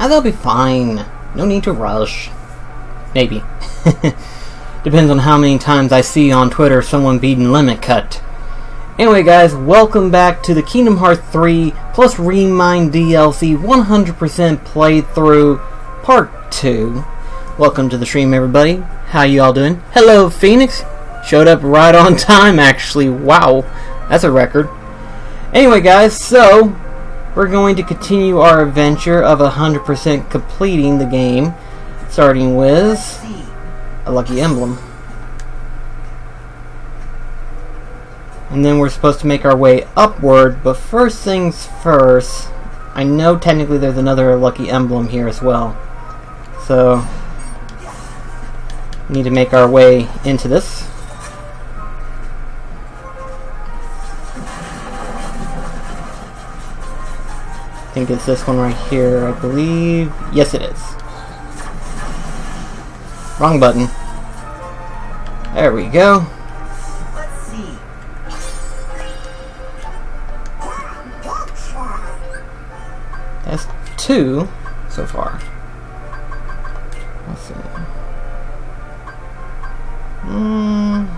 Ah, they'll be fine. No need to rush. Maybe. Depends on how many times I see on Twitter someone beating Limit Cut. Anyway, guys, welcome back to the Kingdom Hearts 3 plus ReMind DLC 100% playthrough part 2. Welcome to the stream, everybody. How you all doing? Hello, Phoenix. Showed up right on time, actually. Wow, that's a record. Anyway, guys, so we're going to continue our adventure of 100% completing the game, starting with a lucky emblem. And then we're supposed to make our way upward, but first things first, I know technically there's another lucky emblem here as well. So, need to make our way into this. Think it's this one right here, I believe. Yes, it is. Wrong button. There we go. That's two so far. Let's see. Mm,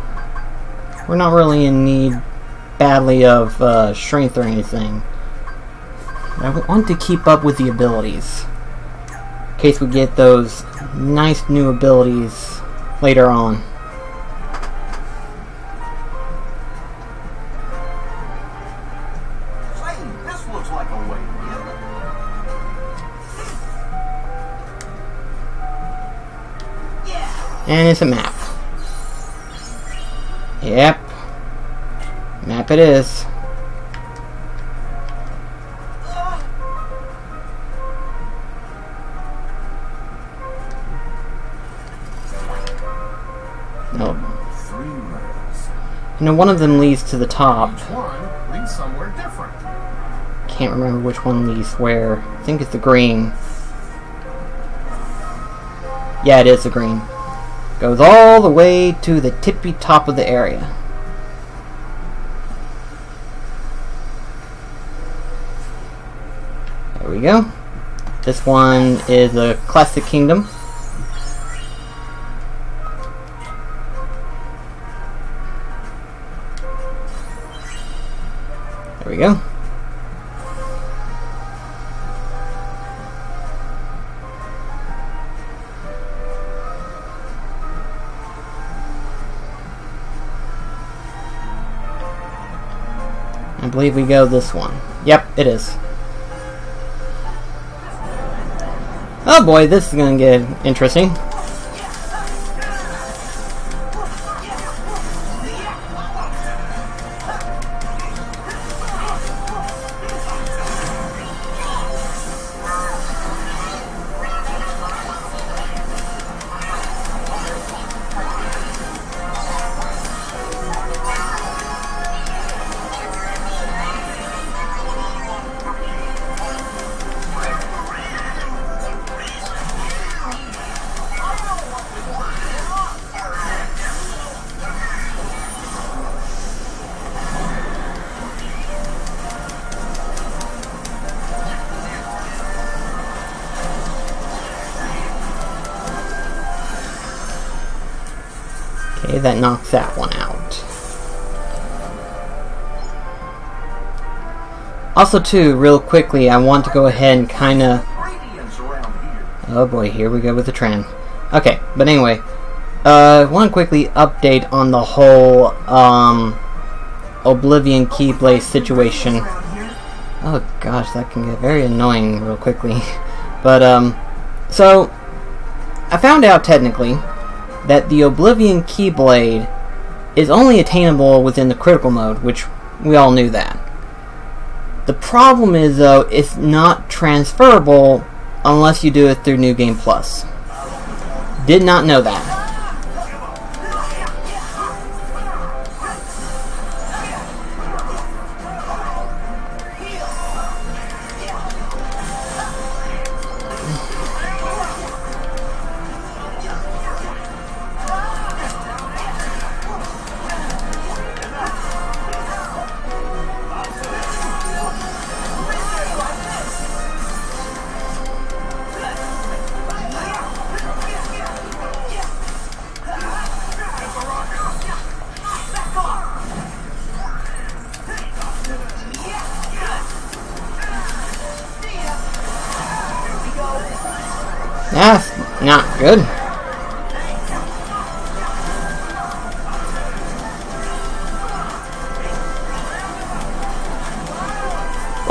we're not really in need badly of uh, strength or anything. I want to keep up with the abilities. In case we get those nice new abilities later on. Say, this looks like a way in. Yeah. And it's a map. Yep. Map it is. You know, one of them leads to the top. Each one leads somewhere different. Can't remember which one leads where. I think it's the green. Yeah, it is the green. Goes all the way to the tippy top of the area. There we go. This one is a classic kingdom. There we go. I believe we go this one. Yep, it is. Oh boy, this is gonna get interesting. Also, too, real quickly, I want to go ahead and kind of. Oh boy, here we go with the trend. Okay, but anyway, uh, want to quickly update on the whole, um, Oblivion Keyblade situation. Oh gosh, that can get very annoying real quickly. But, um, so, I found out technically that the Oblivion Keyblade is only attainable within the critical mode, which we all knew that. The problem is, though, it's not transferable unless you do it through New Game Plus. Did not know that.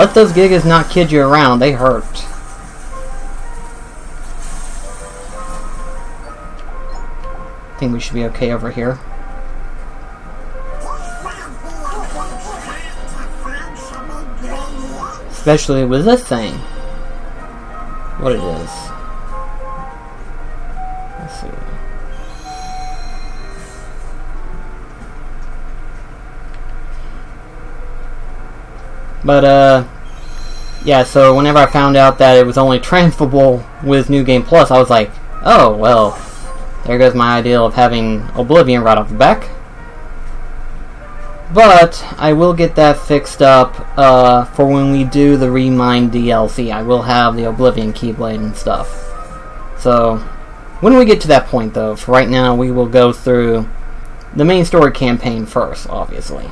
Let those gigas not kid you around, they hurt. I think we should be okay over here. Especially with this thing. What it is. Let's see. But, uh, yeah, so whenever I found out that it was only transferable with New Game Plus, I was like, oh, well, there goes my idea of having Oblivion right off the back. But I will get that fixed up uh, for when we do the ReMind DLC. I will have the Oblivion Keyblade and stuff. So, when we get to that point though, for right now we will go through the main story campaign first, obviously.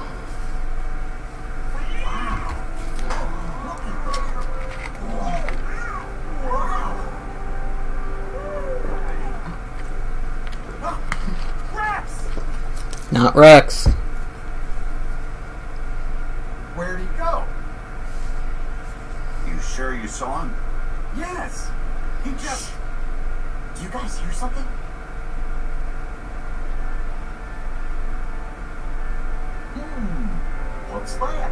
Not Rex. Where'd he go? You sure you saw him? Yes. He just. Do you guys hear something? Hmm. What's that?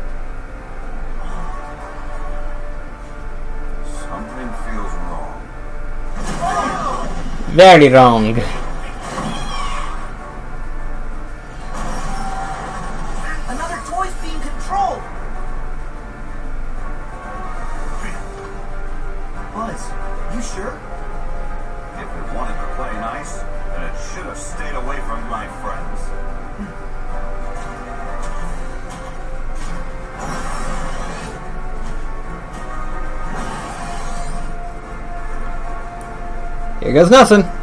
Something feels wrong. Very wrong. Nothing.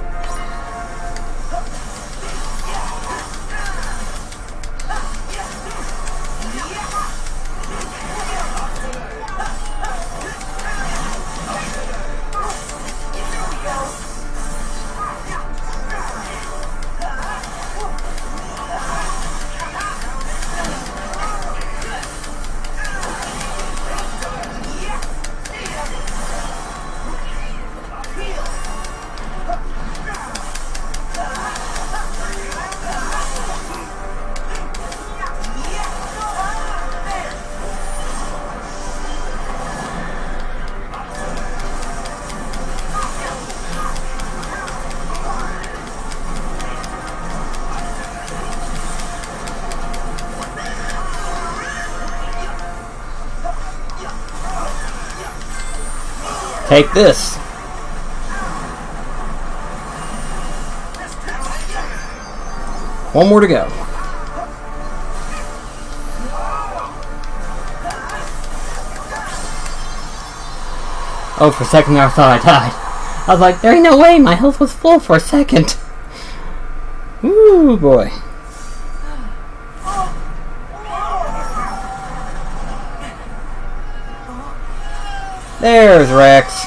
Take this. One more to go. Oh, for a second I thought I died. I was like, there ain't no way, my health was full for a second. Ooh, boy. There's Rex.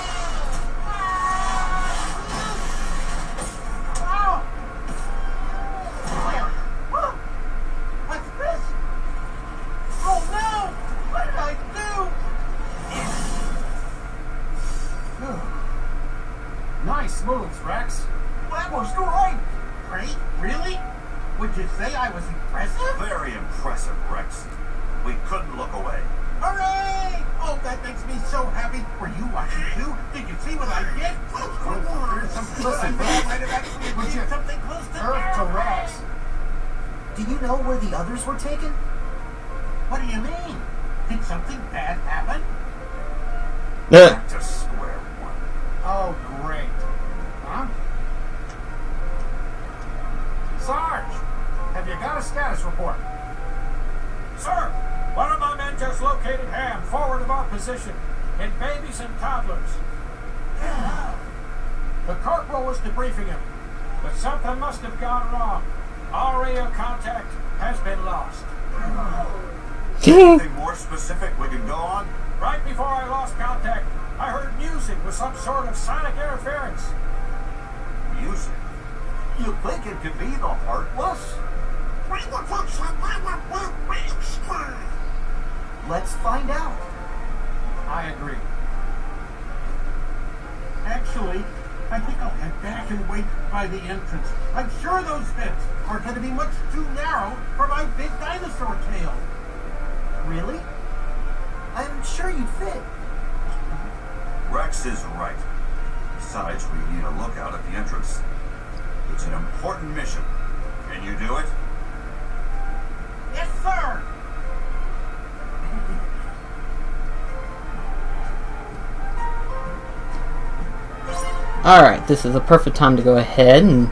Alright, this is a perfect time to go ahead and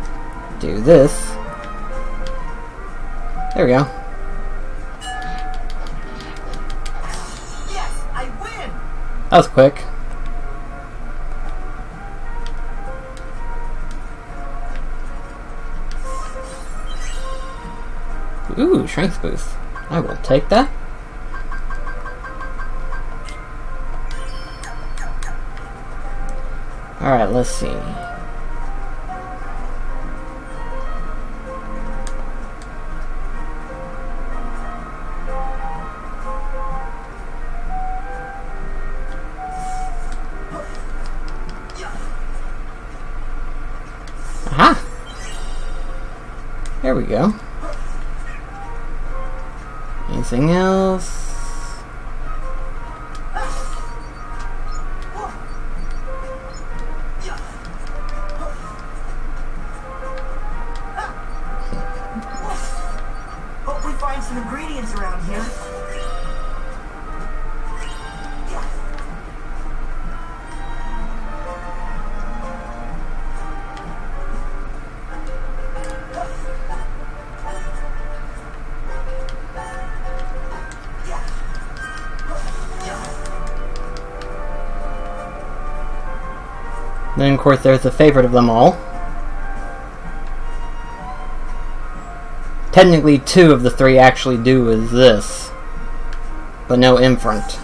do this. There we go. Yes, I win! That was quick. Ooh, strength boost. I will take that. Course, there's the favorite of them all. Technically, two of the three actually do is this, but no inferent.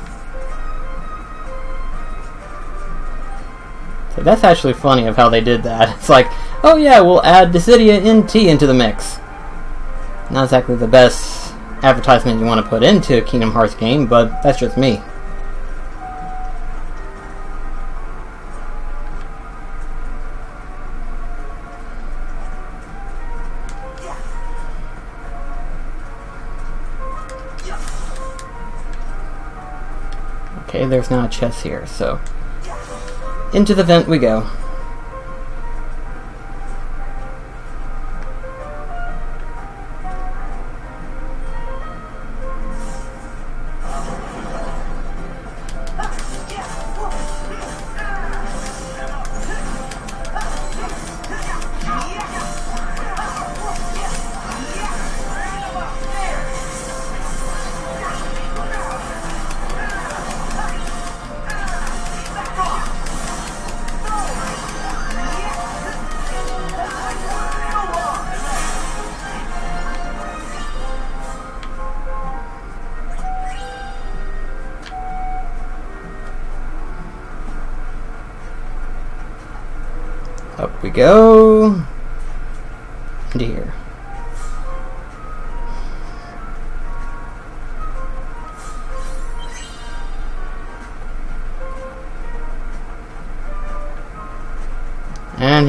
So that's actually funny of how they did that. It's like, oh yeah, we'll add Dissidia NT into the mix. Not exactly the best advertisement you want to put into a Kingdom Hearts game, but that's just me. Now a chest here, so into the vent we go.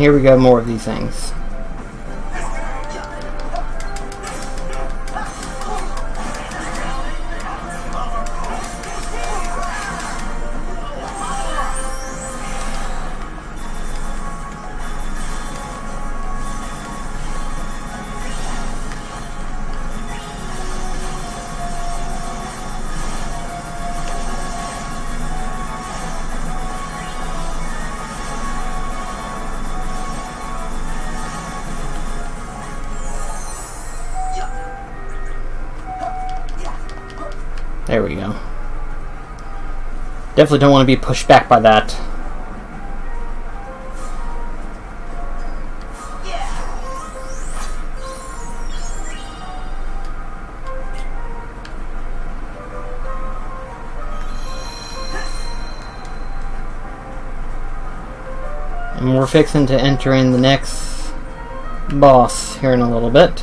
Here we go, more of these things. Definitely don't want to be pushed back by that. And we're fixing to enter in the next boss here in a little bit.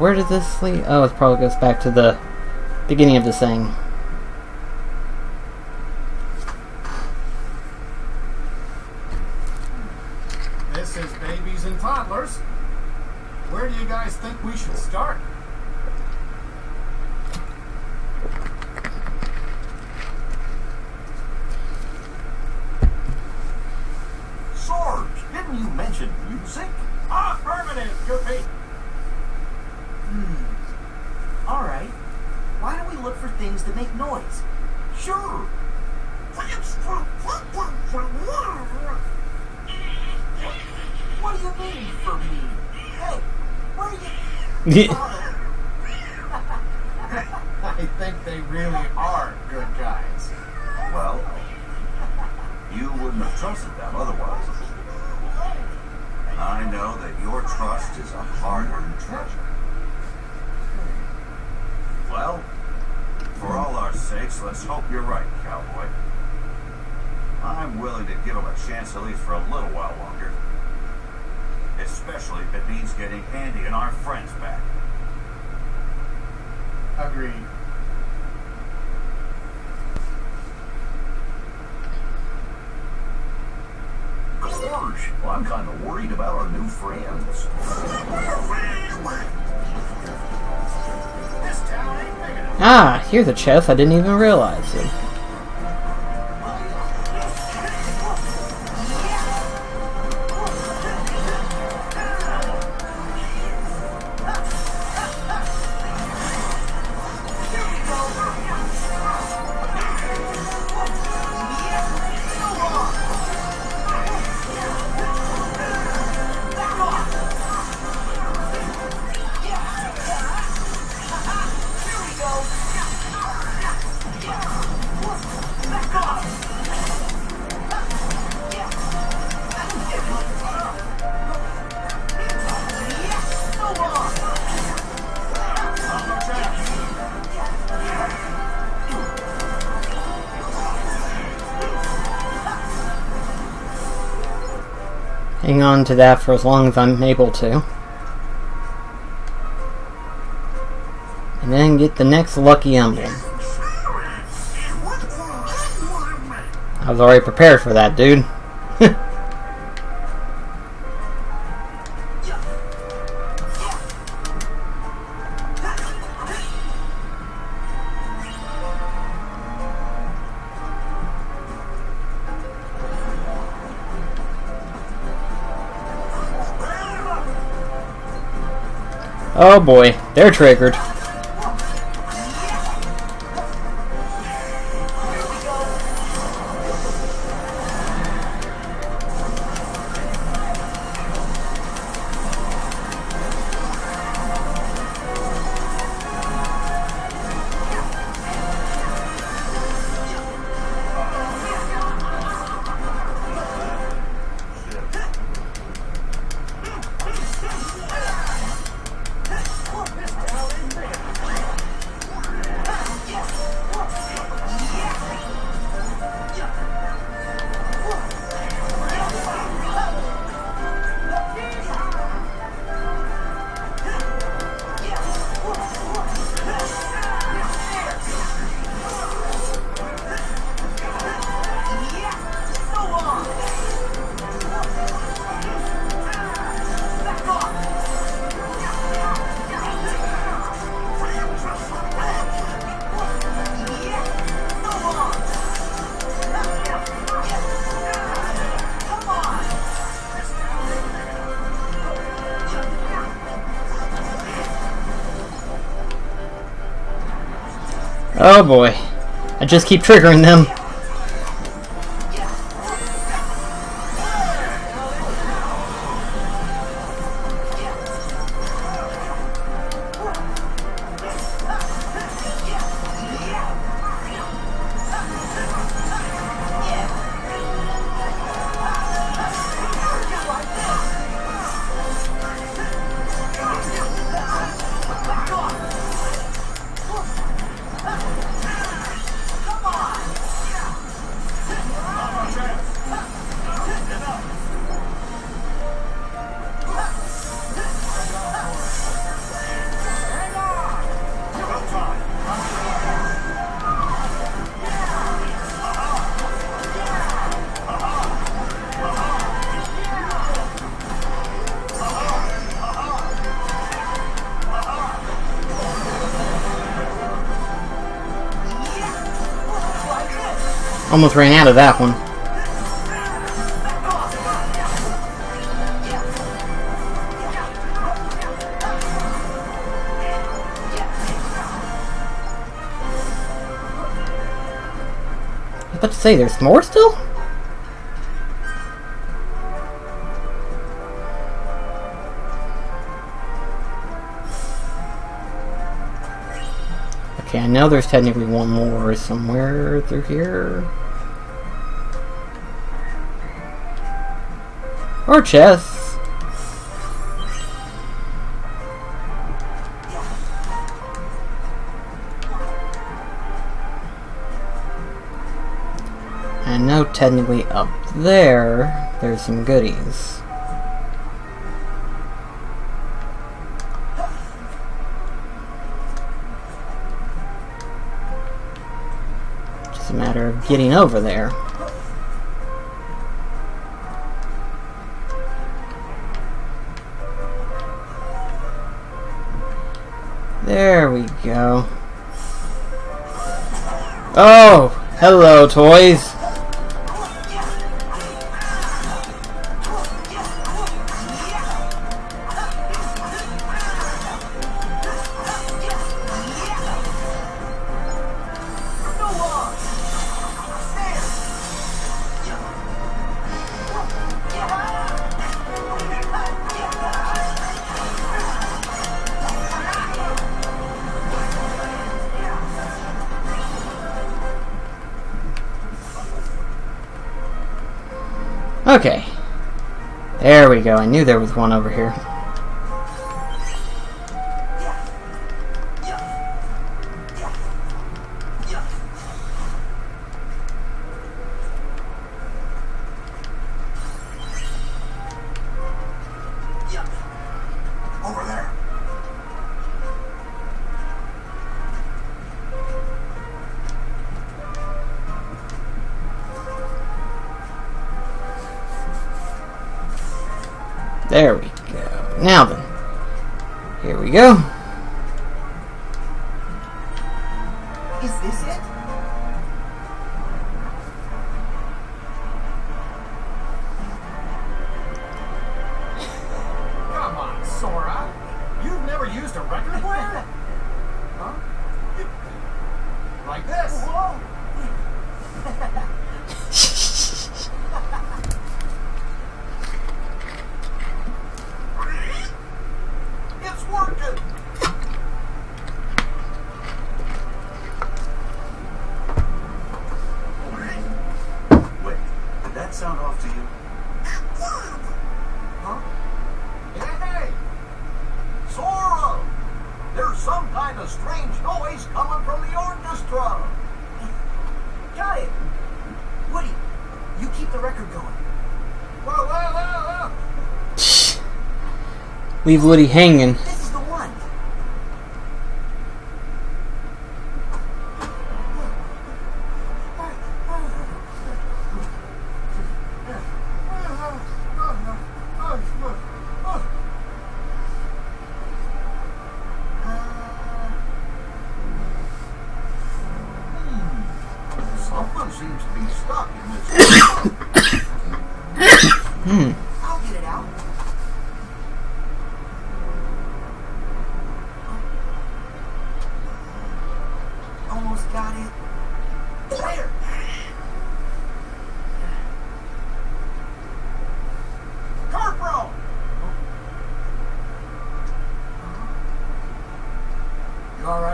Where did this lead? Oh, it probably goes back to the beginning of the thing. This is babies and toddlers. Where do you guys think we should start? Sarge, didn't you mention music? Affirmative, Goofy. All right. Why don't we look for things that make noise? Sure. What do you mean for me? Hey, where are you? I think they really are good guys. Well, you wouldn't have trusted them otherwise. And I know that your trust is a hard-earned treasure. Well, for all our sakes, let's hope you're right, cowboy. I'm willing to give him a chance at least for a little while longer. Especially if it means getting Andy and our friends back. Agreed. Gorge, well, I'm kind of worried about our new friends. This town ain't big enough. Ah, here's a chest I didn't even realize. it. On to that for as long as I'm able to. And then get the next lucky emblem. I was already prepared for that, dude. Oh boy, they're triggered. Oh boy. I just keep triggering them. Almost ran out of that one. I about to say, there's more still? Okay, I know there's technically one more somewhere through here. Or chests. I know technically up there, there's some goodies. Just a matter of getting over there. Go. Oh, hello, toys. Go. I knew there was one over here. We go. Leave Woody hanging.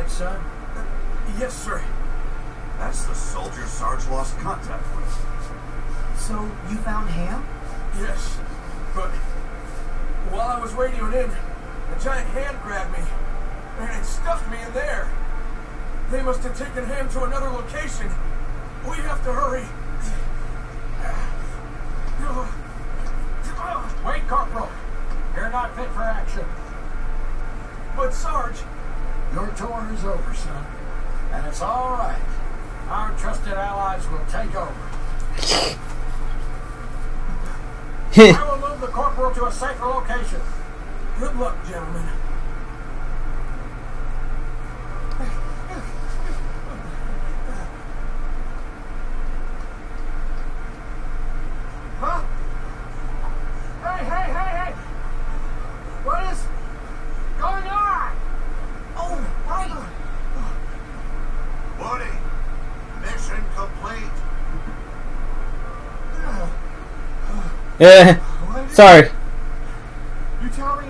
You alright, son? Yes, sir. That's the soldier Sarge lost contact with. So, you found Ham? Yes. But while I was radioing in, a giant hand grabbed me and it stuffed me in there. They must have taken Ham to another location. We have to hurry. Wait, Corporal! You're not fit for action. But Sarge, Your tour is over, son. And it's all right. Our trusted allies will take over. I will move the corporal to a safer location. good luck, gentlemen. Eh, sorry. You tell me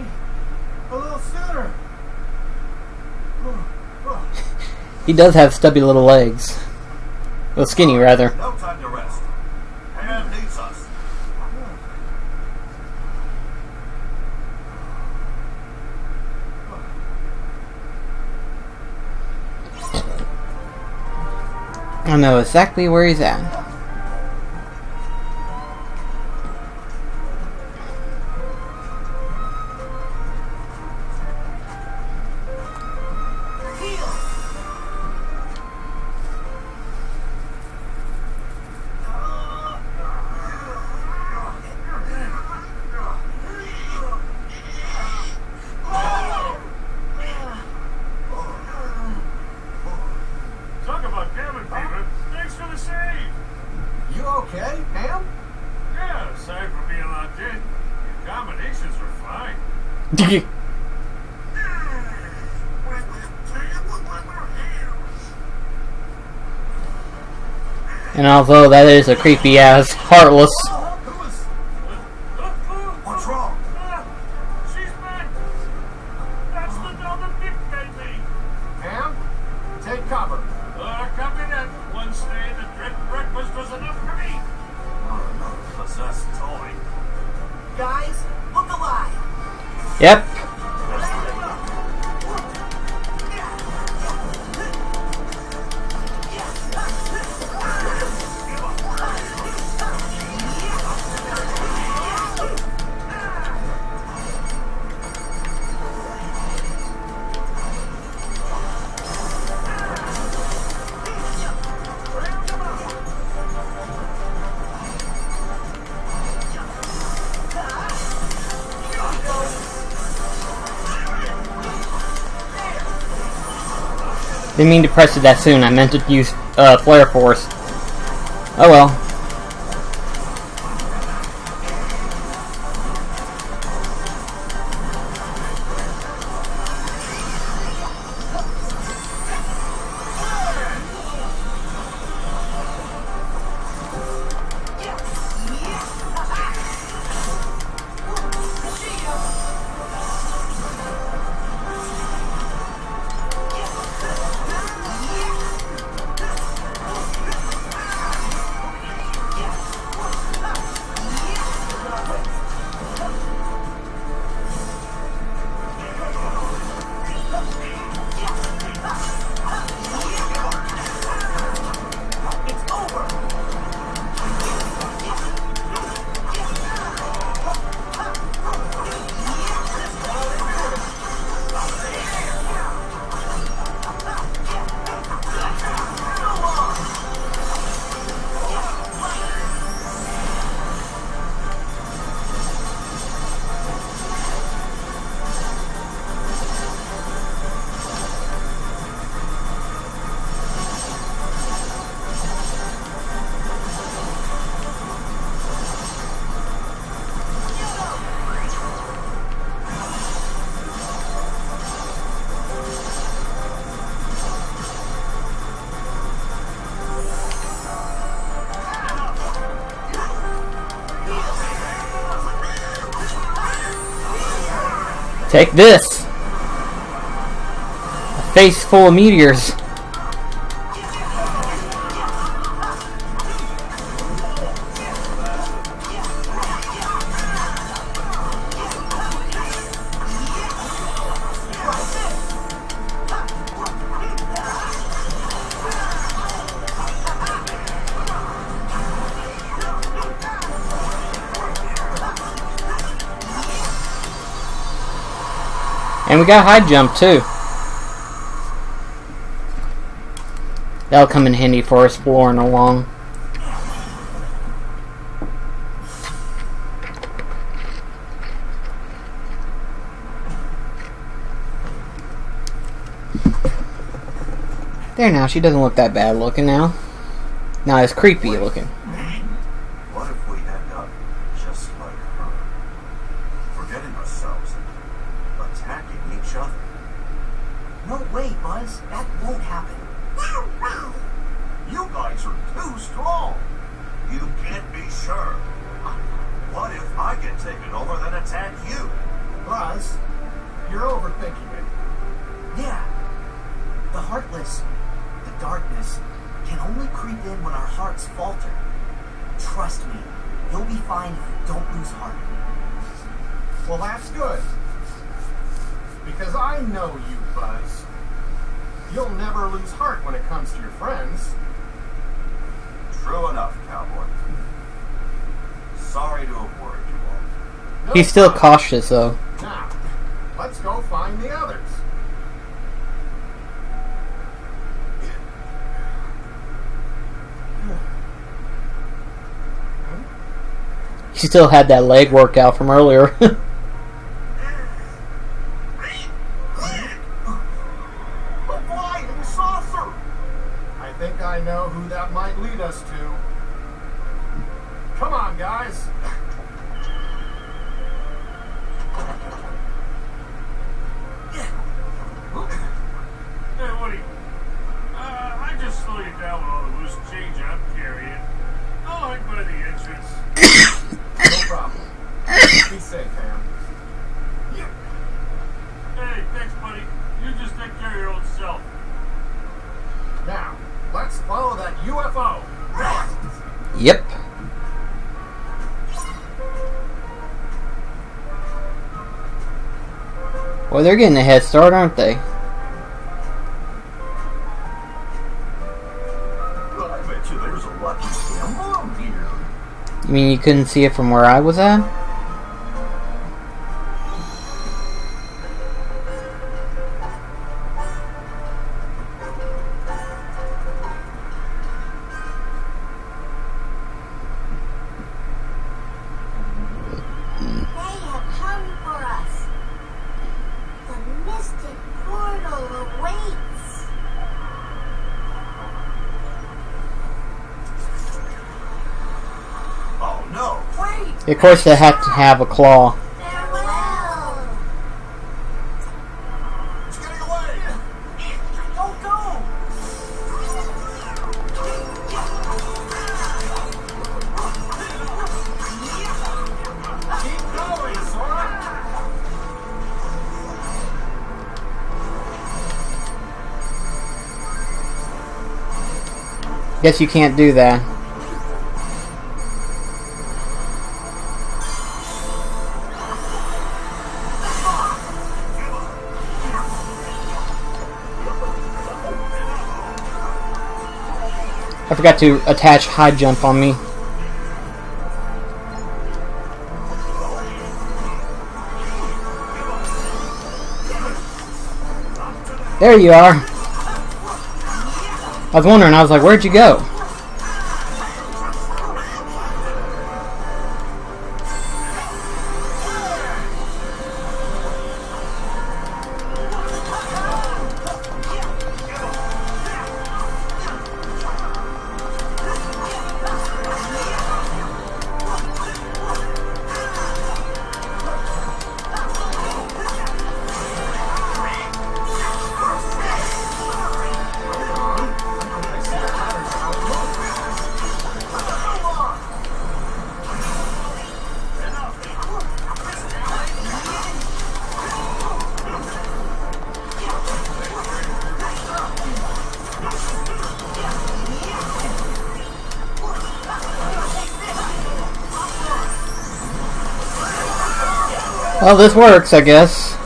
a little sooner. He does have stubby little legs. Well, skinny, rather. No time to rest. Ham needs us. I know exactly where he's at. Although that is a creepy ass, heartless. Didn't mean to press it that soon. I meant to use uh, Flare Force. Oh well. Take this! A face full of meteors. Got high jump too. That'll come in handy for exploring along. There now, she doesn't look that bad looking now. Not as creepy looking. He's still cautious though. Now, let's go find the others. He still had that leg workout from earlier. they're getting a head start, aren't they? I bet you there's a lucky damn here. You mean you couldn't see it from where I was at? The portal awaits. Oh no! Wait! Of course, they have to have a claw. Guess you can't do that. I forgot to attach high jump on me. There you are. I was wondering, I was like, where'd you go? Well, this works, I guess.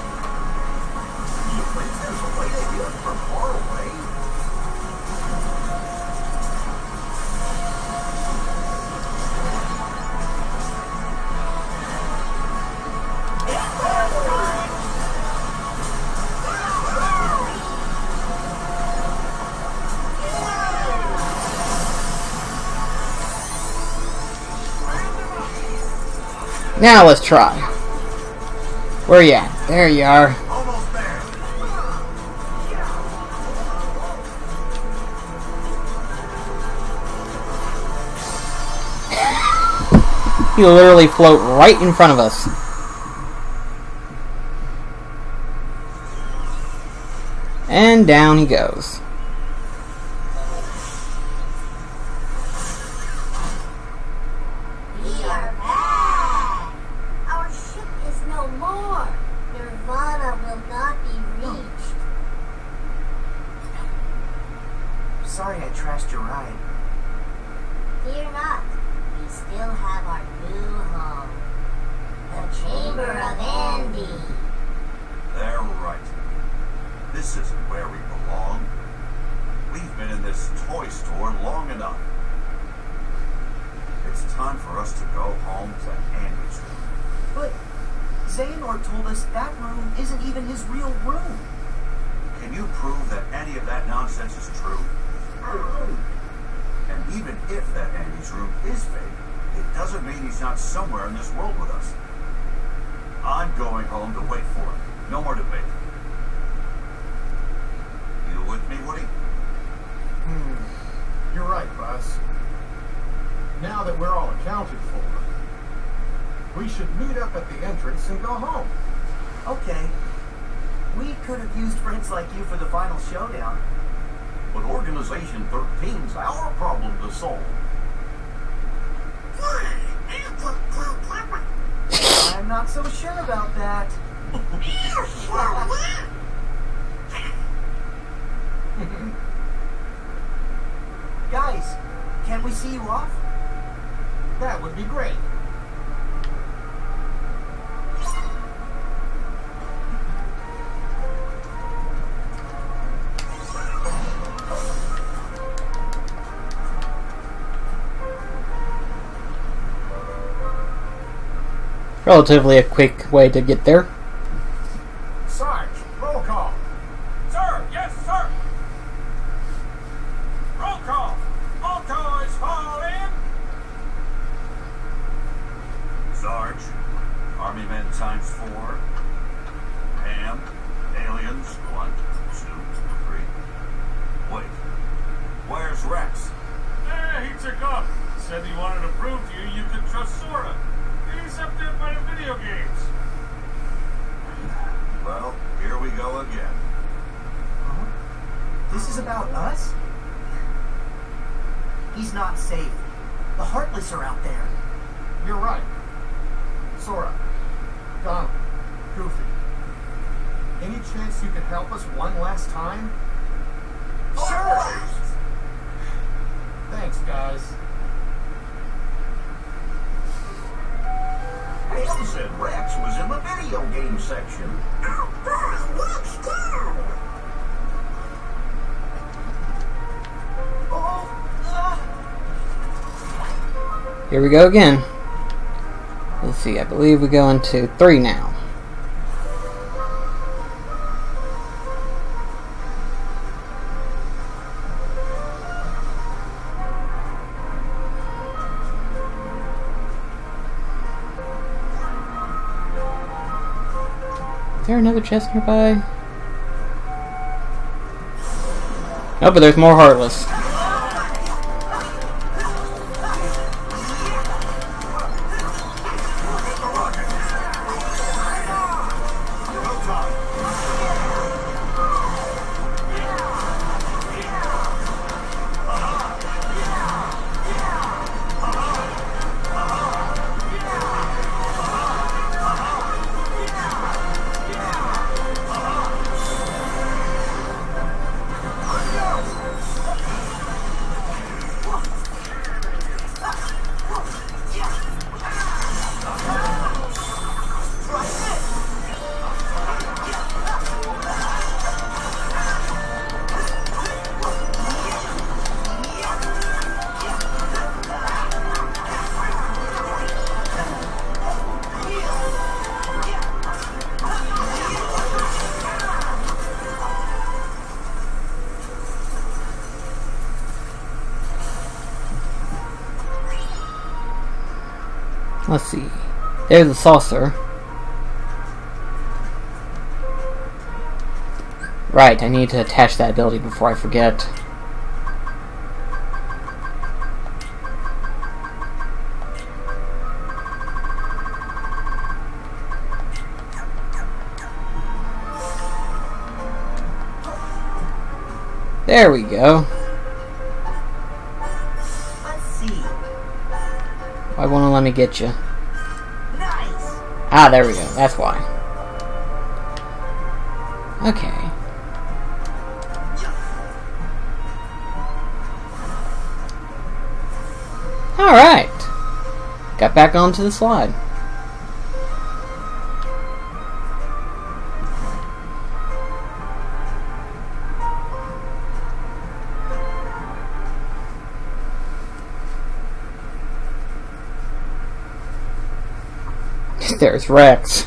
Now let's try. Where you at? There you are. Almost there! You literally float right in front of us. And down he goes. relatively a quick way to get there. Here we go again. Let's see, I believe we go into 3 now. Is there another chest nearby? Oh, but there's more Heartless. There's a saucer. Right, I need to attach that ability before I forget. There we go. Why won't it let me get you? Ah, there we go. That's why. Okay. Alright. Got back onto the slide. There's Rex.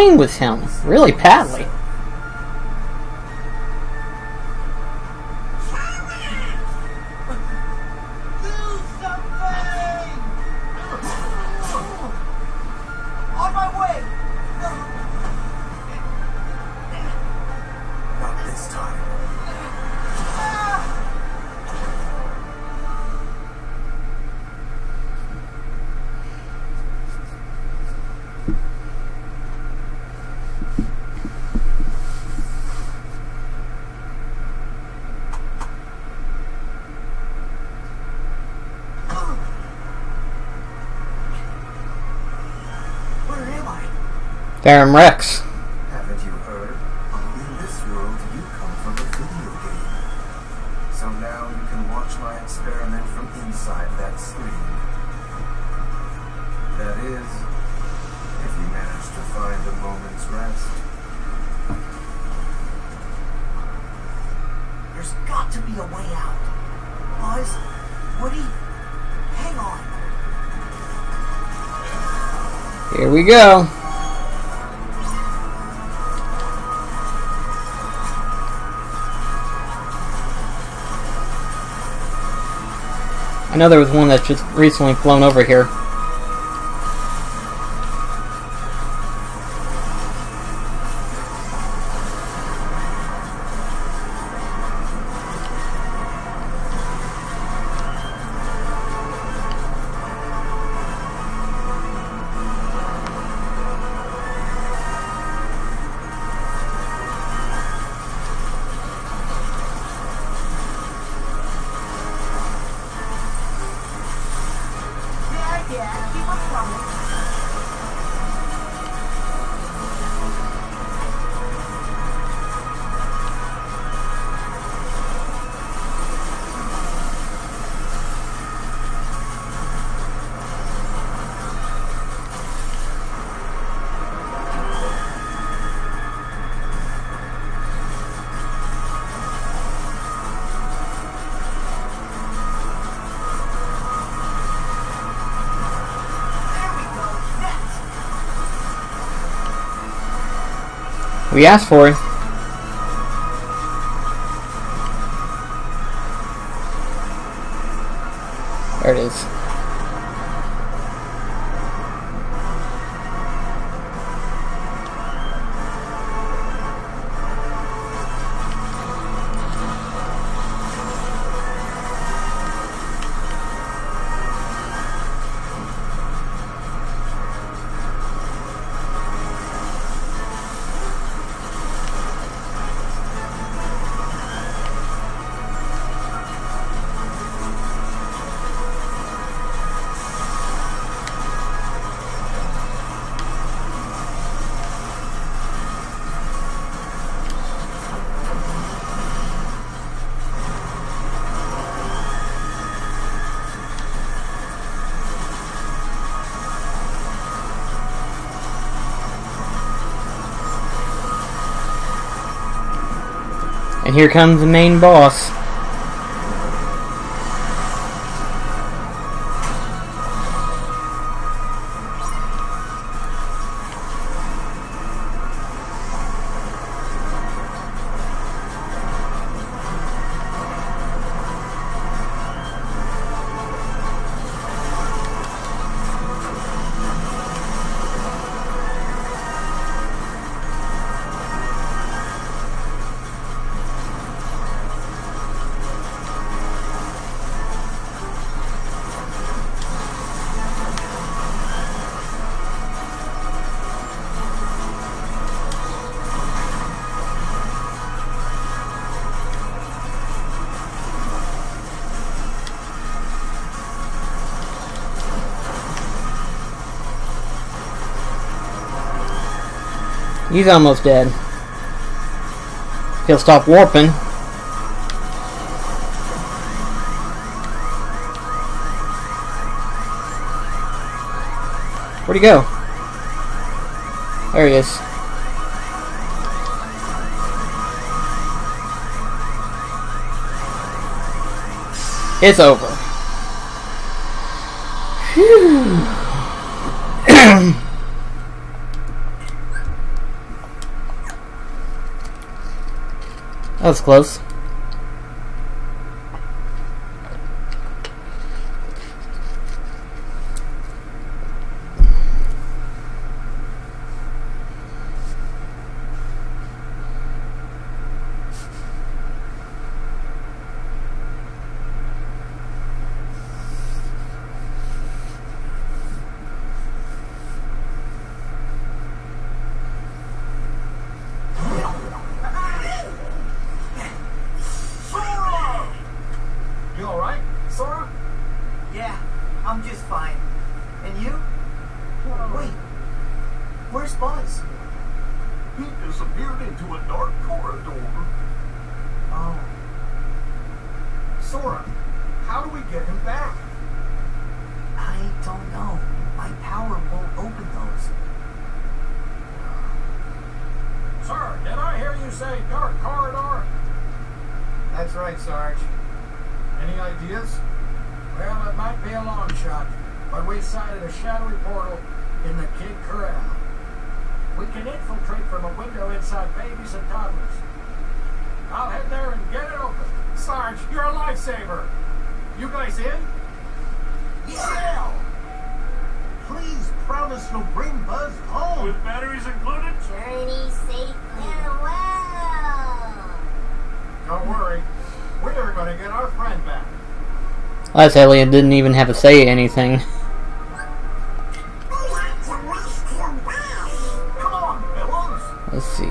playing with him really badly. Baron Rex. Haven't you heard? In this world, you come from a video game. So now you can watch my experiment from inside that screen. That is, if you manage to find a moment's rest. There's got to be a way out. Buzz. Woody, hang on. Here we go. Another was one that's just recently flown over here. we asked for it. There it is. And here comes the main boss. He's almost dead. He'll stop warping. Where'd he go? There he is. It's over. That was close. Us alien didn't even have to say anything. Let's see.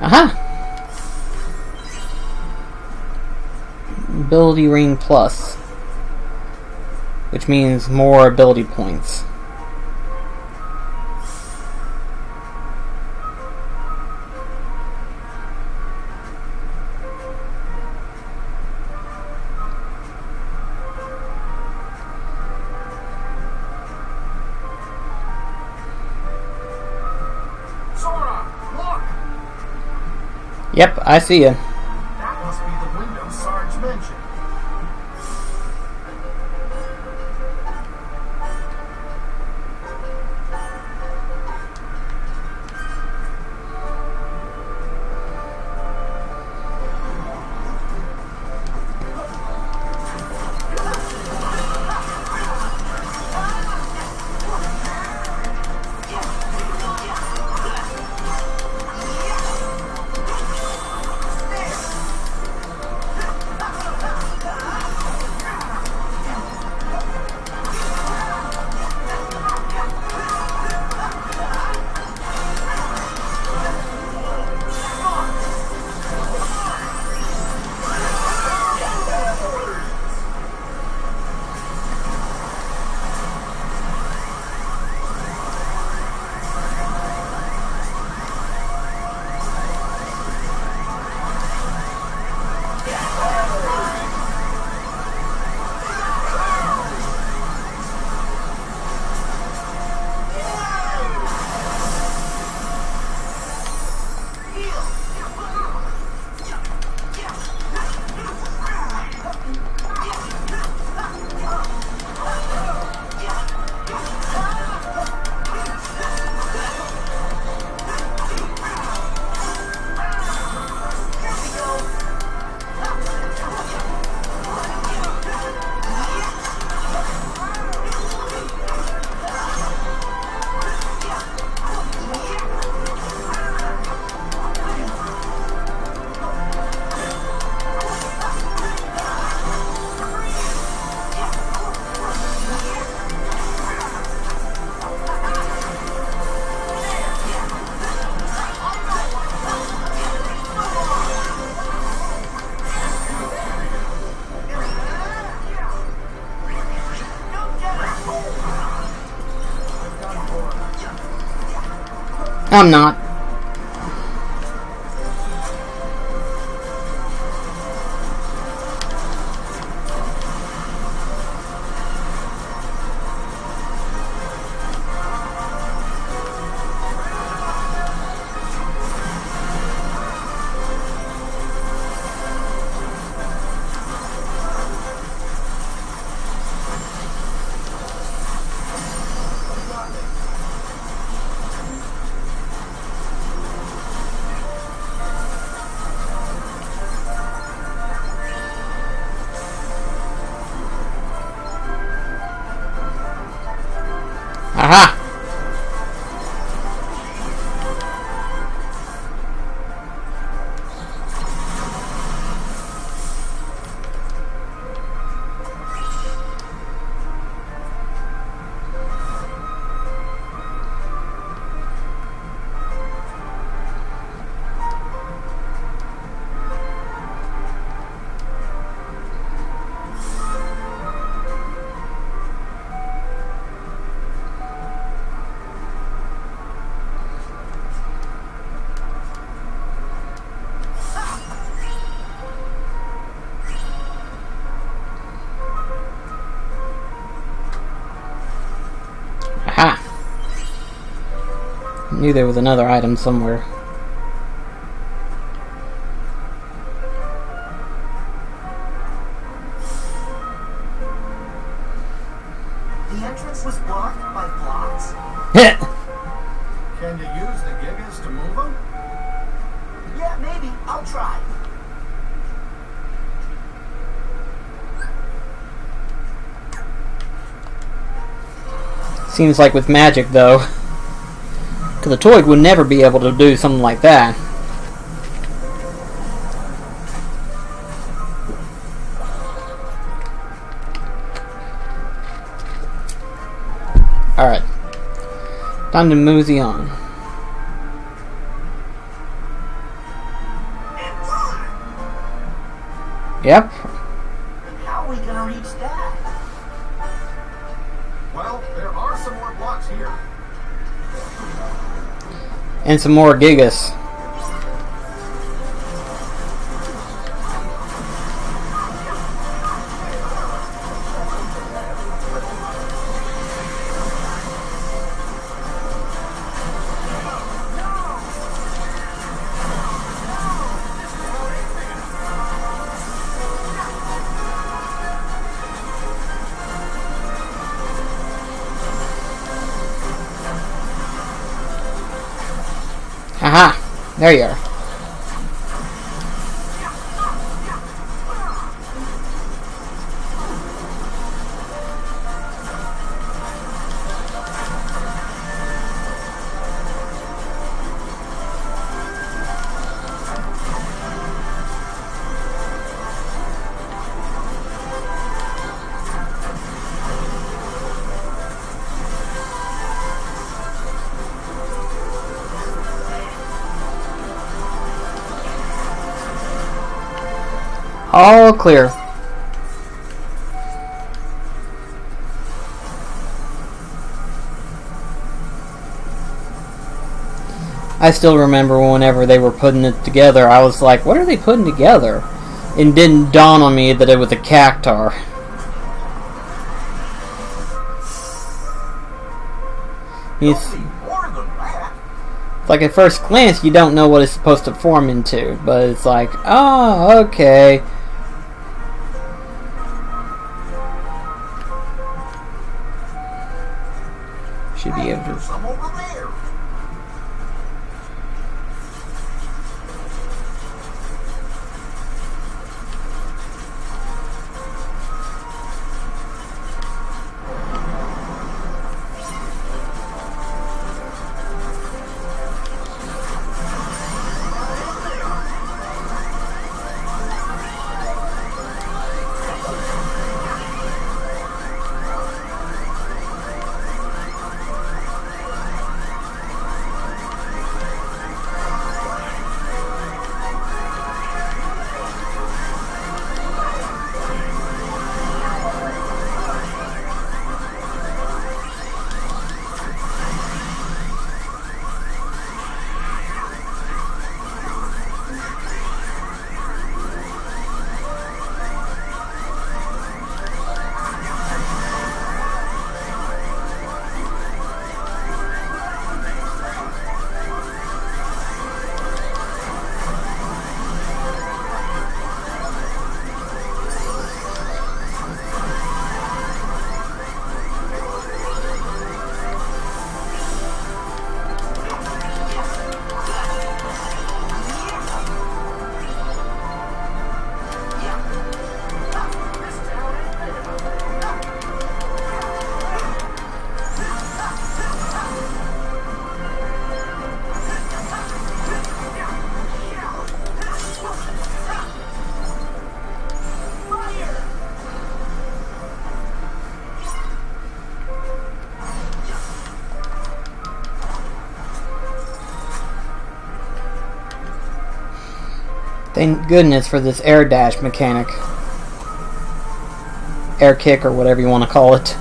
Aha! Ability Ring Plus which means more ability points. Sora, yep, I see you. Knew there was another item somewhere. The entrance was blocked by blocks? Can you use the gigas to move them? Yeah, maybe. I'll try. Seems like with magic, though. Because a toy would never be able to do something like that. Alright. Time to mosey on. Yep. And some more Gigas. There you are. Clear. I still remember whenever they were putting it together, I was like, what are they putting together? It didn't dawn on me that it was a cactar. It's like at first glance you don't know what it's supposed to form into, but it's like, oh, okay. Goodness for this air dash mechanic. Air kick or whatever you want to call it.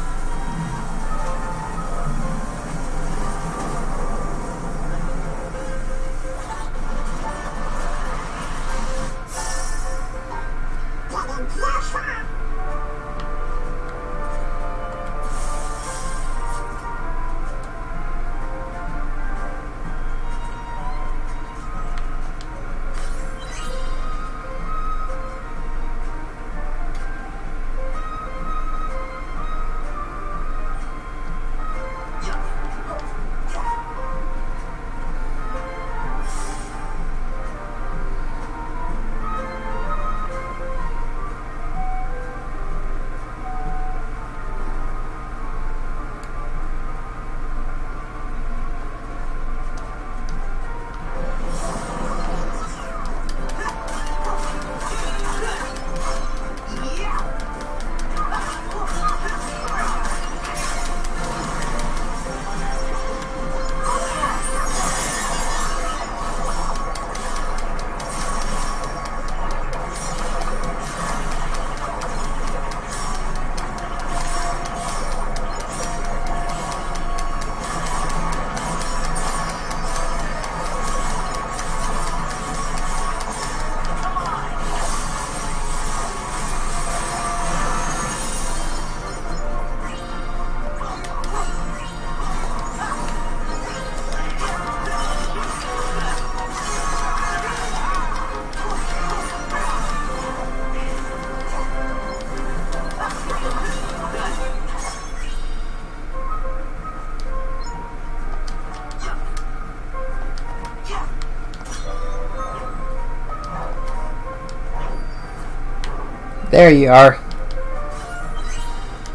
There you are.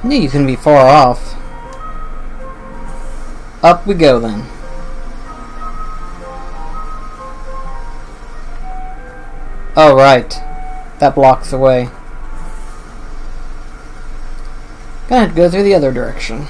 Knew you couldn't be far off. Up we go then. Oh right. That blocks the way. Gonna have to go through the other direction.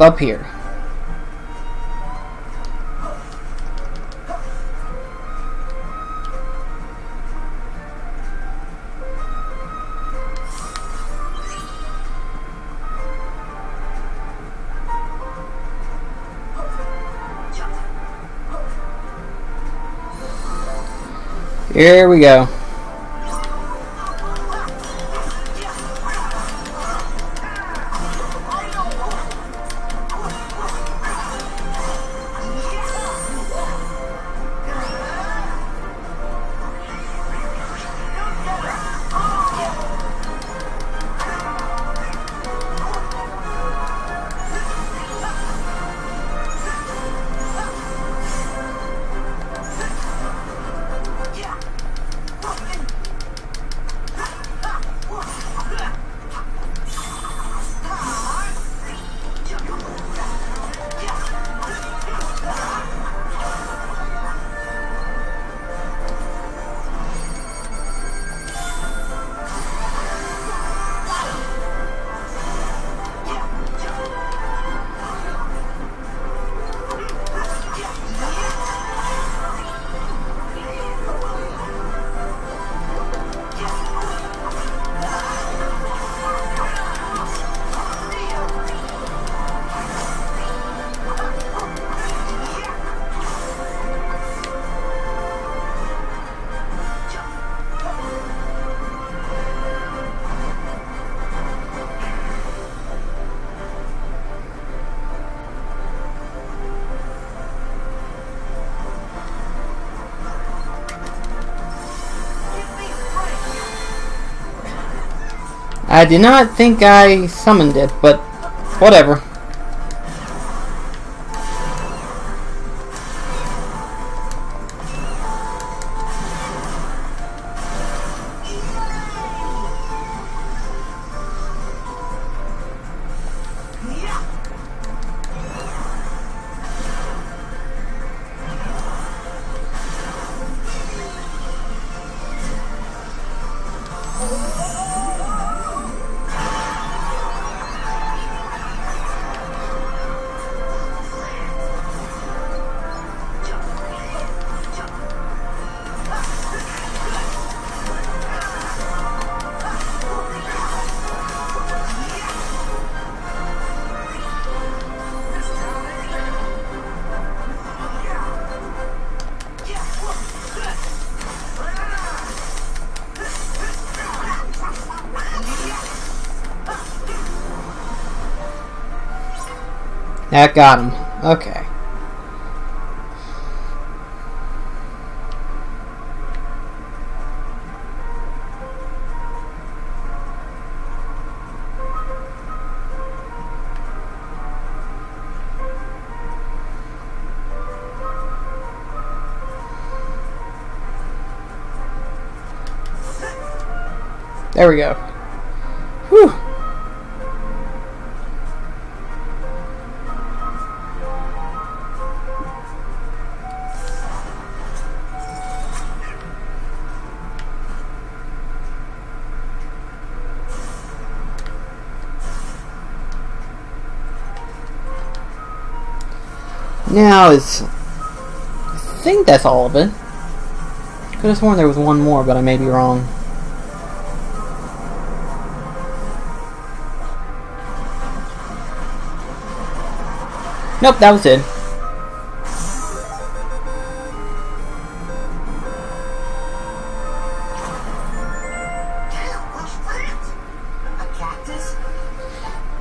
Up here. Here we go. I did not think I summoned it, but whatever. That got him. Okay. There we go. Now it's... I think that's all of it. Could have sworn there was one more, but I may be wrong. Nope, that was it.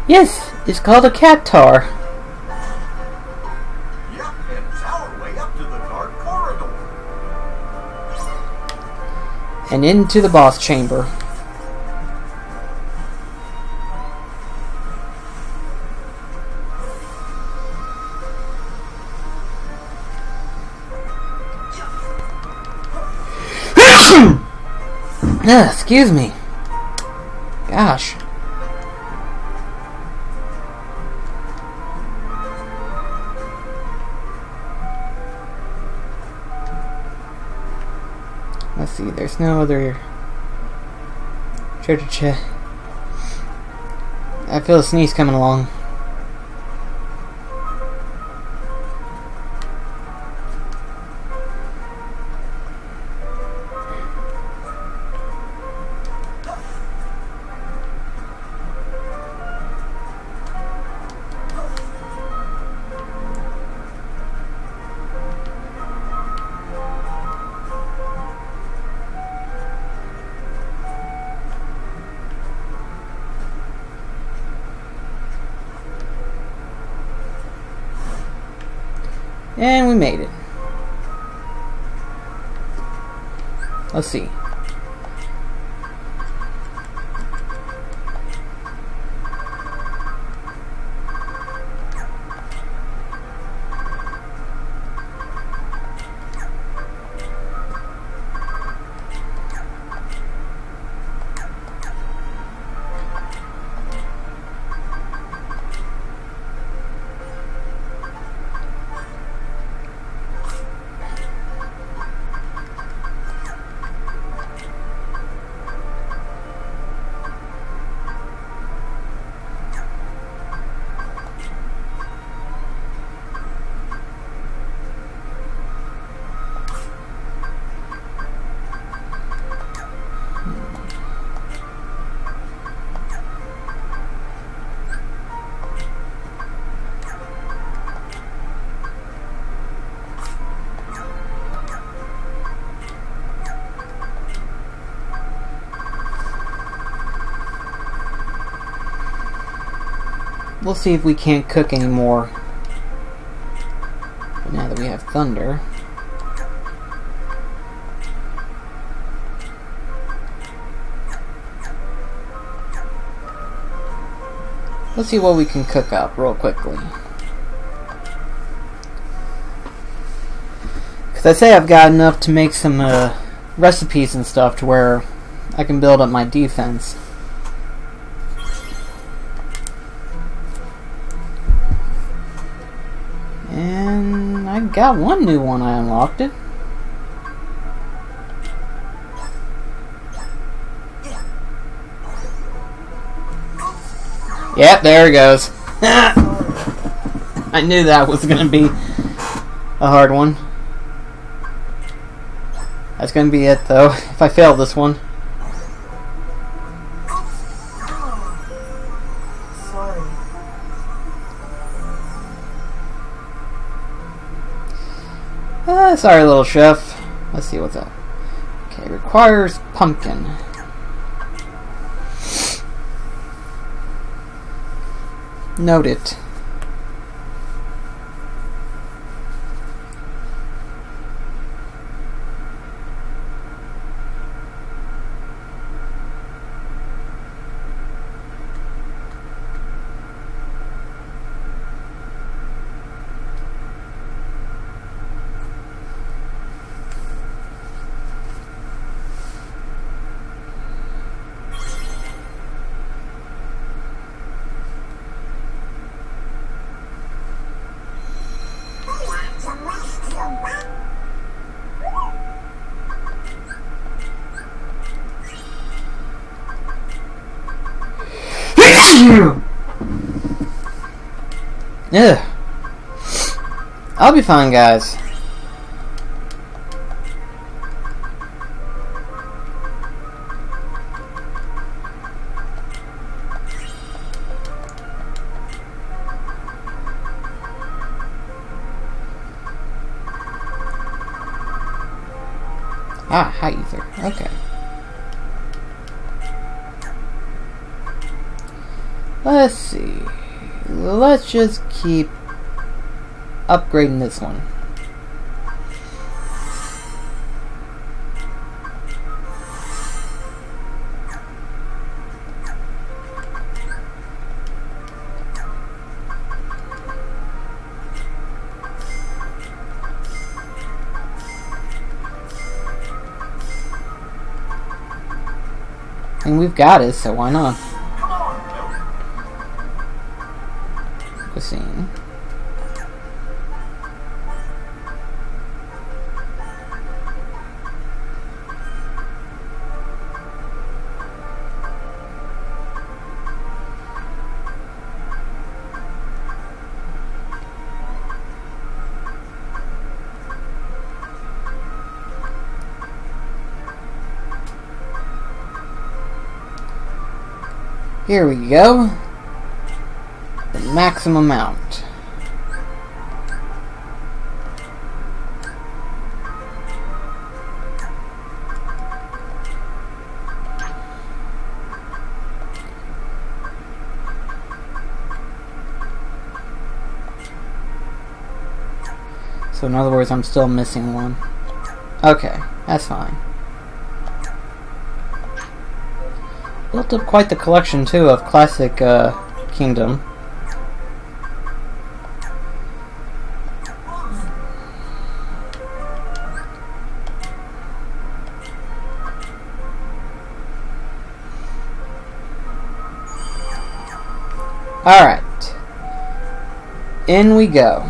Yes, it's called a cactar. And into the boss chamber. Ah, excuse me. Gosh. No other chest. I feel a sneeze coming along. Let's We'll see if we can't cook anymore. Now that we have thunder. Let's see what we can cook up real quickly. Because I say I've got enough to make some uh, recipes and stuff to where I can build up my defense. Got one new one I unlocked it. Yep, there it goes. I knew that was going to be a hard one. That's going to be it, though, if I fail this one. Sorry, little chef. Let's see what's up. Okay, requires pumpkin. Note it. I'll be fine, guys. Ah, hi ether. Okay. Let's see. Let's just keep upgrading this one. And we've got it, so why not? Here we go. The maximum amount. So in other words, I'm still missing one. Okay, that's fine. built up quite the collection too of classic uh, Kingdom. Alright. In we go.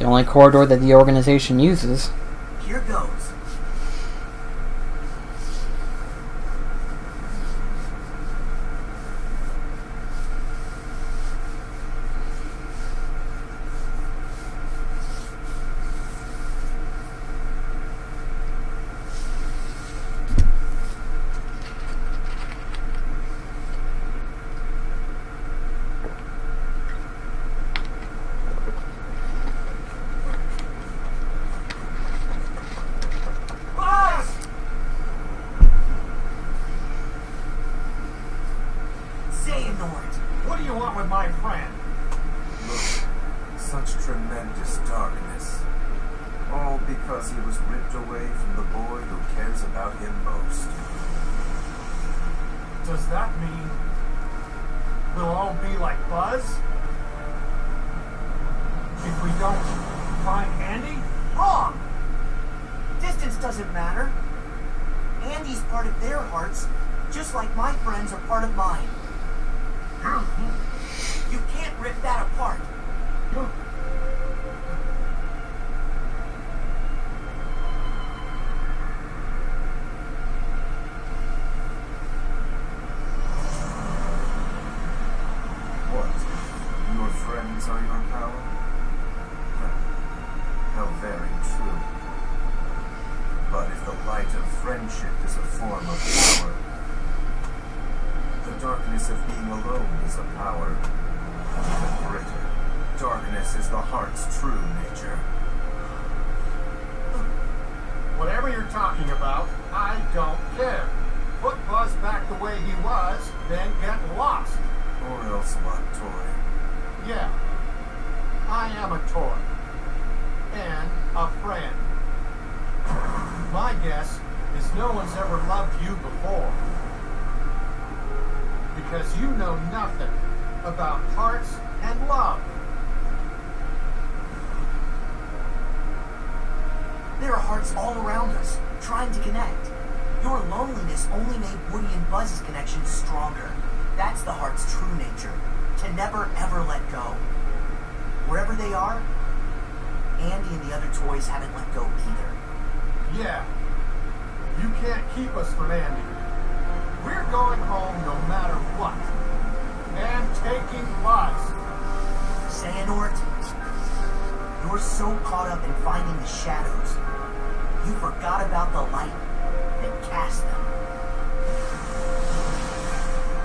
the only corridor that the organization uses. Here goes.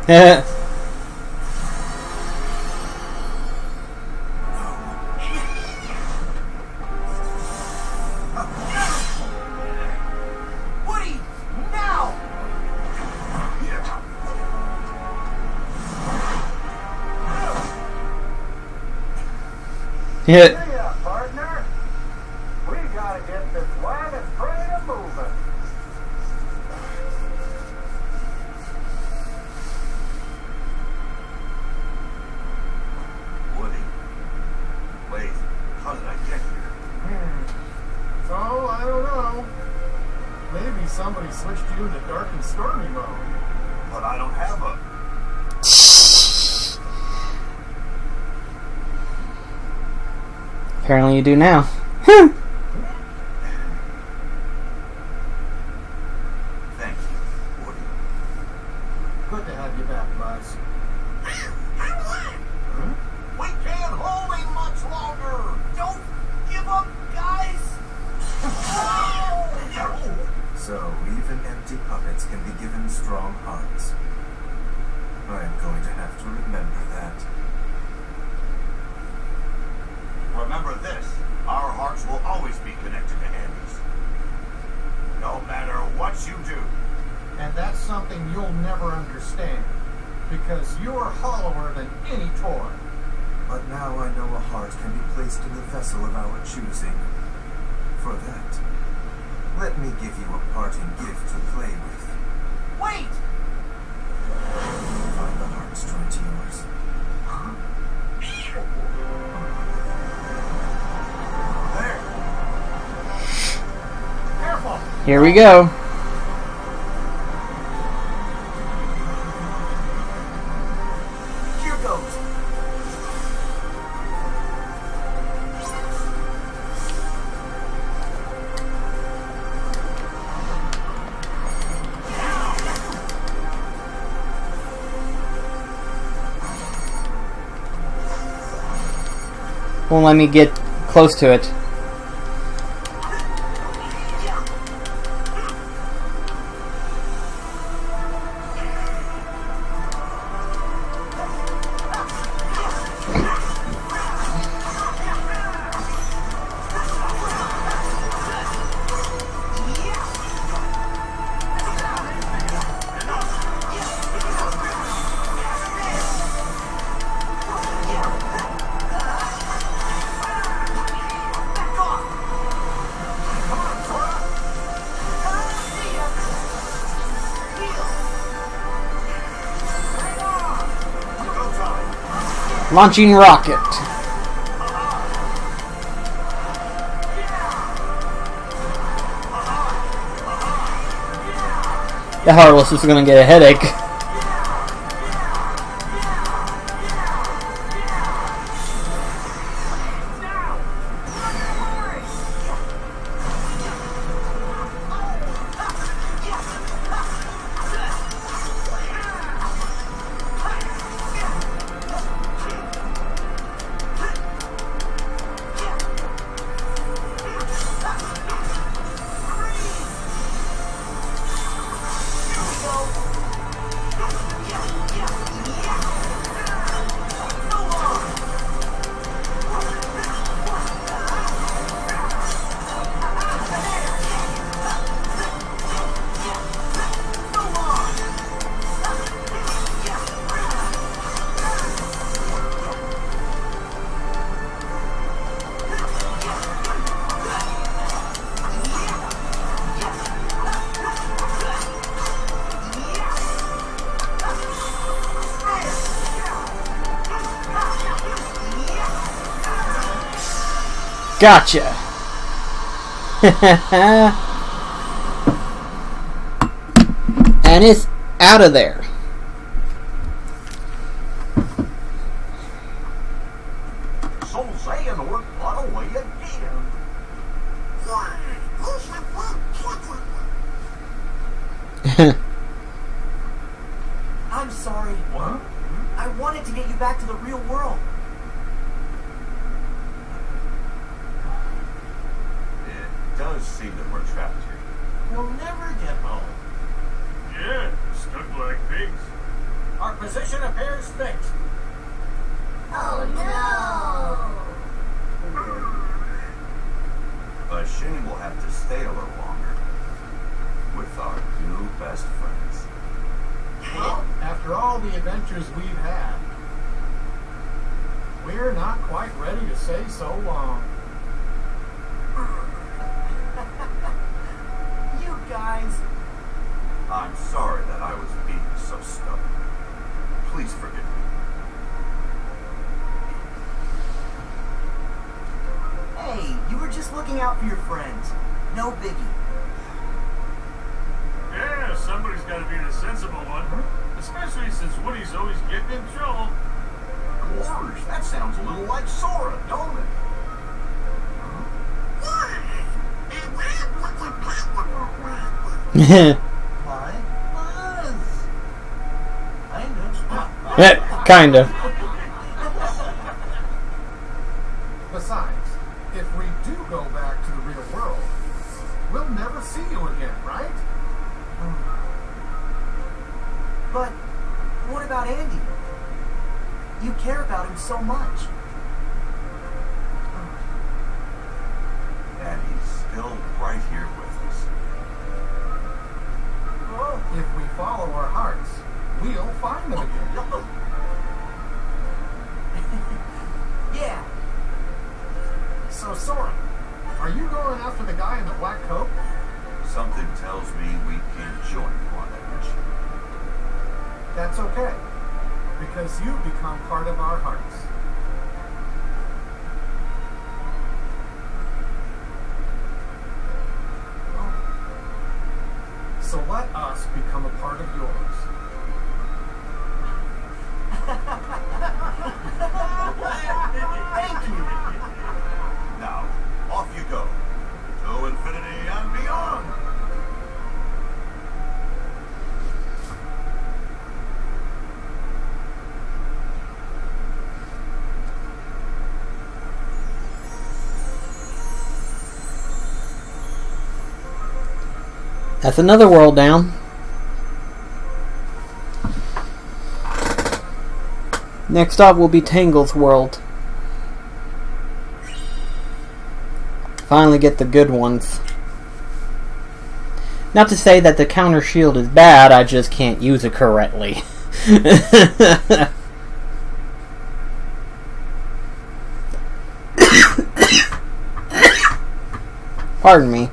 Yeah. now. Here we go. Here goes. Well, let me get close to it. Launching rocket. The Heartless is gonna get a headache. Gotcha. and it's out of there. yeah, kinda. That's another world down. Next up will be Tangle's world. Finally get the good ones. Not to say that the counter shield is bad, I just can't use it correctly. Pardon me.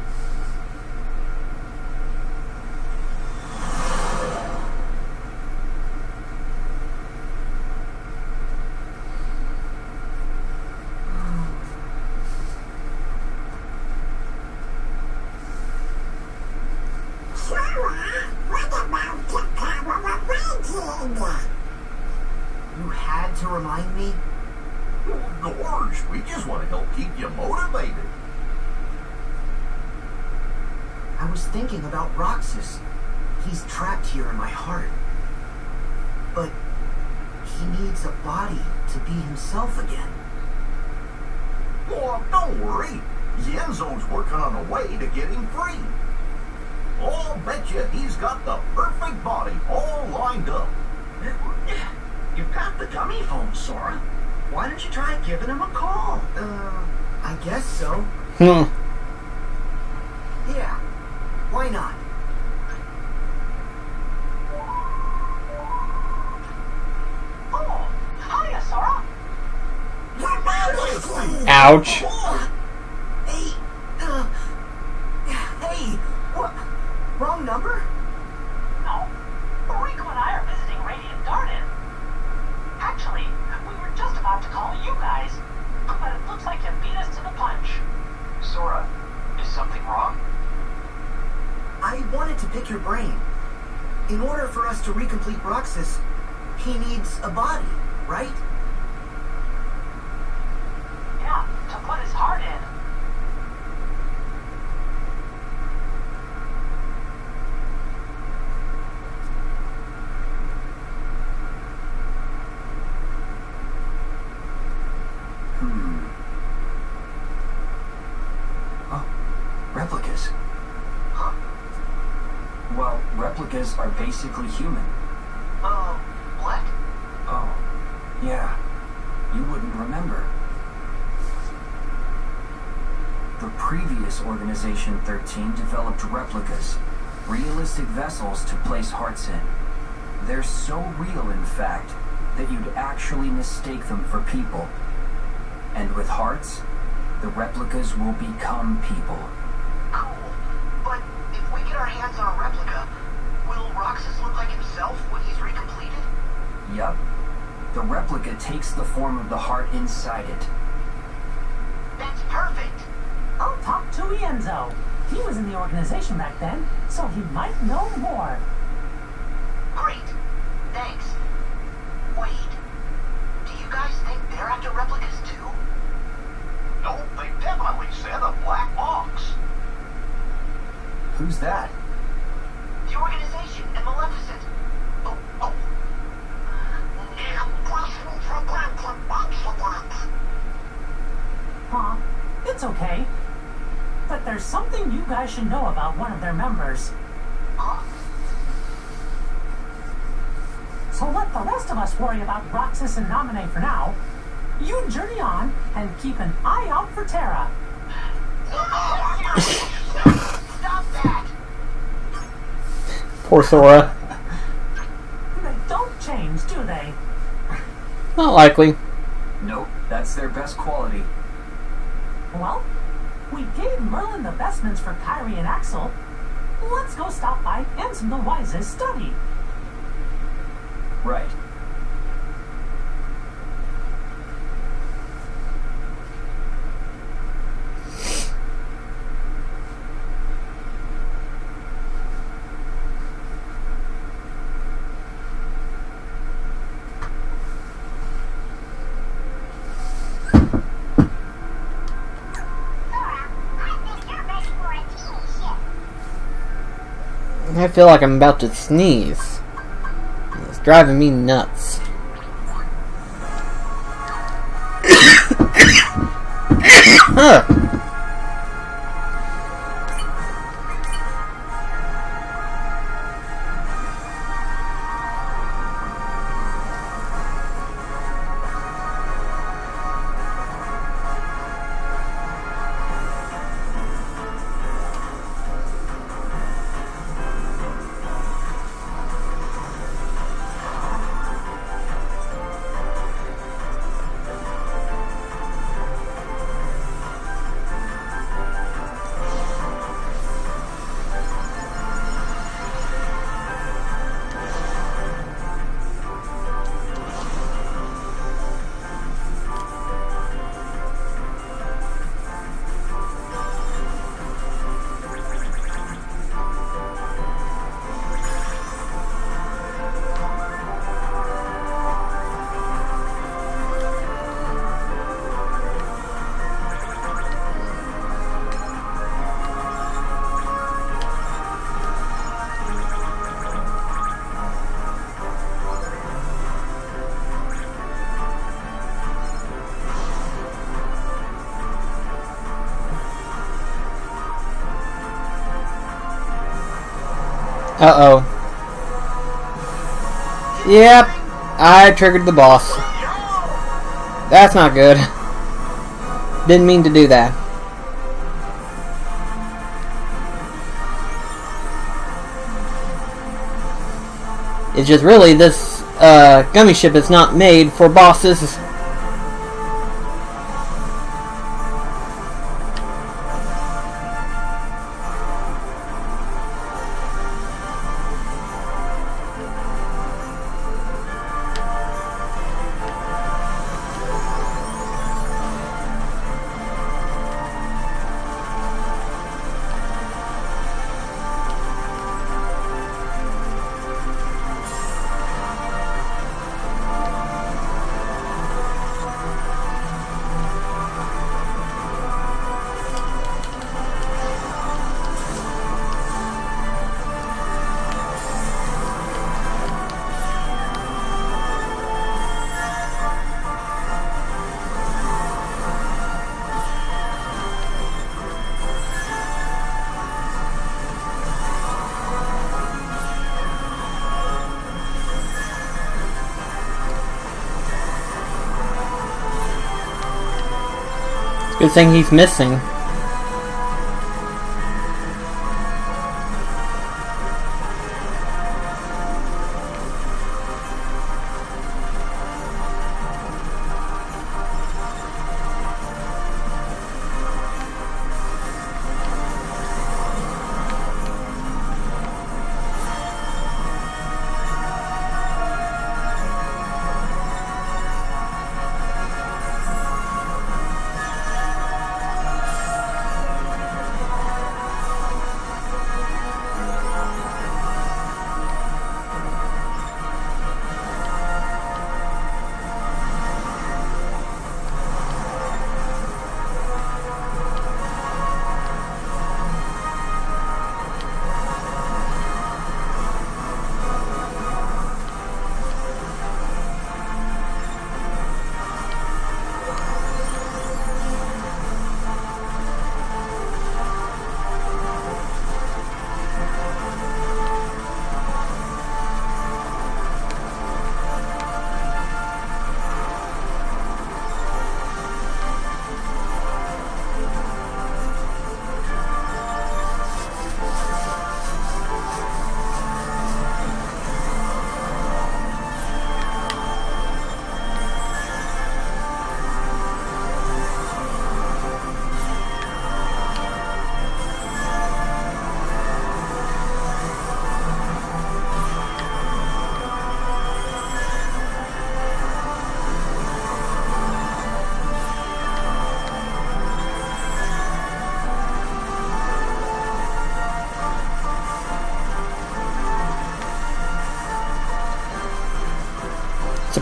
basically human. Oh, uh, what? Oh, yeah. You wouldn't remember. The previous Organization 13 developed replicas, realistic vessels to place hearts in. They're so real, in fact, that you'd actually mistake them for people. And with hearts, the replicas will become people. Of us worry about Roxas and Naminé for now. You journey on and keep an eye out for Terra. Stop that! Poor Sora. They don't change, do they? Not likely. Nope, that's their best quality. Well, we gave Merlin the vestments for Kairi and Axel. Let's go stop by Yen Sid the Wise's study. Right. Sora, I think you're ready for a team shift. I feel like I'm about to sneeze. It's driving me nuts. Uh oh. Yep, I triggered the boss. That's not good. Didn't mean to do that. It's just really this uh, gummy ship is not made for bosses. Good thing he's missing.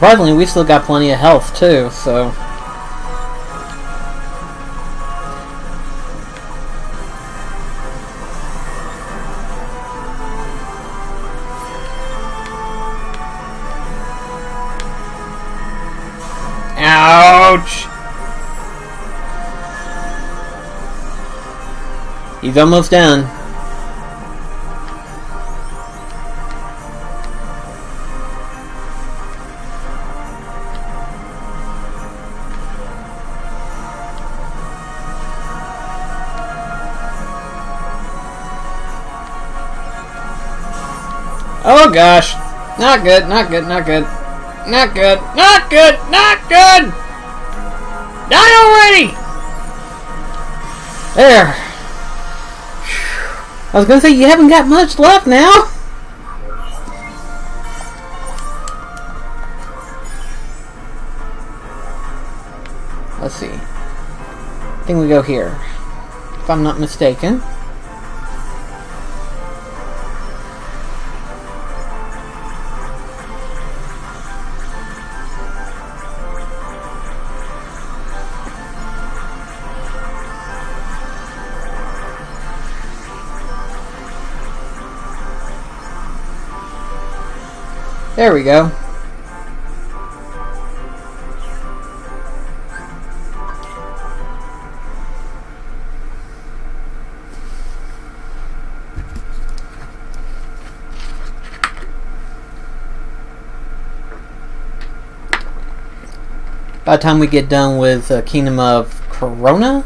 Surprisingly, we still got plenty of health too, so. Ouch! He's almost done. Oh gosh. Not good, not good, not good. Not good, not good, not good! Die already! There. I was gonna say, you haven't got much left now. Let's see. I think we go here. If I'm not mistaken. There we go. By the time we get done with uh, Kingdom of Corona,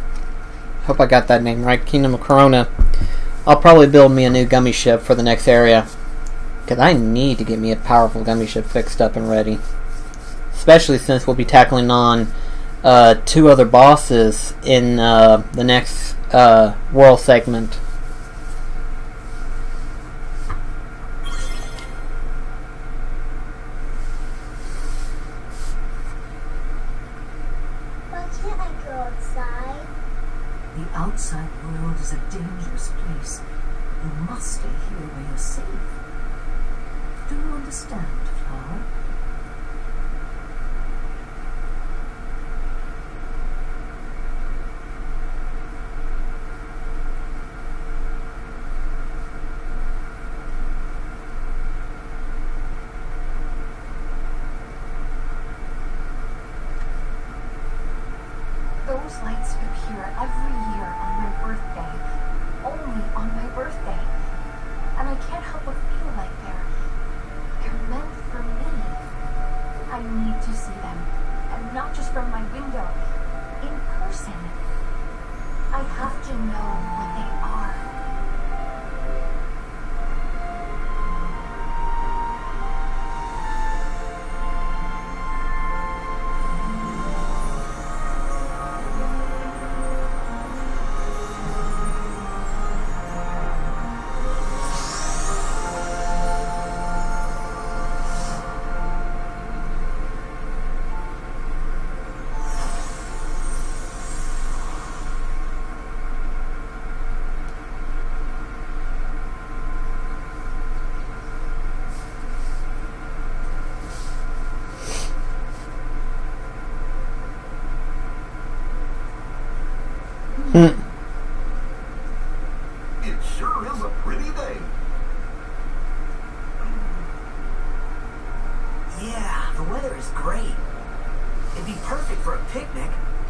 hope I got that name right, Kingdom of Corona, I'll probably build me a new gummy ship for the next area. Because I need to get me a powerful gummy ship fixed up and ready. Especially since we'll be tackling on uh, two other bosses in uh, the next uh, world segment.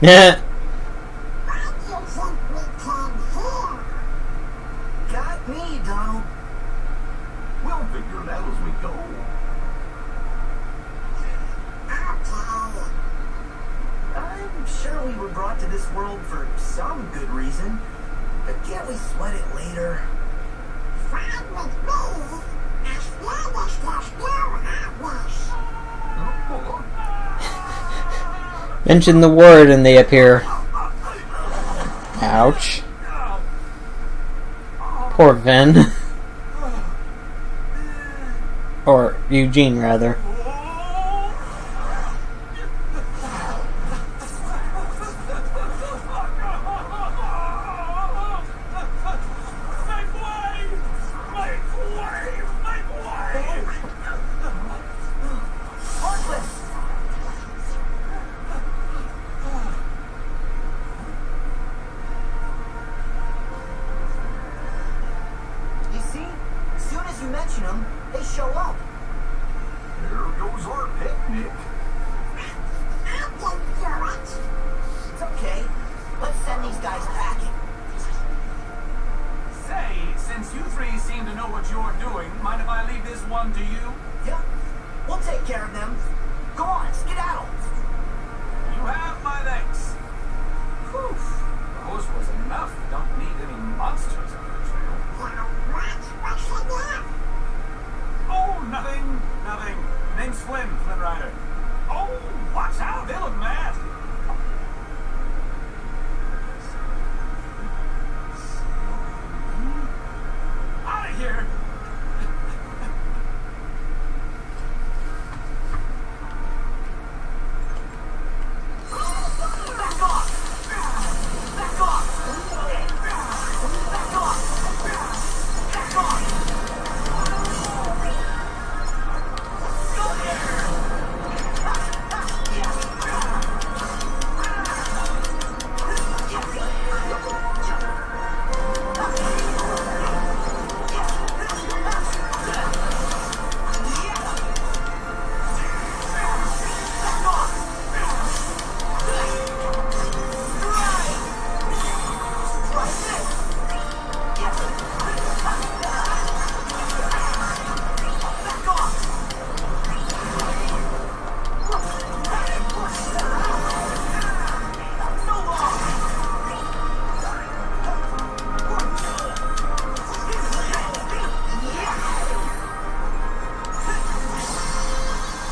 Yeah. Mention the word and they appear. Ouch. Poor Ven. or Eugene, rather.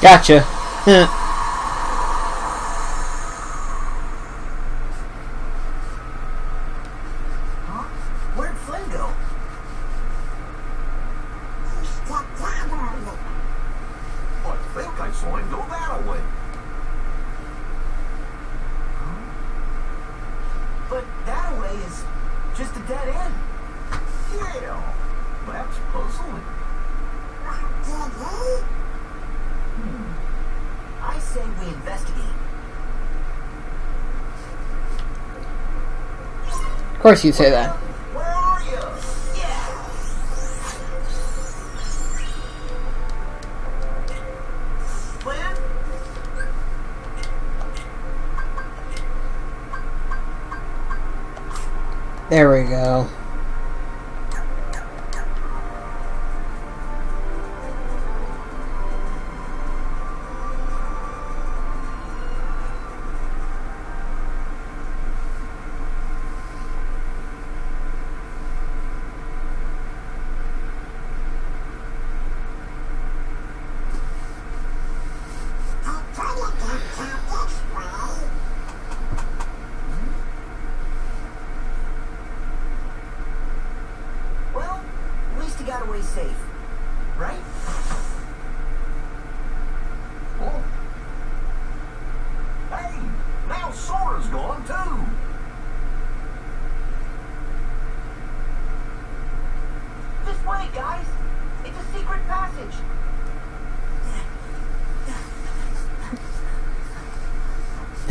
Gotcha. course you'd say that. There we go.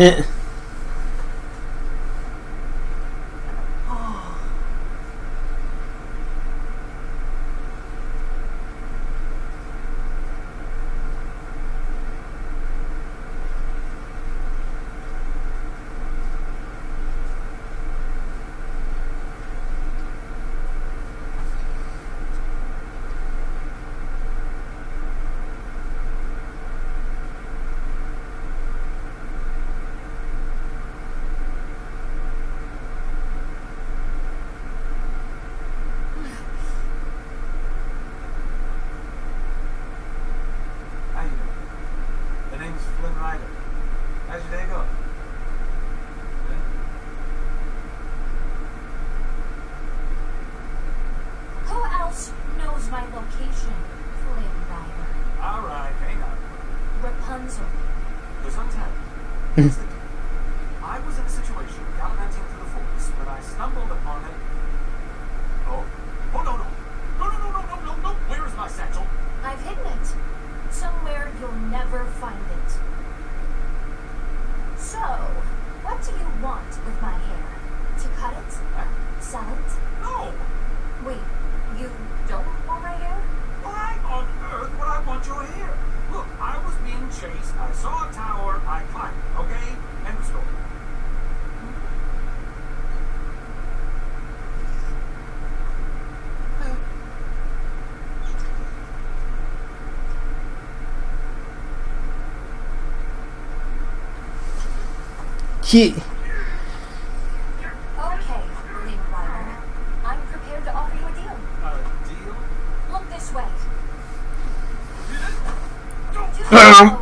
Heh. He. Okay, I'm prepared to offer you a deal. A deal? Look this way. Um.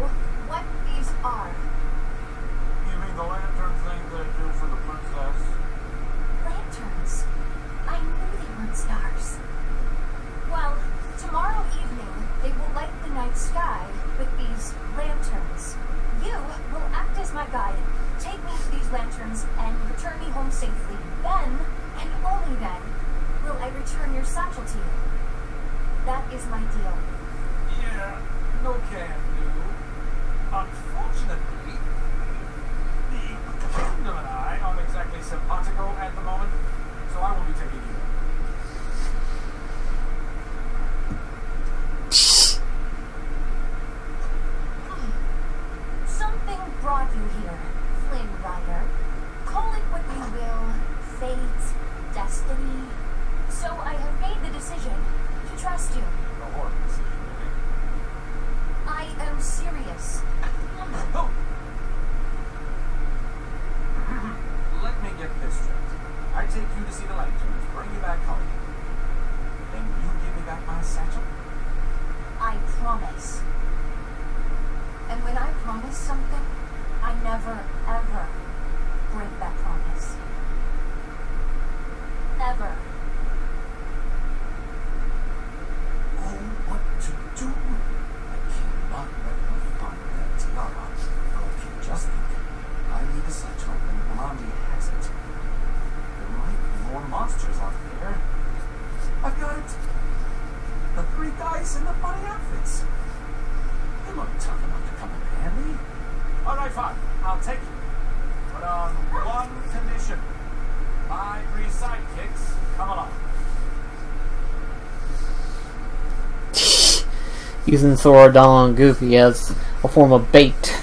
using Sora, Donald, and Goofy as a form of bait.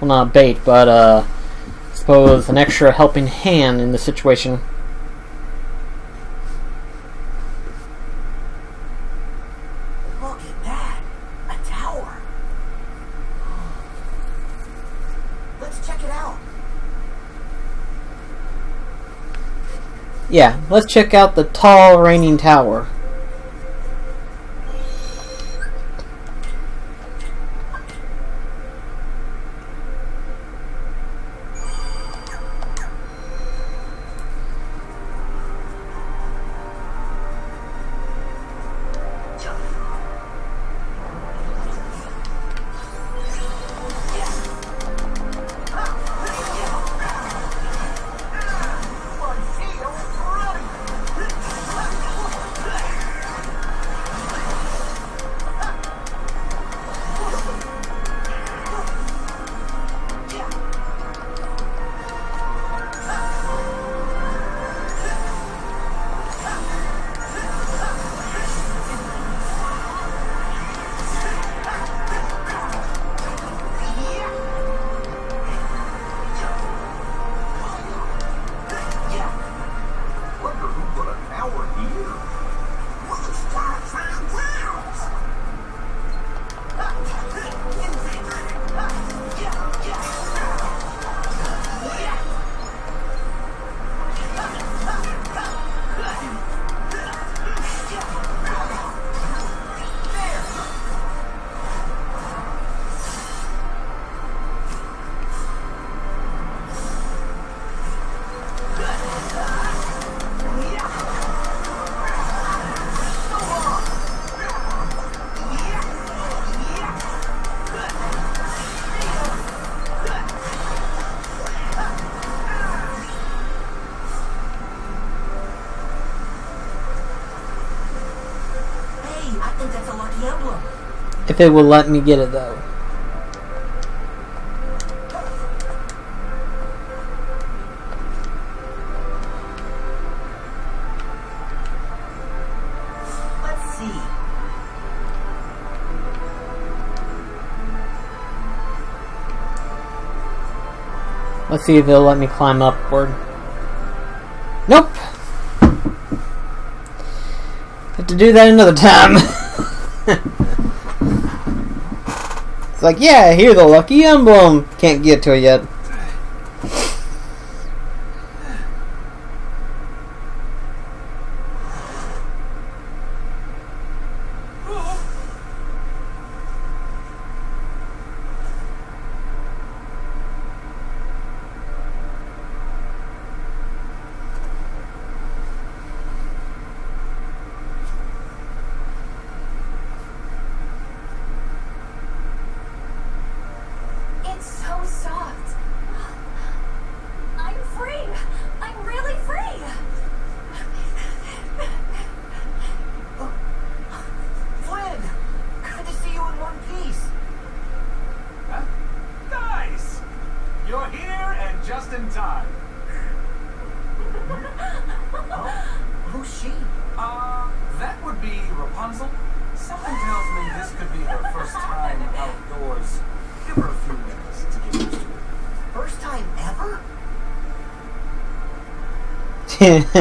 Well, not bait, but uh, suppose an extra helping hand in the situation. Look at that, a tower. Let's check it out. Yeah, let's check out the tall reigning tower. If it will let me get it though. Let's see if they'll let me climb upward. Nope! Have to do that another time. It's like, yeah, here the lucky emblem. Can't get to it yet.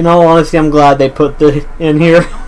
in all honesty, I'm glad they put the in here.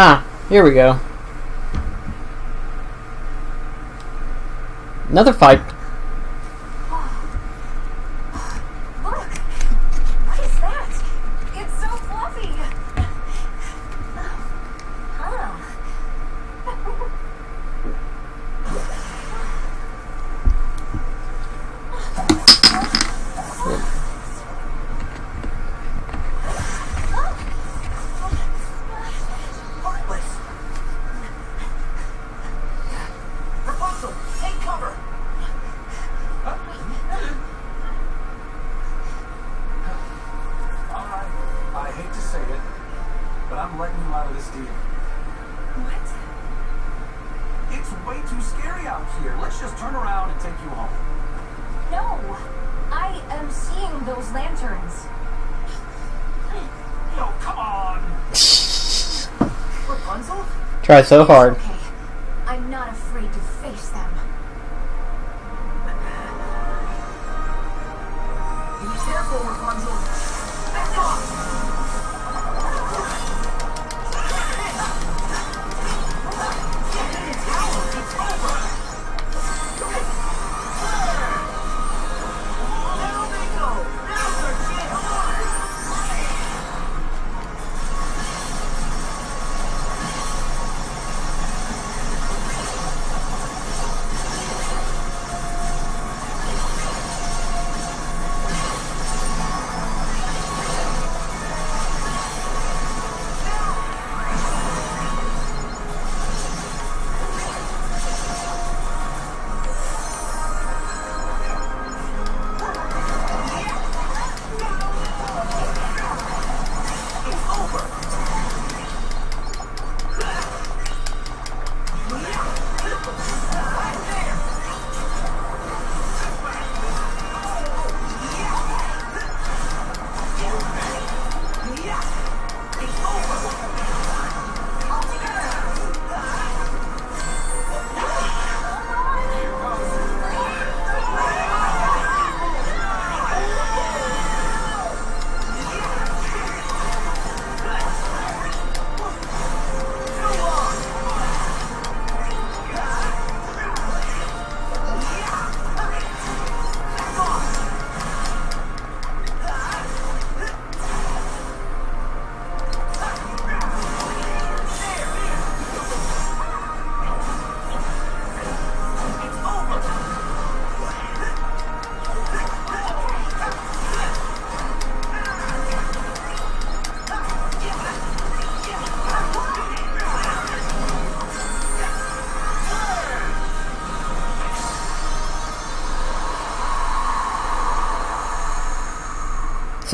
Ah, here we go. Another five So hard.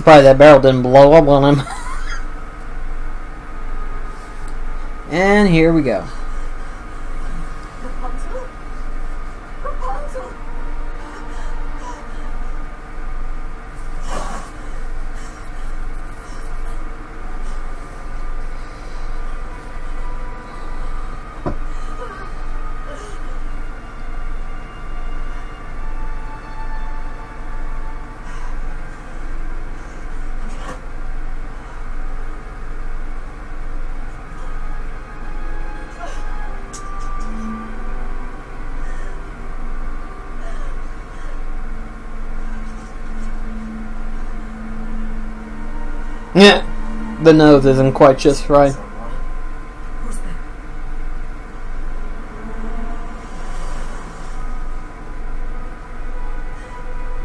Surprised that barrel didn't blow up on him. and here we go. The nose isn't quite just right. Who's that?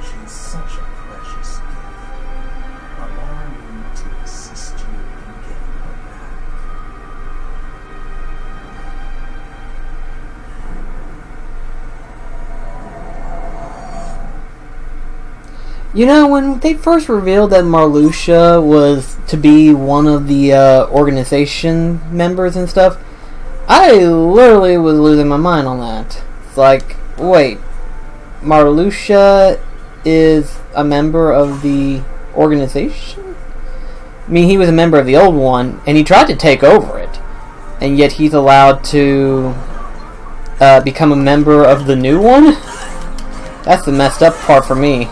She's such a precious gift. Allow me to assist you in getting her back. You know, when they first revealed that Marluxia was to be one of the uh, organization members and stuff, I literally was losing my mind on that. It's like, wait, Marluxia is a member of the organization? I mean, he was a member of the old one, and he tried to take over it, and yet he's allowed to uh, become a member of the new one? That's the messed up part for me.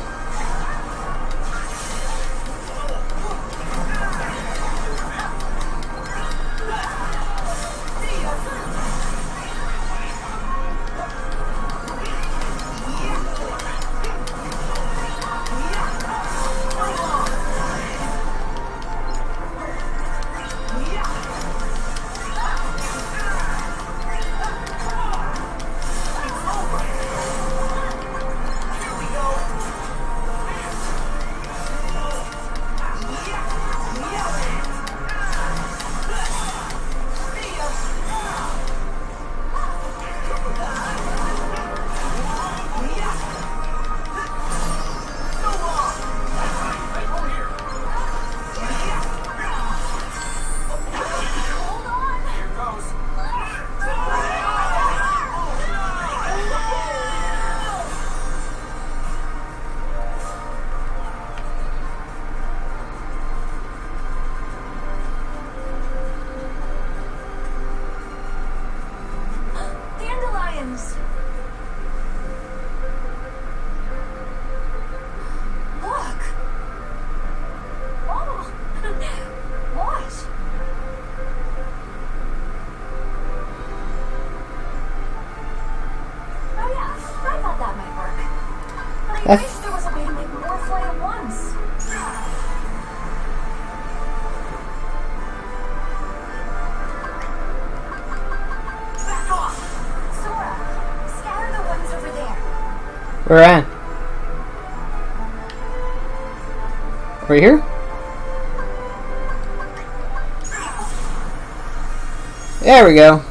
There we go.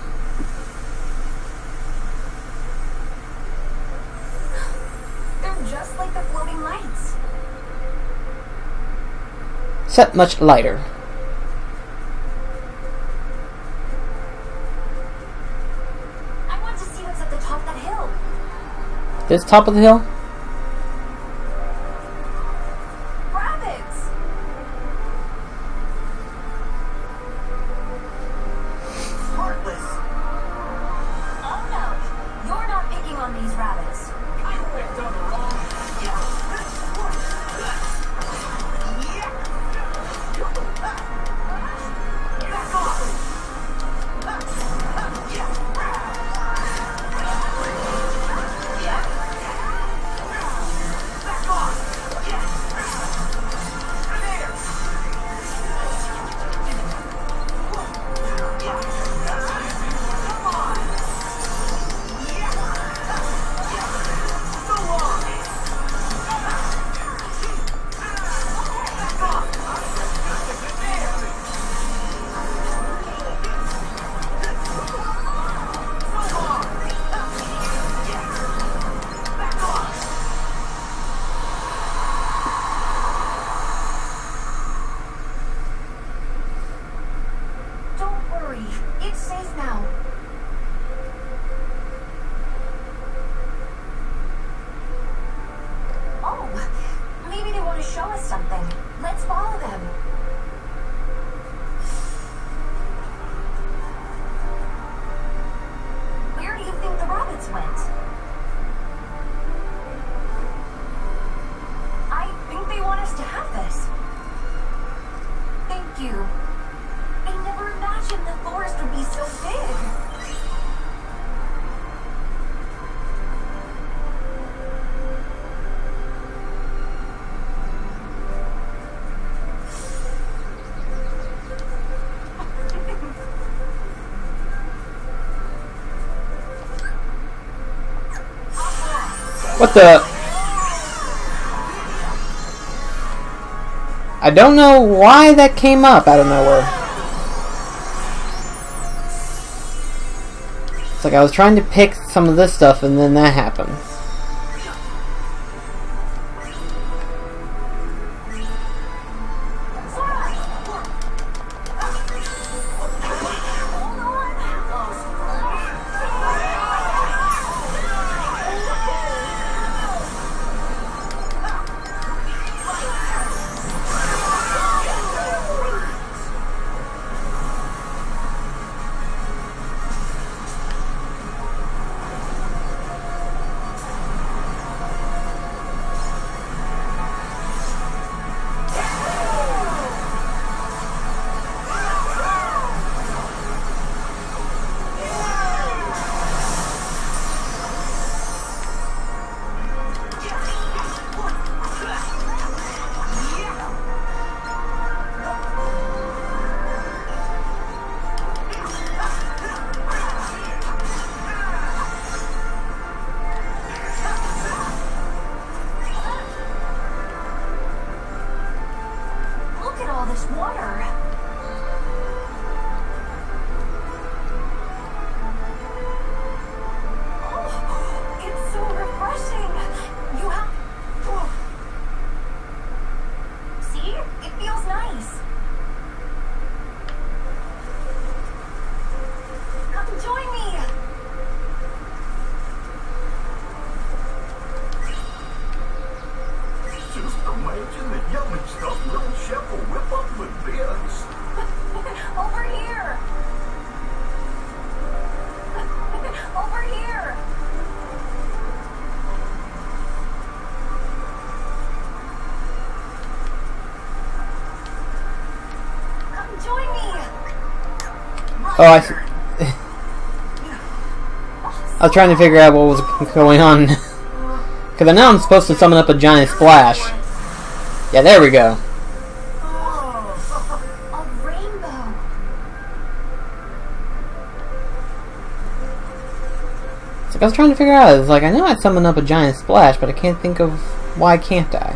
They're just like the floating lights. Set much lighter. I want to see what's at the top of that hill. This top of the hill? something. Let's follow. What the? I don't know why that came up out of nowhere. It's like I was trying to pick some of this stuff and then that happened. Oh, I. I was trying to figure out what was going on. Because I know I'm supposed to summon up a giant splash. Yeah, there we go. It's like I was trying to figure out. It's like I know I summoned up a giant splash, but I can't think of why can't I.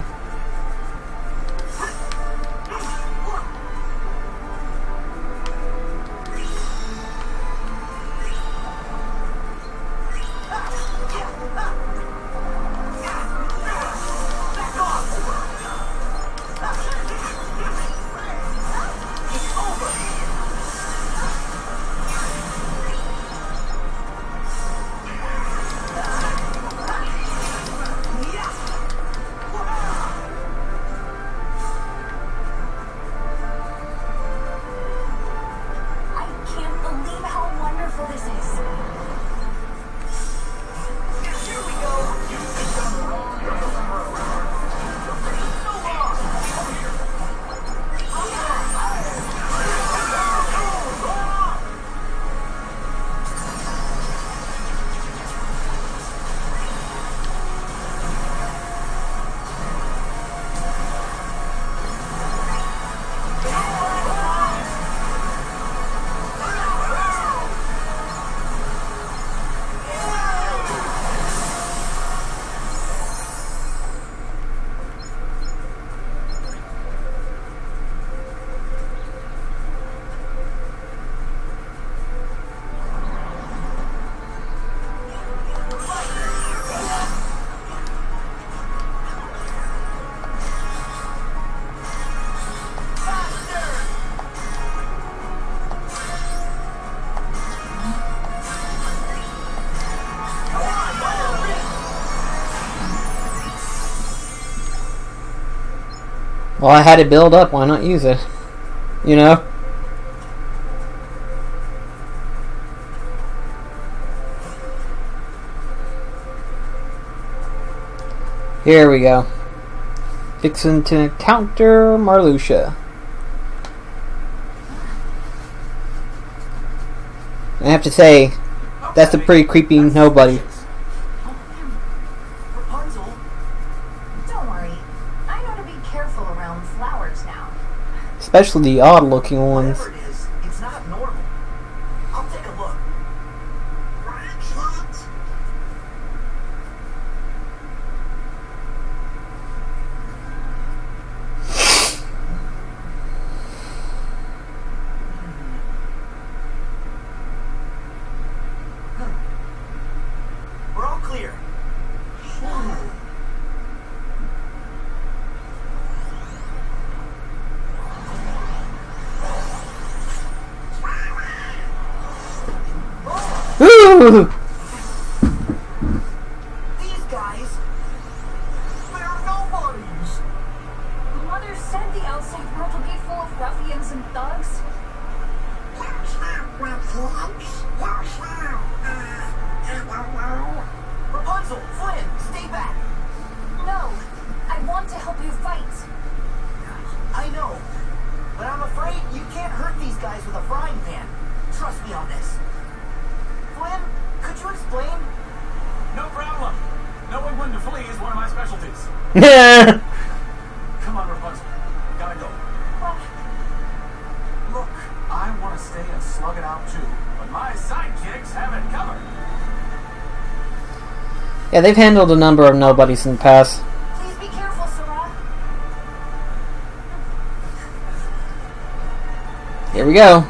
Well, I had it build up. Why not use it? You know. Here we go. Fixing to counter Marluxia. I have to say, that's a pretty creepy nobody. Rapunzel, Don't worry. I know to be careful around flowers now. Especially the odd looking ones. Yeah, they've handled a number of nobodies in the past. Careful, Here we go.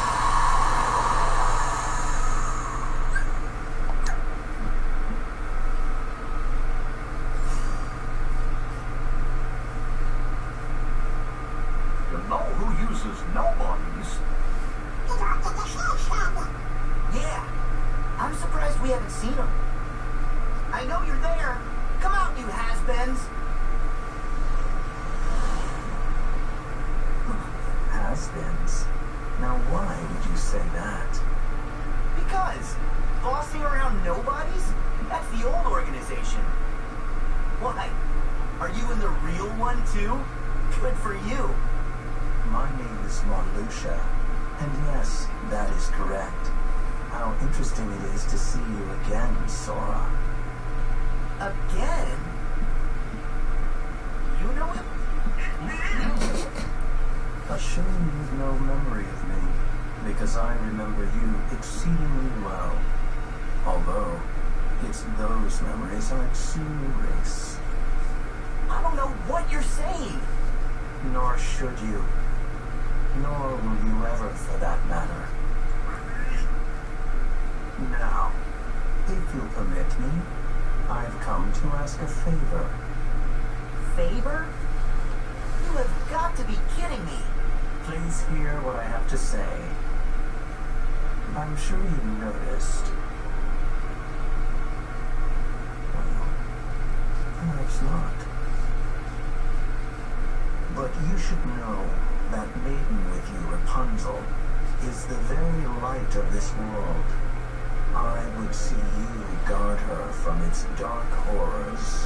from its dark horrors.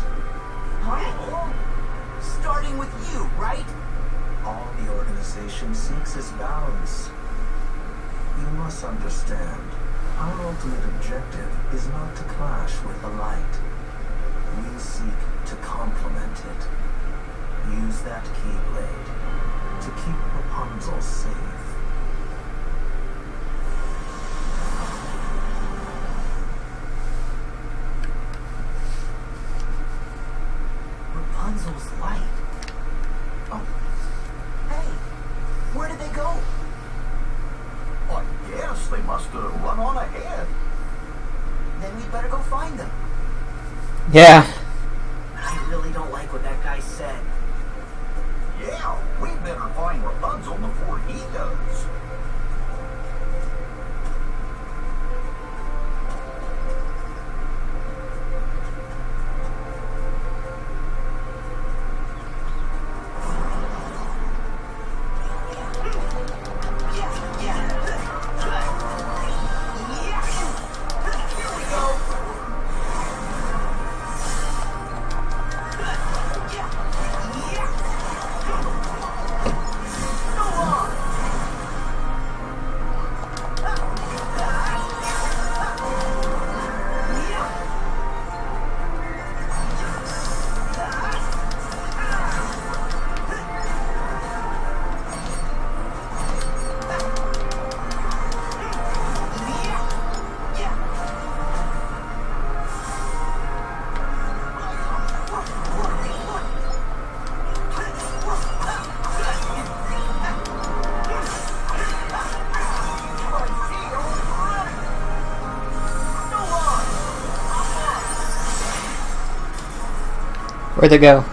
Huh? Starting with you, right? All the organization seeks is balance. You must understand, our ultimate objective is not to clash with the light. We seek to complement it. Use that keyblade to keep Rapunzel safe. Yeah. Where'd they go?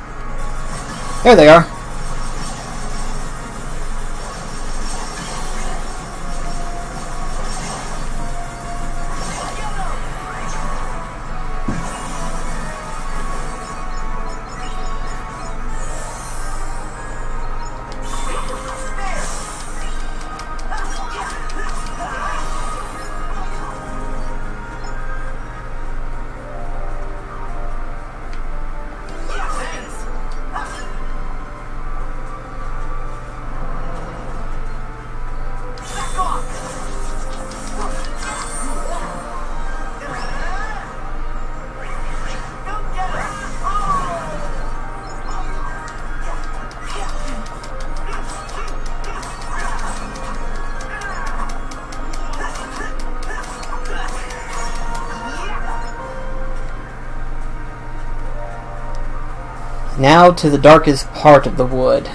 There they are. now to the darkest part of the wood.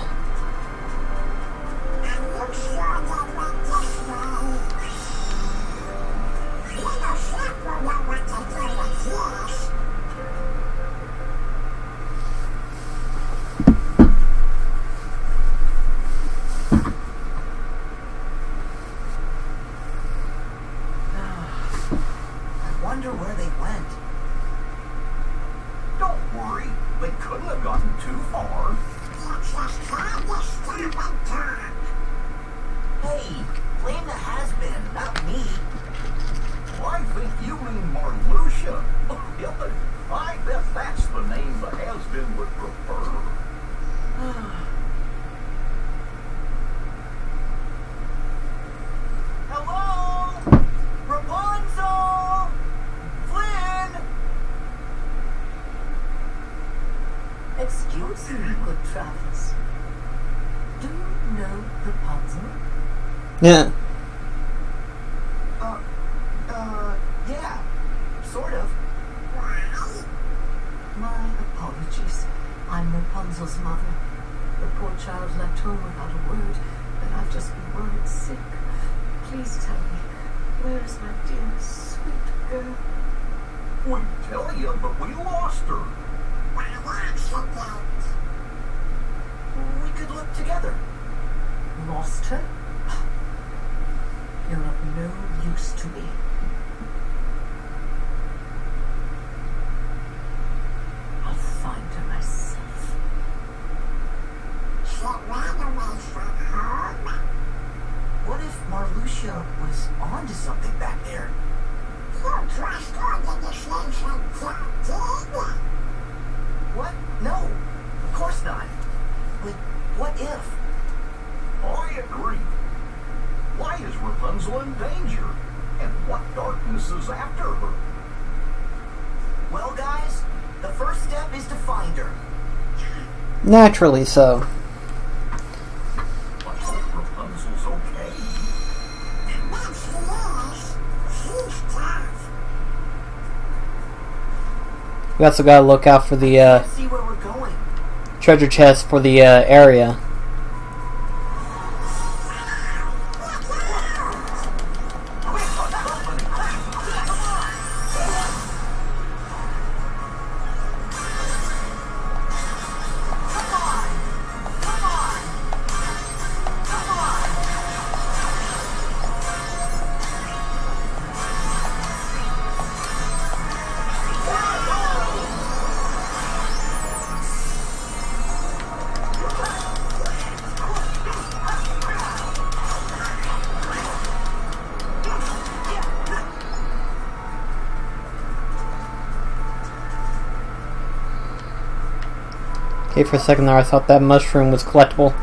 Naturally so. We also gotta look out for the uh, treasure chest for the uh, area. for a second there, I thought that mushroom was collectible.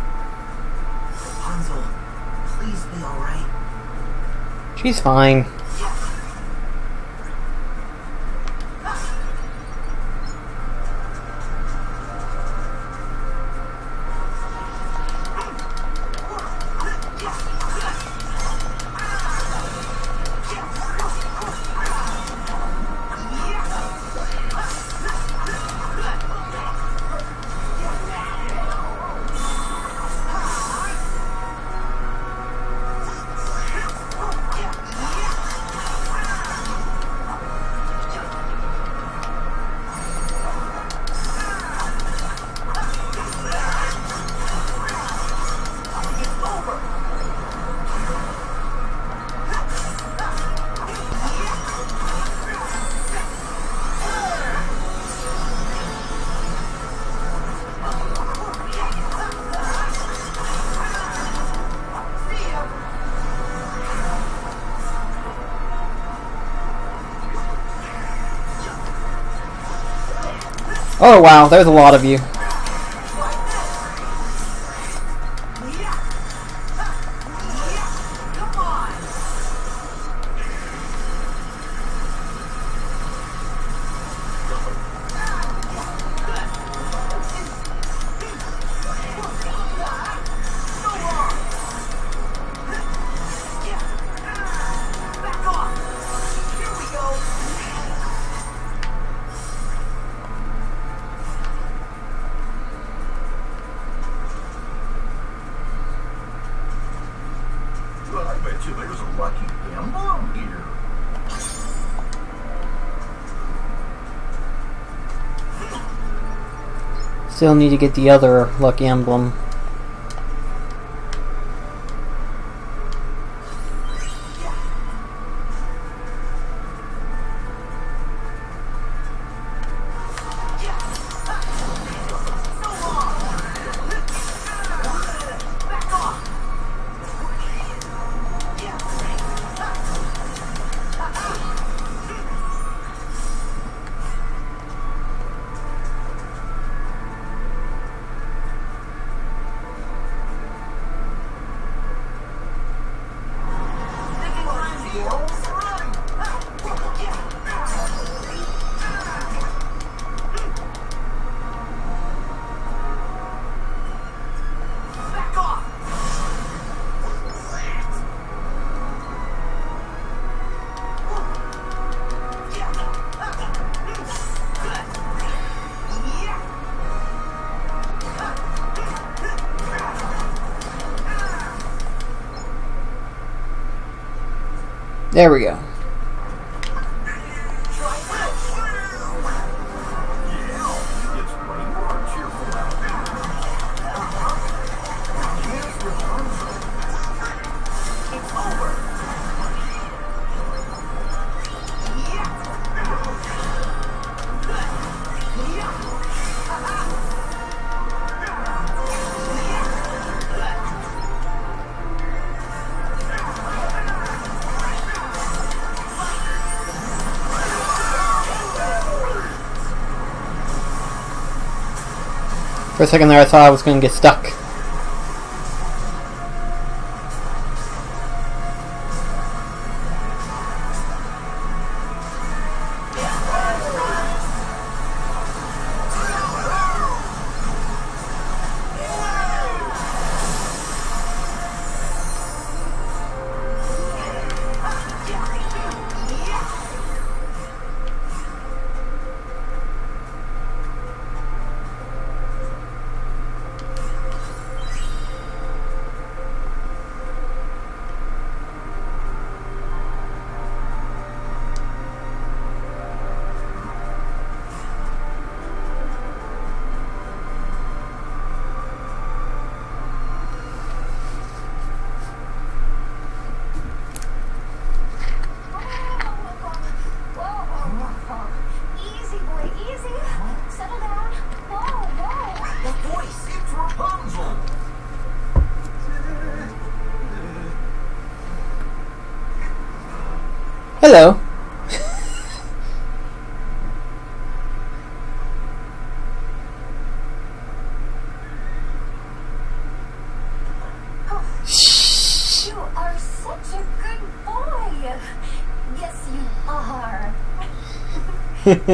Please be alright. She's fine. Oh wow, there's a lot of you. still need to get the other lucky emblem. There we go. For a second there, I thought I was going to get stuck.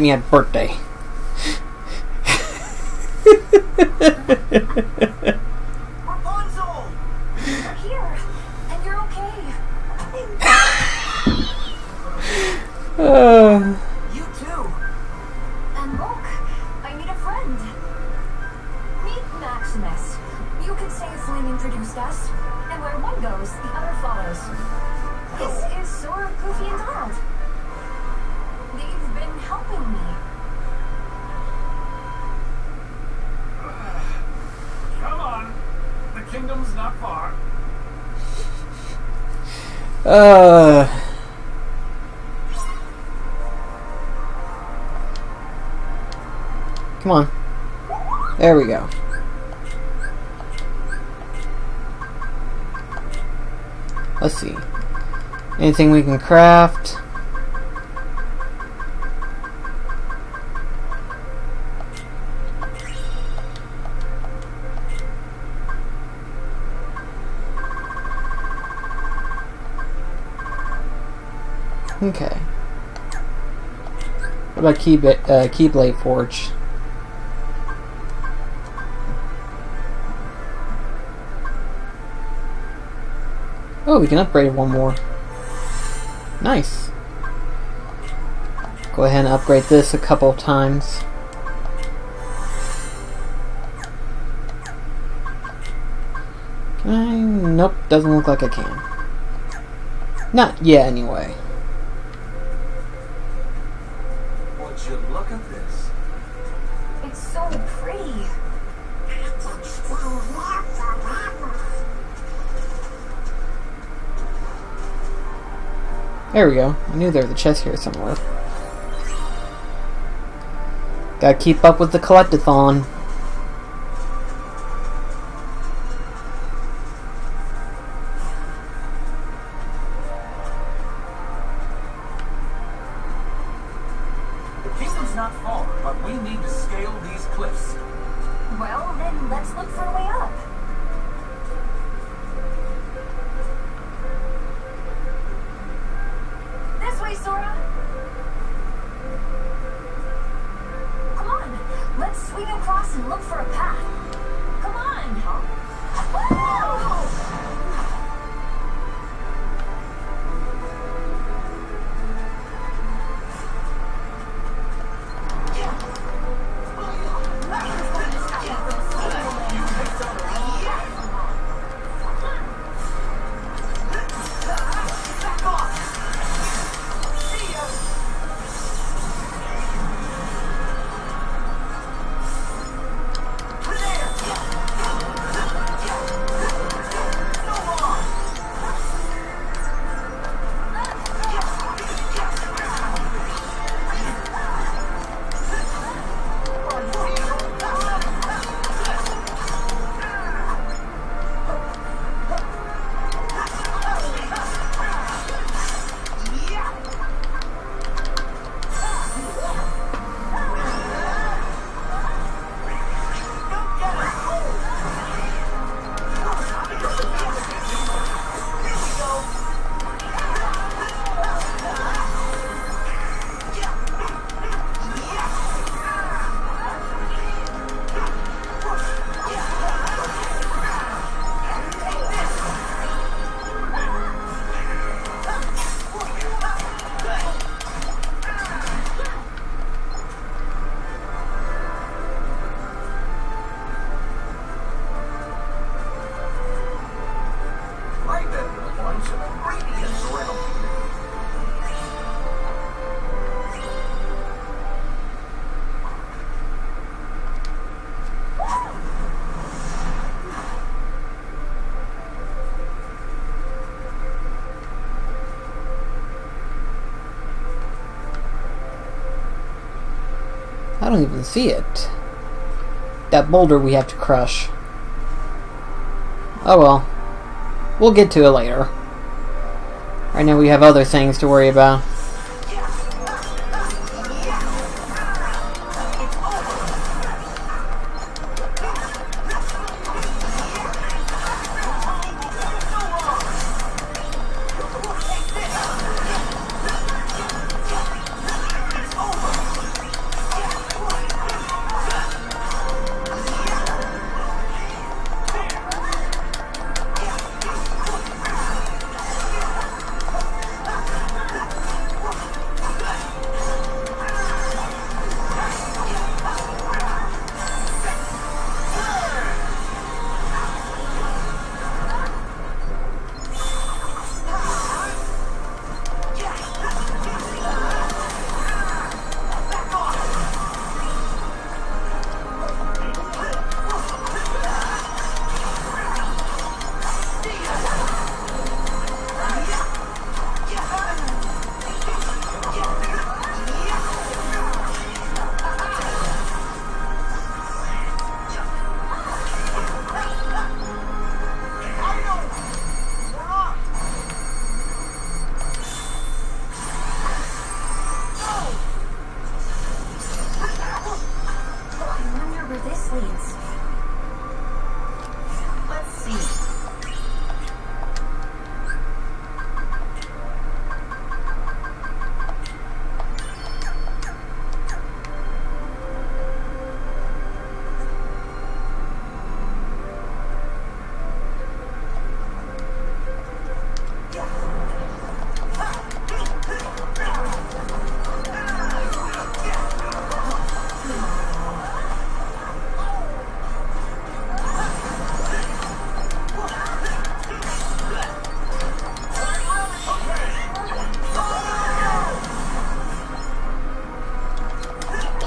me a birthday. anything we can craft. Okay. What about key uh, Keyblade Forge? Oh, we can upgrade one more. Nice. Go ahead and upgrade this a couple times. I, nope, doesn't look like I can. Not yet, anyway. There we go. I knew there was a chest here somewhere. Gotta keep up with the collectathon. Don't even see it. That boulder we have to crush. Oh well. We'll get to it later. Right now we have other things to worry about.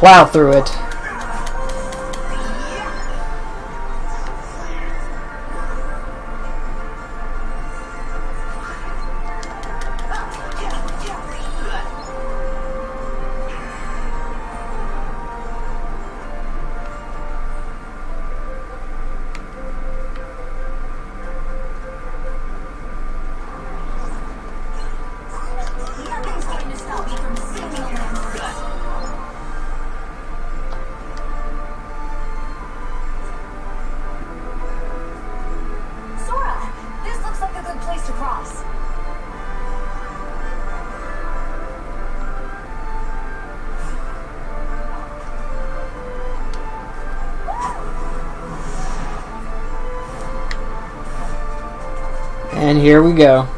Plow through it. here we go.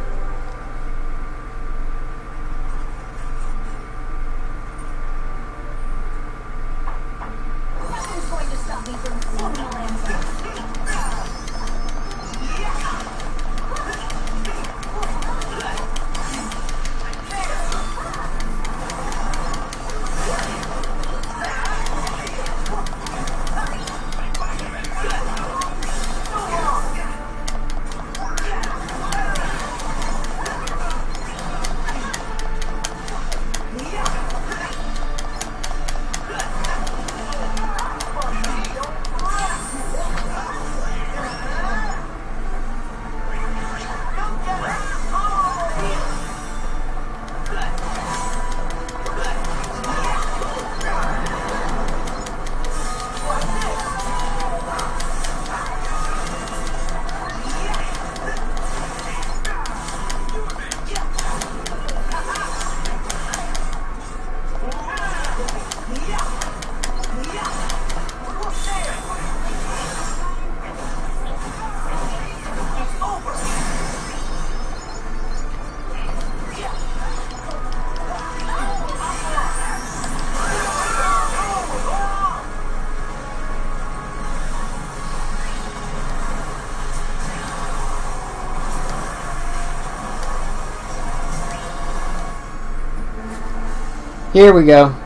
Here we go.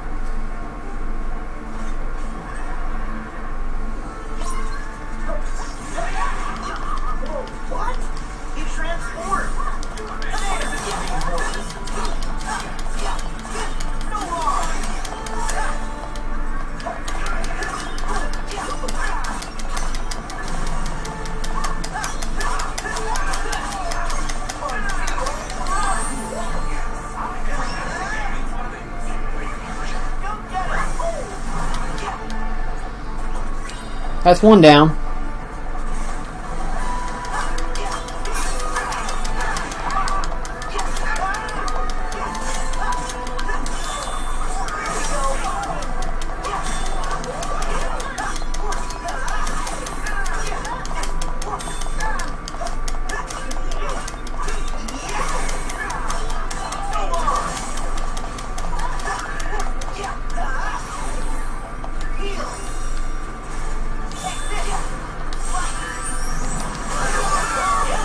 That's one down.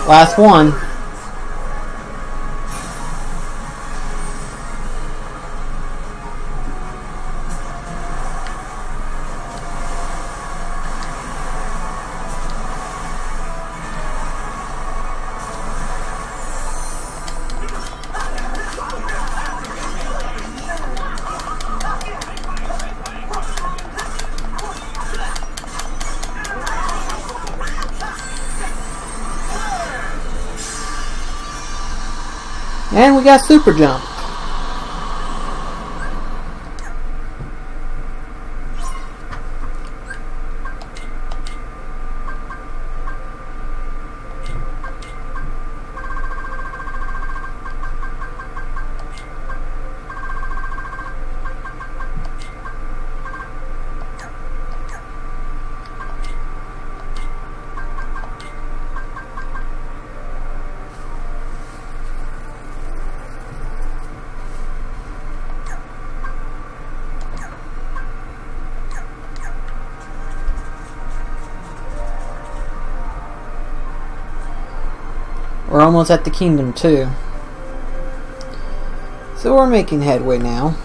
Last one. And we got super jump. Was at the kingdom too. So we're making headway now.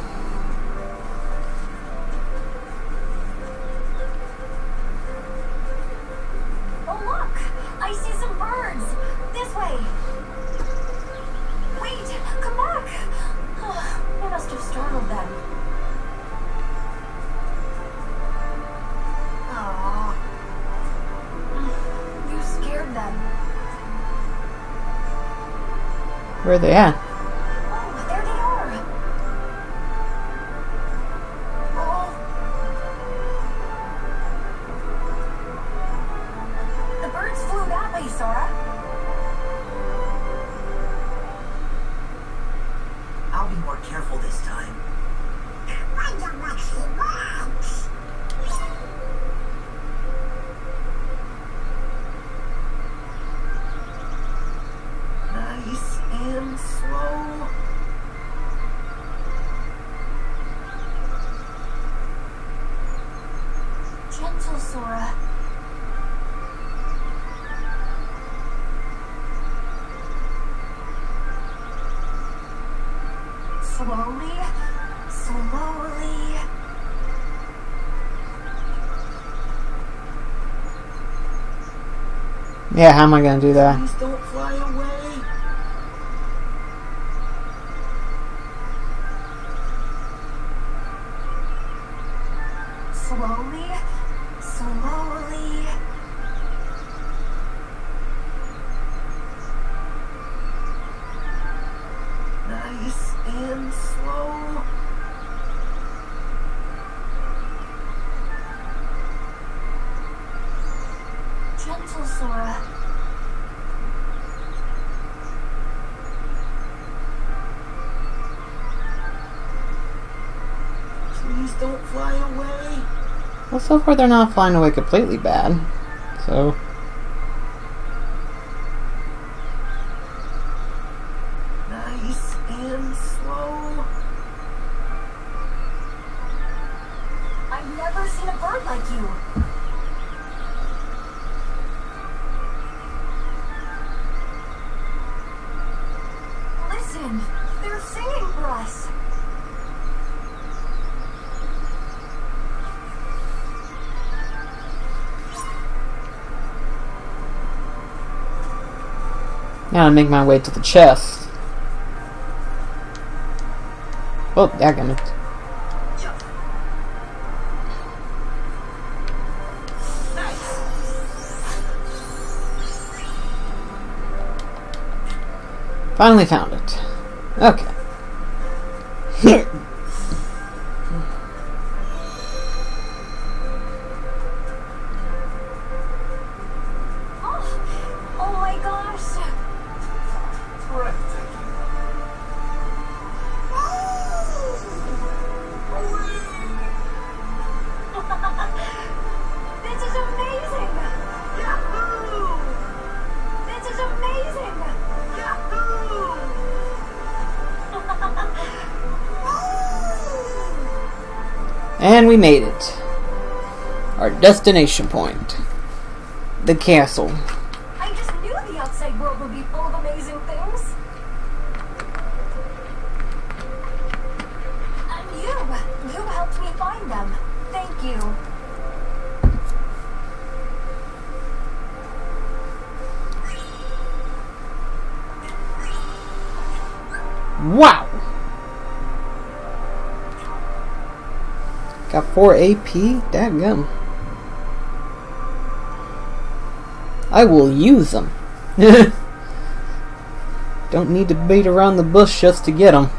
Yeah, how am I gonna do that? so far they're not flying away completely bad. So, Now I make my way to the chest. Oh, daggone it. Finally found it. Okay. we made it. Our destination point. The castle. 4 AP? Dadgum. I will use them. Don't need to beat around the bush just to get them.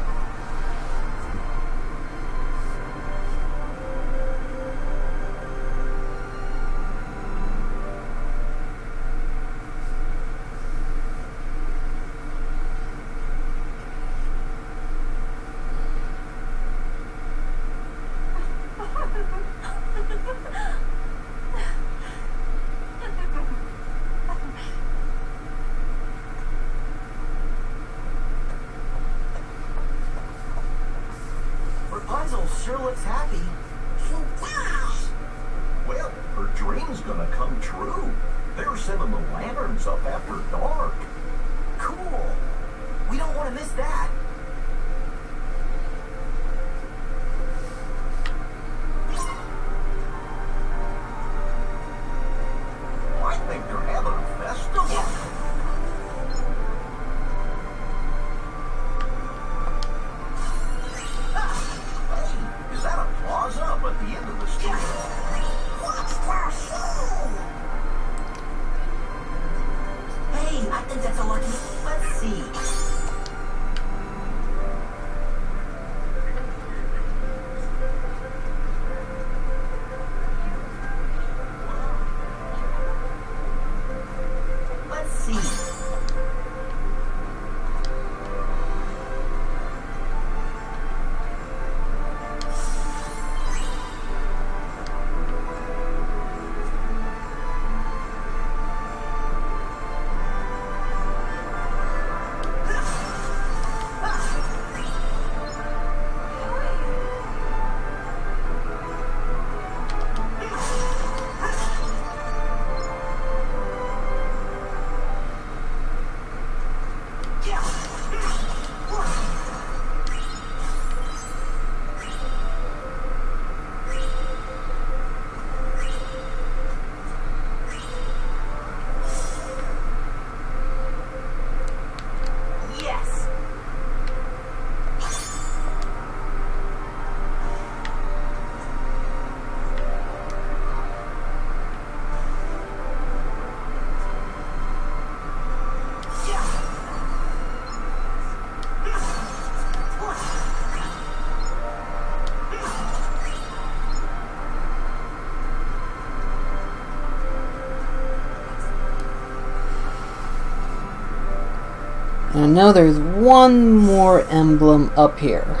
know there's one more emblem up here.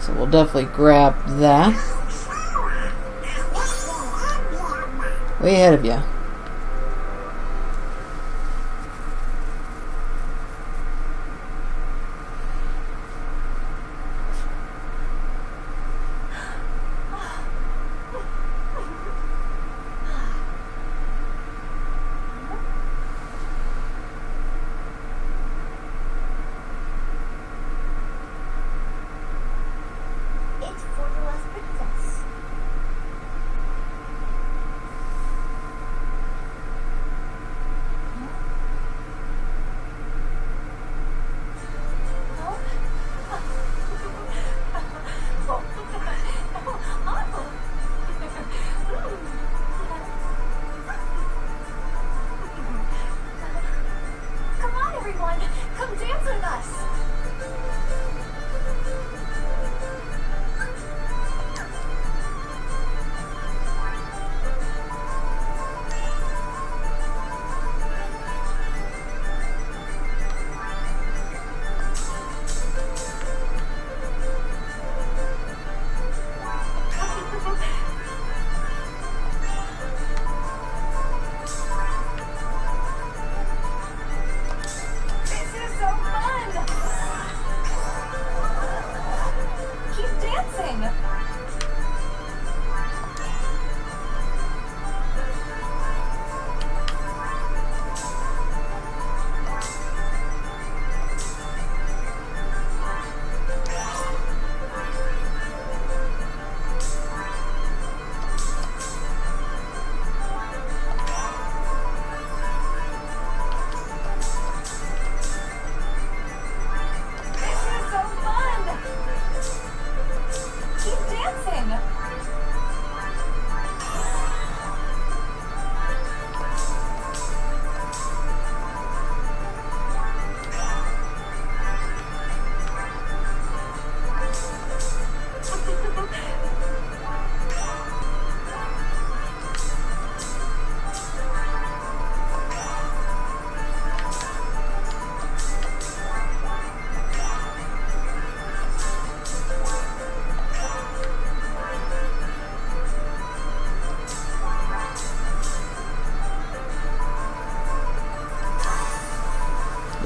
So we'll definitely grab that. Way ahead of you.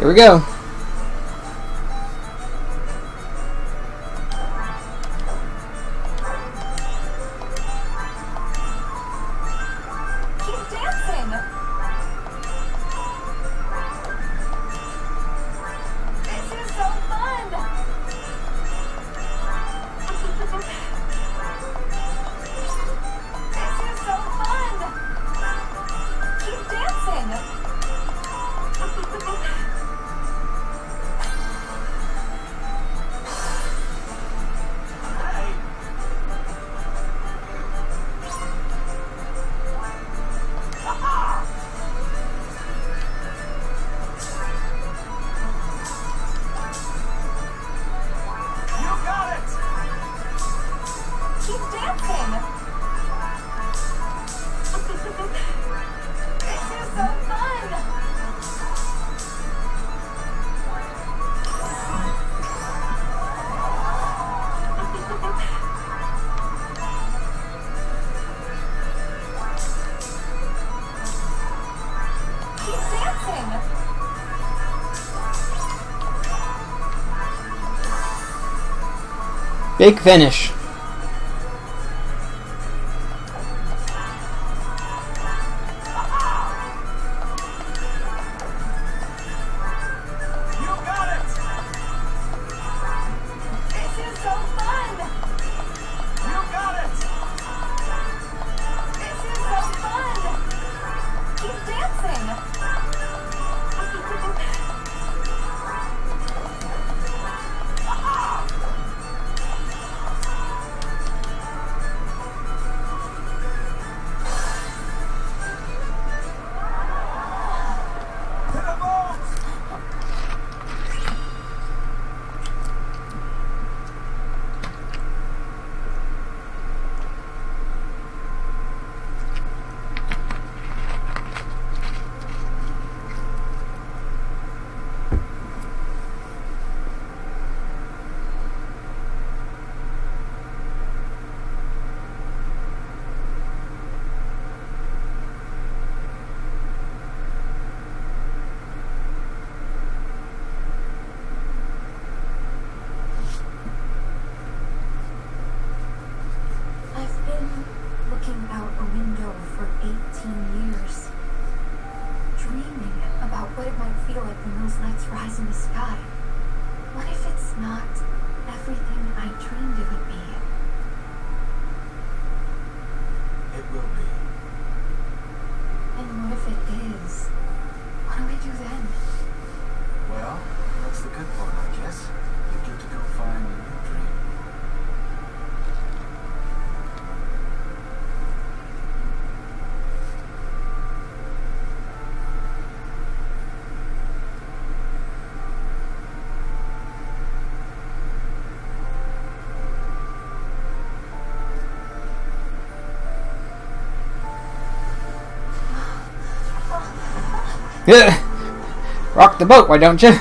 Here we go. Big finish. Rock the boat, why don't you?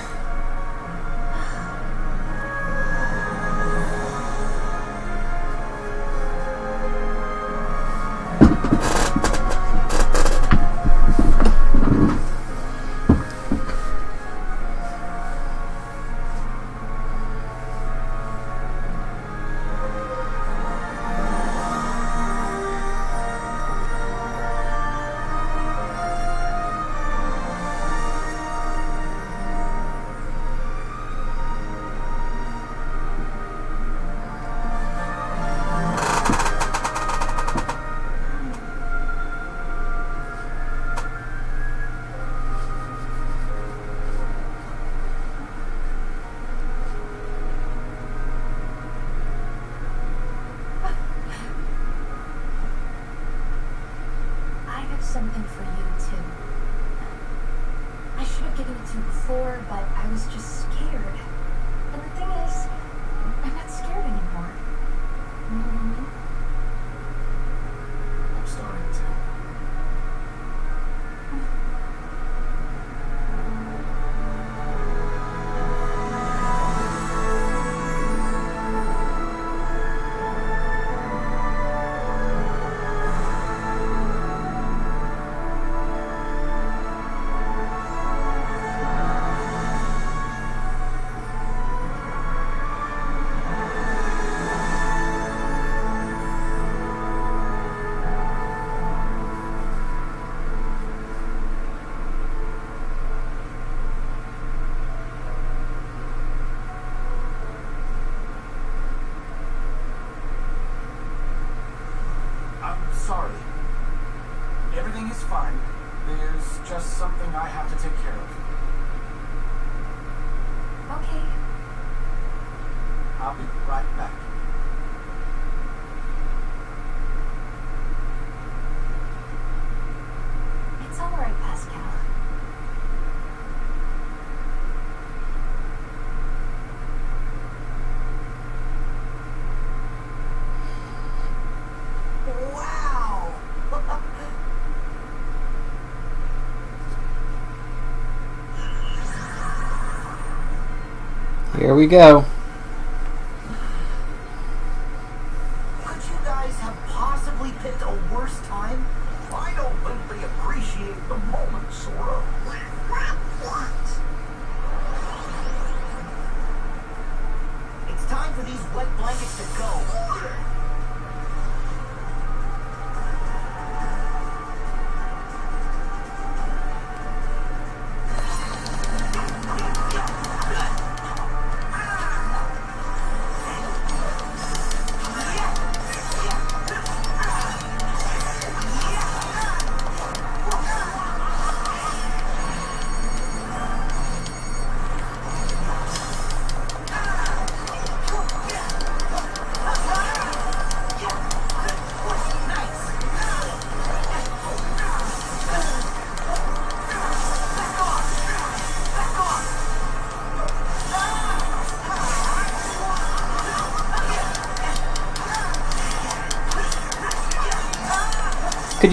Here we go.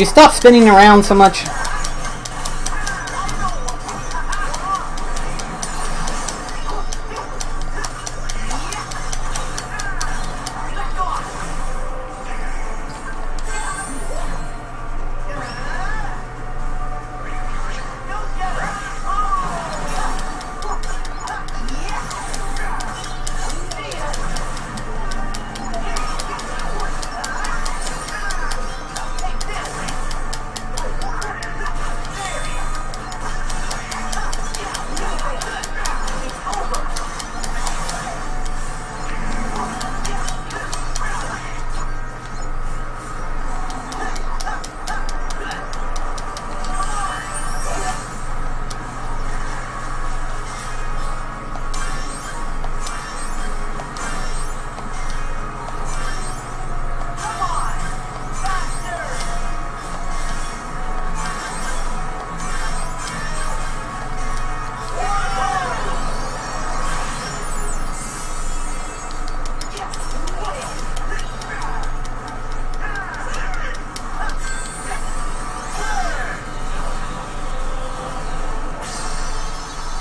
you stop spinning around so much?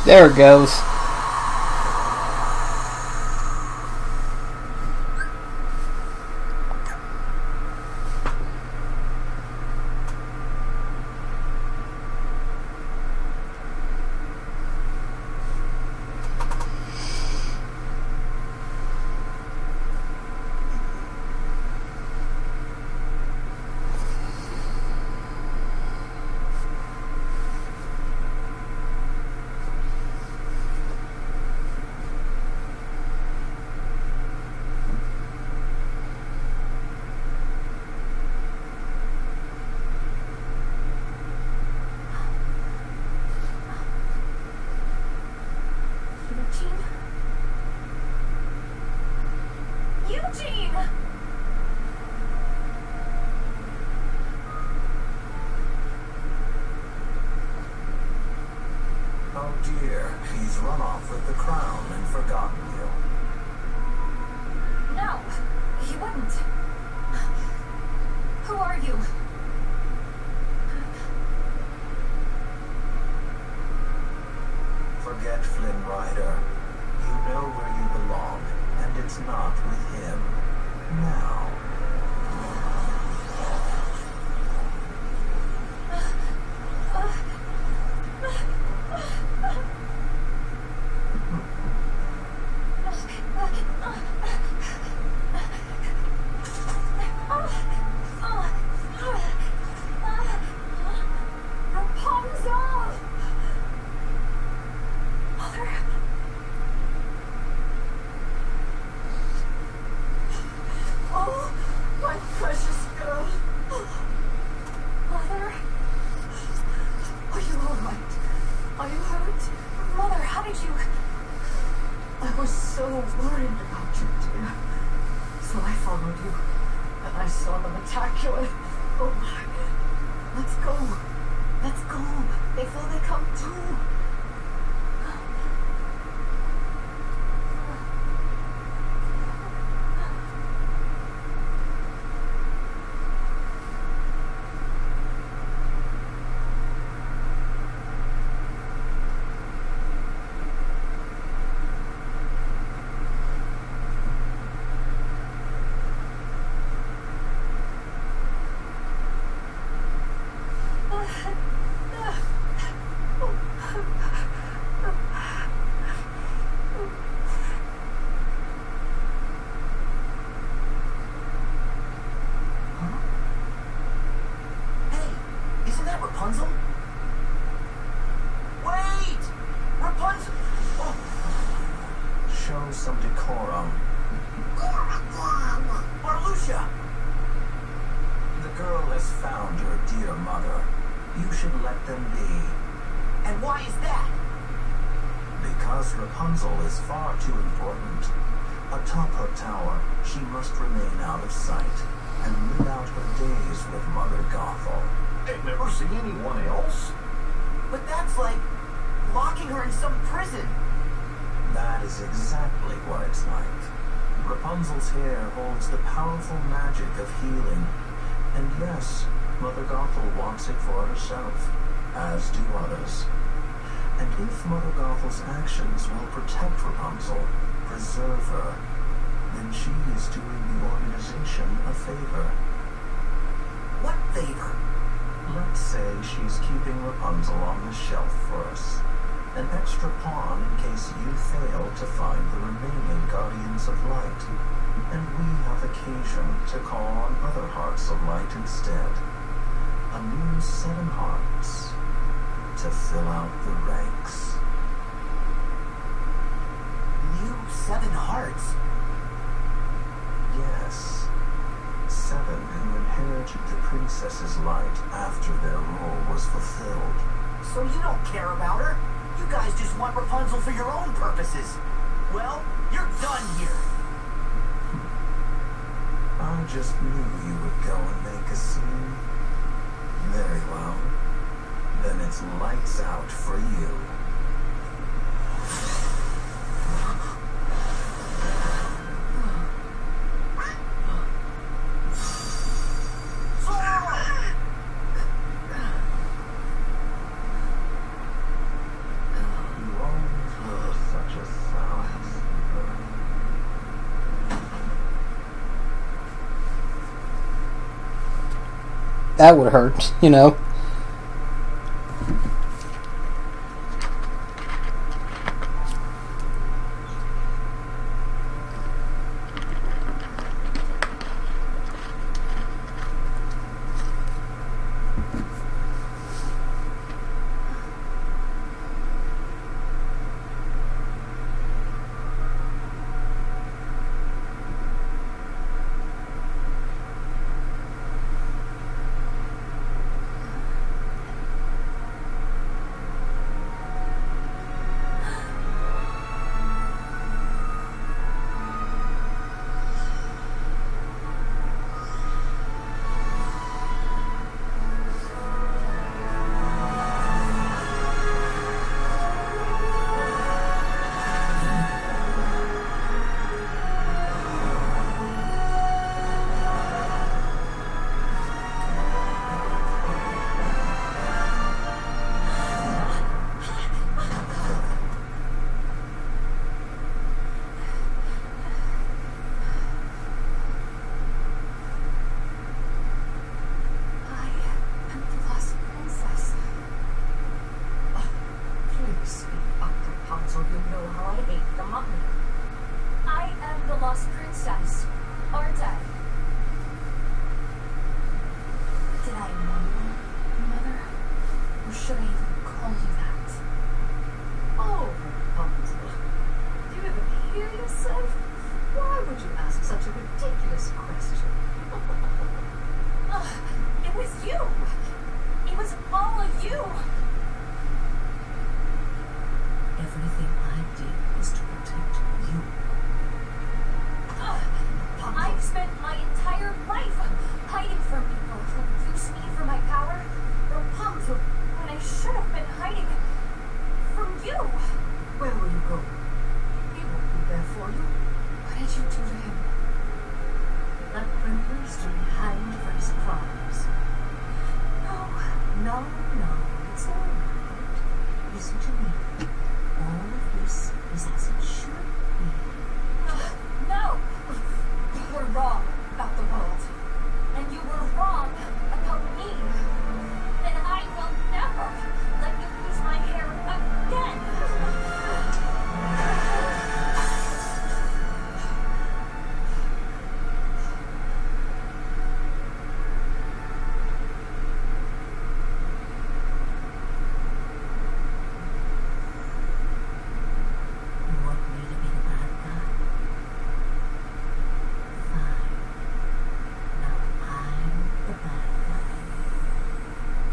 There it goes. Hair holds the powerful magic of healing. And yes, Mother Gothel wants it for herself, as do others. And if Mother Gothel's actions will protect Rapunzel, preserve her, then she is doing the organization a favor. What favor? Let's say she's keeping Rapunzel on the shelf for us. An extra pawn in case you fail to find the remaining Guardians of Light. And we have occasion to call on other Hearts of Light instead. A new seven hearts to fill out the ranks. New Seven Hearts. Yes. Seven who inherited the princess's light after their role was fulfilled. So you don't care about her? You guys just want Rapunzel for your own purposes. Well, you're done here. I just knew you would go and make a scene. Very well. Then it's lights out for you. that would hurt, you know.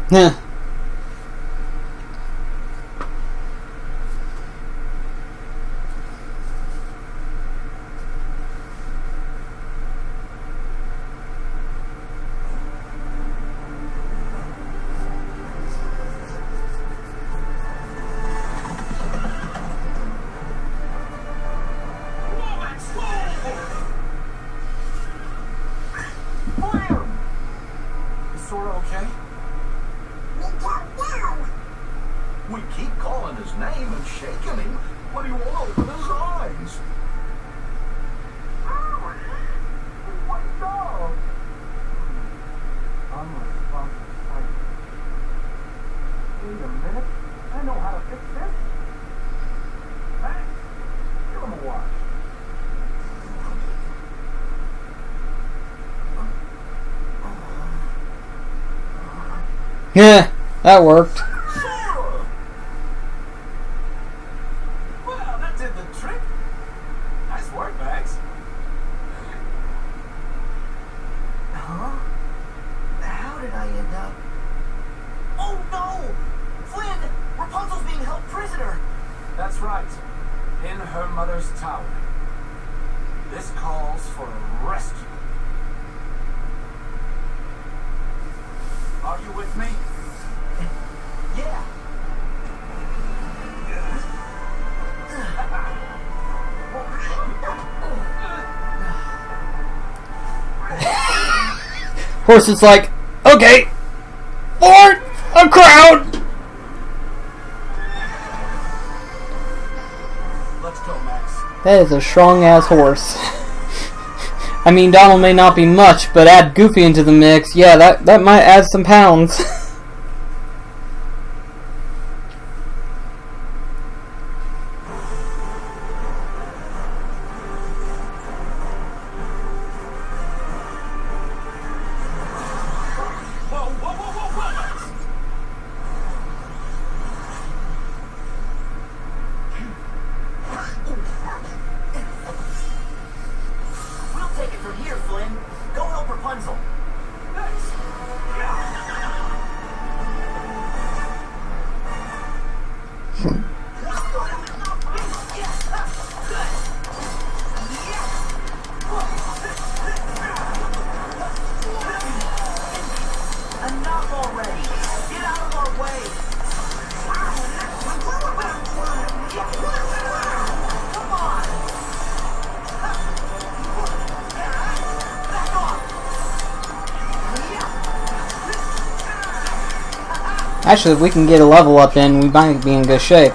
Yeah. Yeah, that worked. course, it's like, okay, for a crowd. That is a strong ass horse. I mean, Donald may not be much, but add Goofy into the mix, yeah, that, that might add some pounds. Actually, if we can get a level up in, we might be in good shape.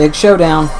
Big showdown.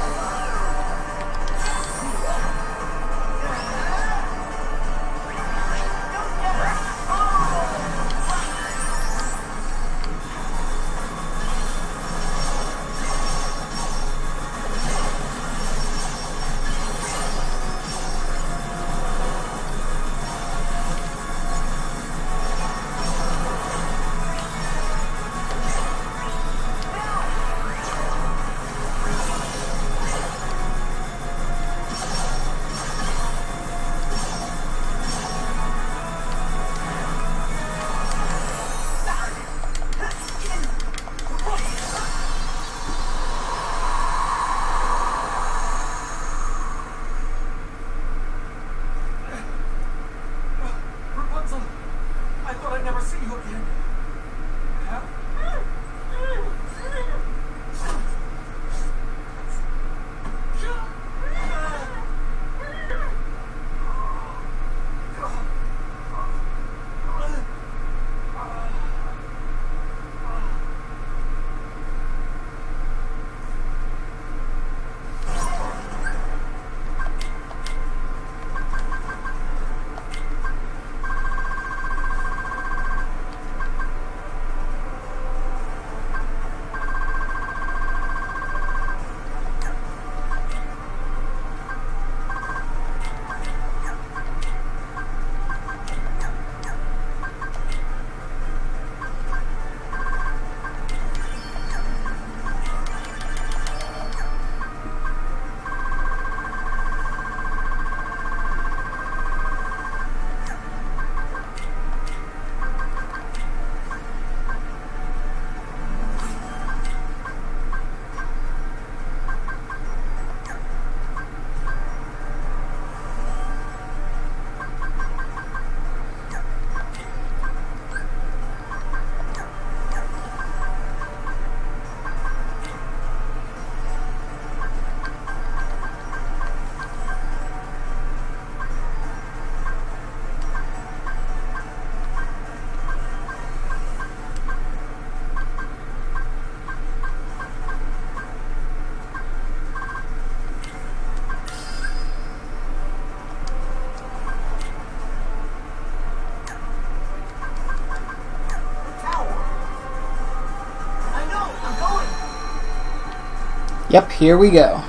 Yep, here we go.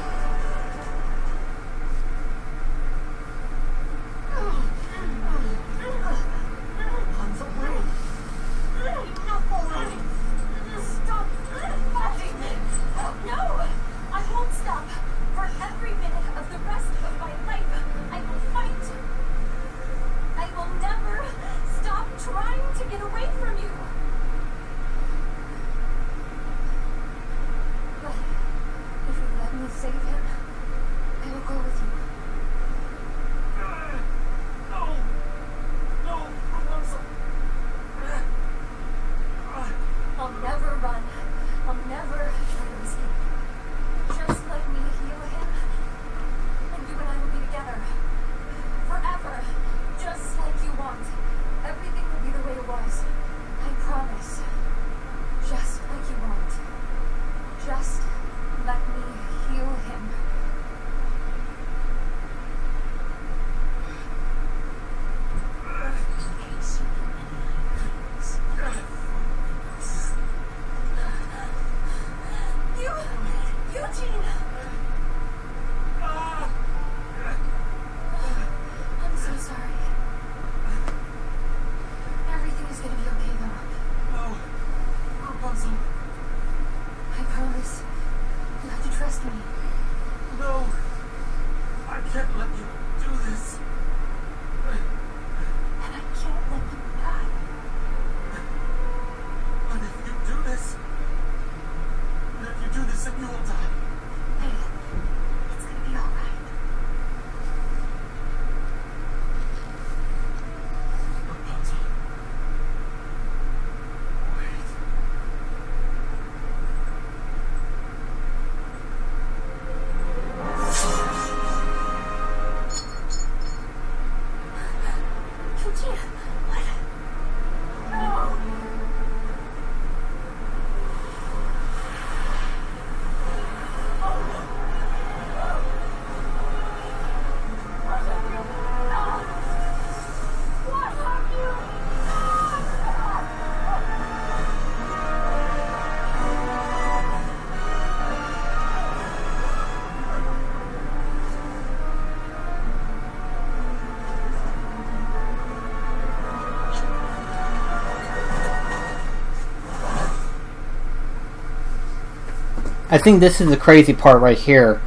I think this is the crazy part right here.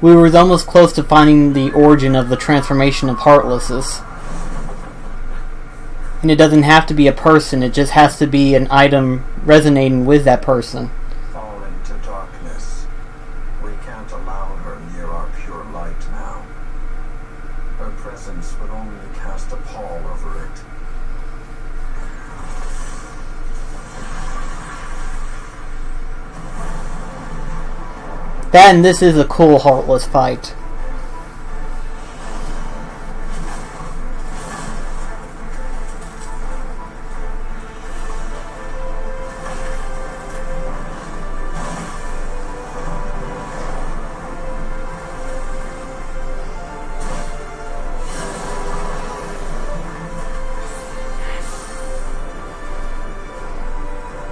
We were almost close to finding the origin of the transformation of Heartlesses. And it doesn't have to be a person, it just has to be an item resonating with that person. Falling to darkness. We can't allow her near our pure light now. Her presence would only cast a pall over it. And this is a cool Heartless fight.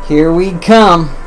Here we come.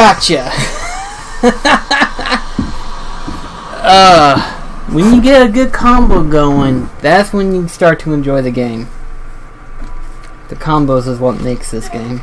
Gotcha. uh, when you get a good combo going, that's when you start to enjoy the game. The combos is what makes this game.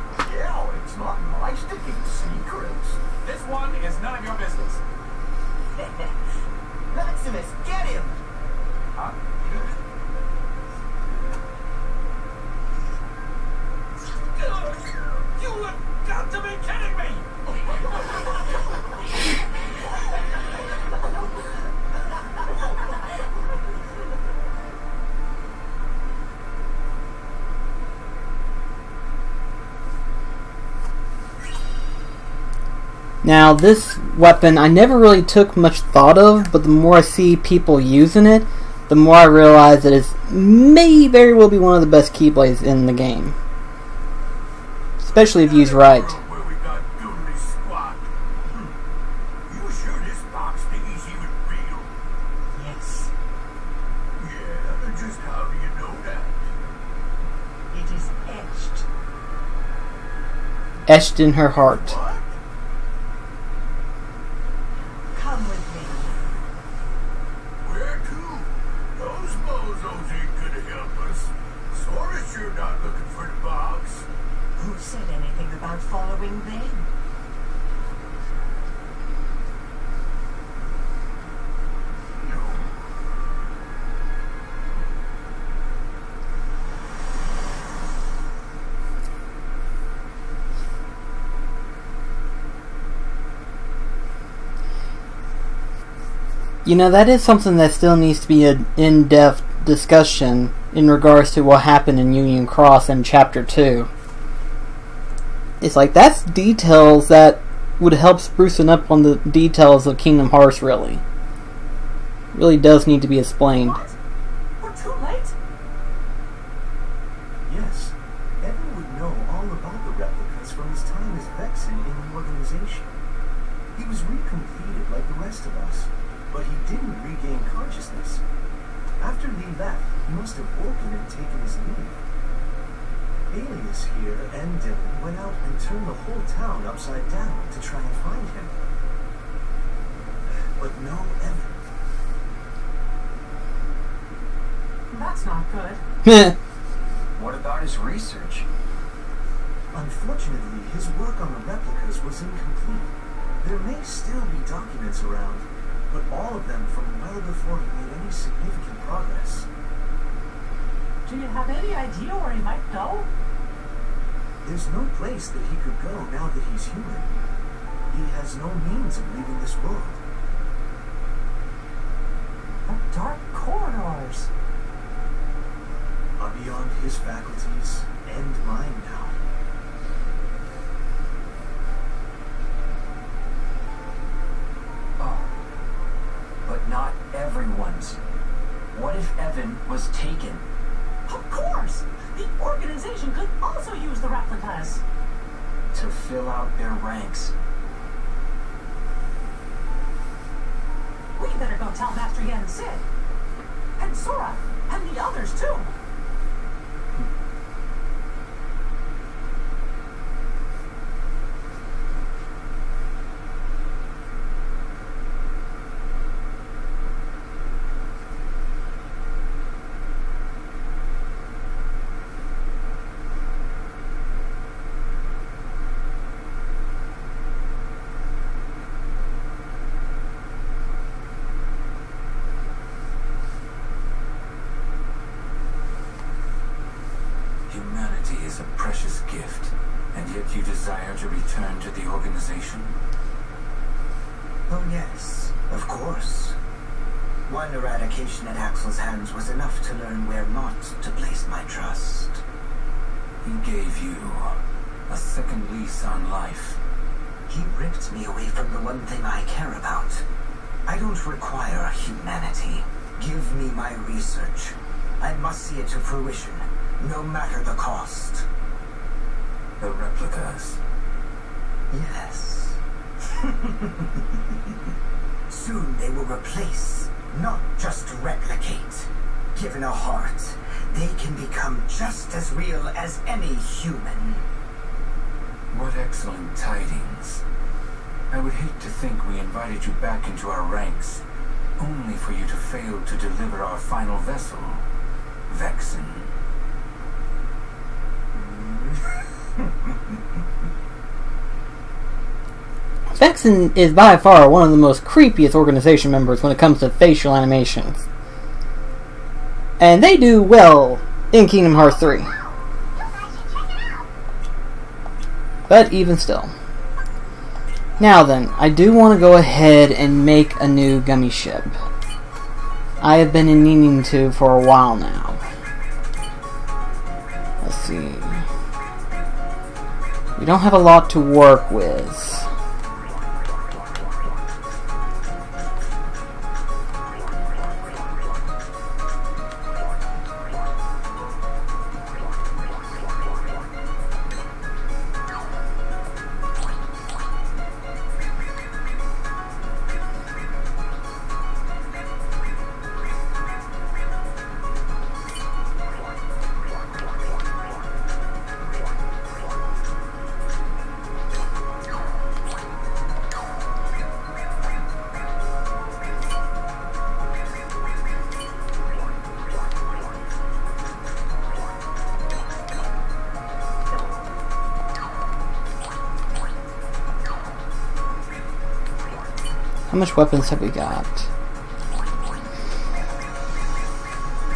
Now this weapon I never really took much thought of, but the more I see people using it, the more I realize that it may very well be one of the best Keyblades in the game. Especially if used right. etched in her heart. You know, that is something that still needs to be an in-depth discussion in regards to what happened in Union Cross in Chapter 2. It's like, that's details that would help sprucing up on the details of Kingdom Hearts, really. Really does need to be explained. Was taken? Of course! The organization could also use the replicas. To fill out their ranks. We better go tell Master Yen Sid. And Sora. And the others, too. Humanity is a precious gift, and yet you desire to return to the organization? Oh, yes, of course. One eradication at Axel's hands was enough to learn where not to place my trust. He gave you a second lease on life. He ripped me away from the one thing I care about. I don't require humanity. Give me my research. I must see it to fruition, no matter the cost. The replicas. Yes. Soon they will replace, not just replicate. Given a heart, they can become just as real as any human. What excellent tidings. I would hate to think we invited you back into our ranks, only for you to fail to deliver our final vessel, Vexen. Vexen is by far one of the most creepiest organization members when it comes to facial animations. And they do well in Kingdom Hearts 3. But even still. Now then, I do want to go ahead and make a new gummi ship. I have been needing to for a while now. Let's see. We don't have a lot to work with. Much weapons have we got?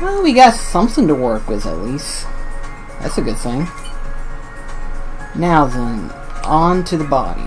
Well, we got something to work with at least. That's a good thing. Now then, on to the body.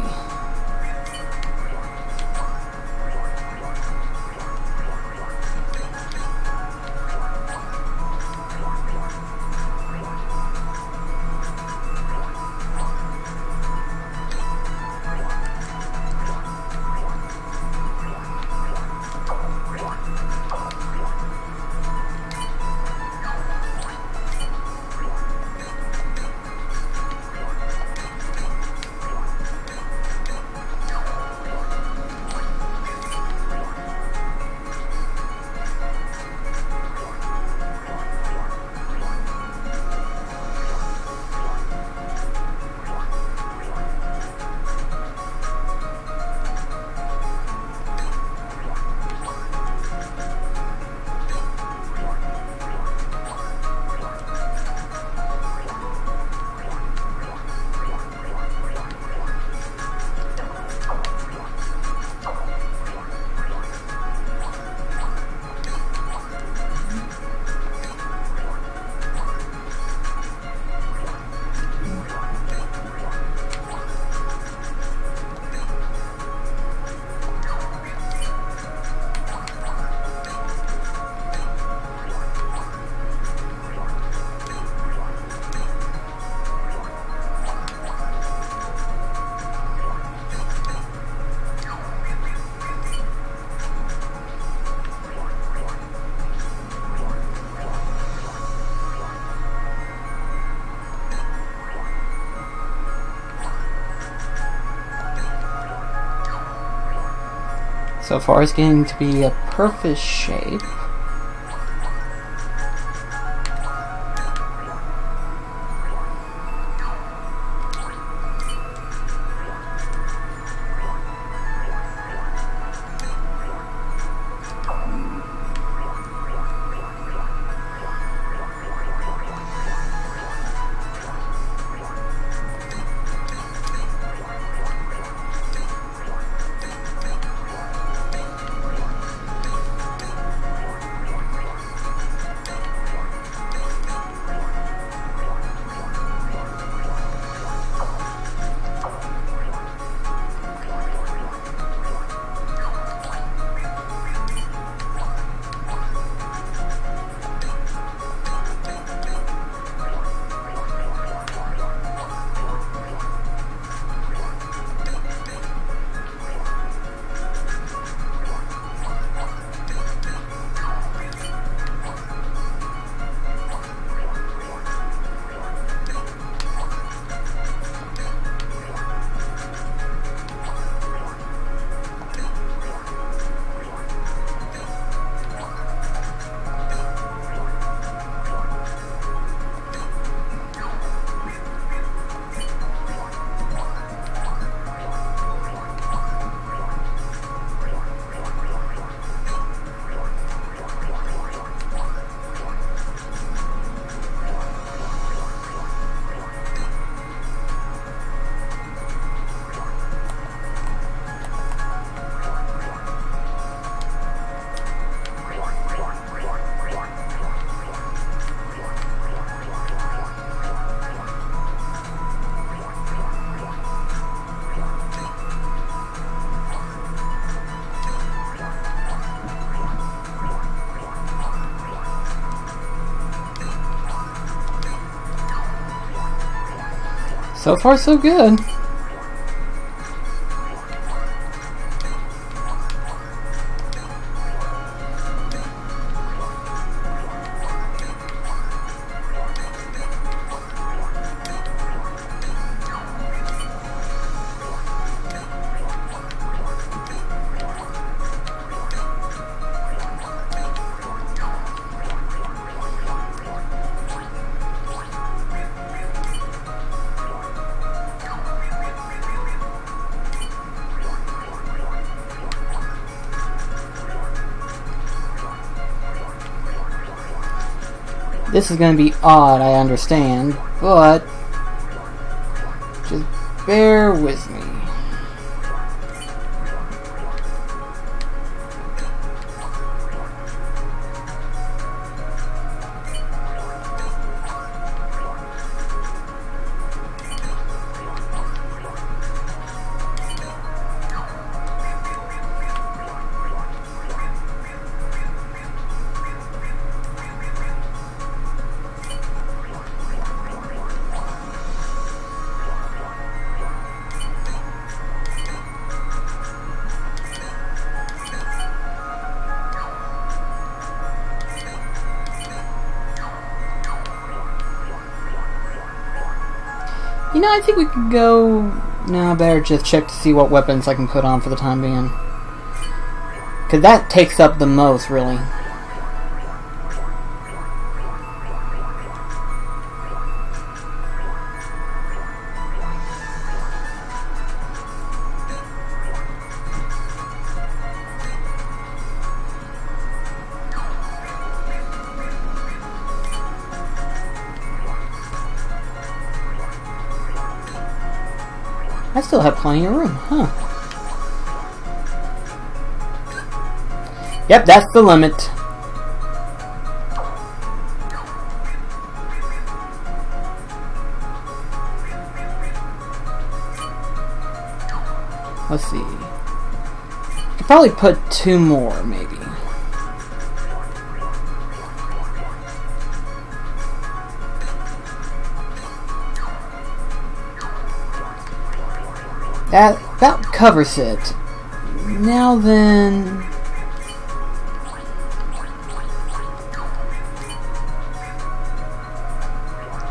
So far, it's getting to be a perfect shape. So far, so good. This is going to be odd, I understand, but Know, I think we could go... No, I better just check to see what weapons I can put on for the time being. Because that takes up the most, really. Still have plenty of room, huh? Yep, that's the limit. Let's see. I Could probably put two more, maybe. Covers it. Now then.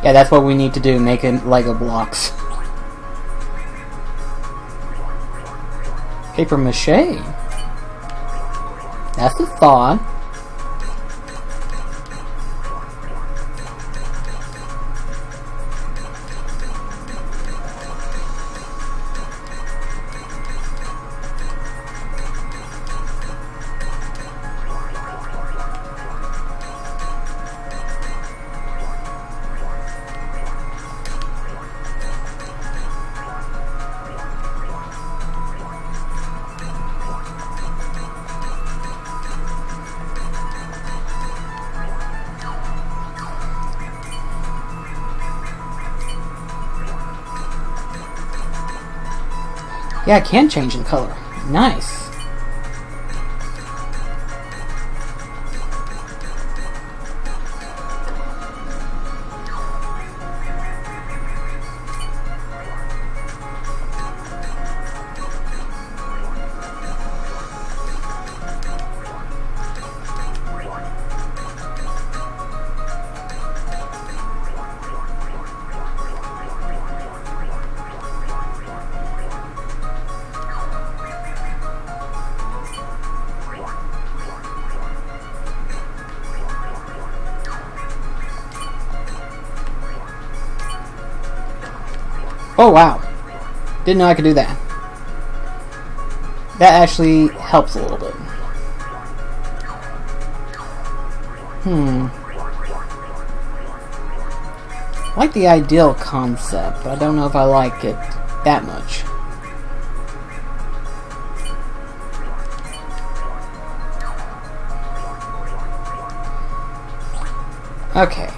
Yeah, that's what we need to do, make it Lego blocks. Paper mache. That's the thought. Yeah, I can change in color. Nice. Didn't know I could do that. That actually helps a little bit. Hmm. I like the ideal concept, but I don't know if I like it that much. Okay.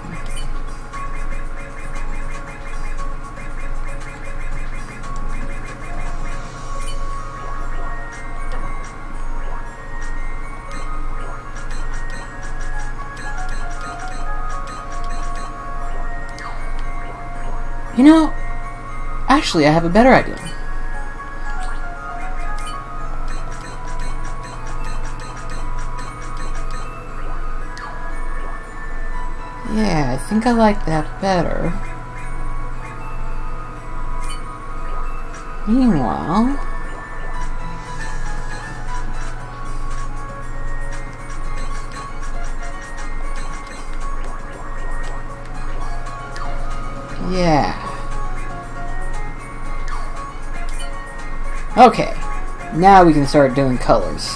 Actually, I have a better idea. Yeah, I think I like that better. Meanwhile... Okay, now we can start doing colors.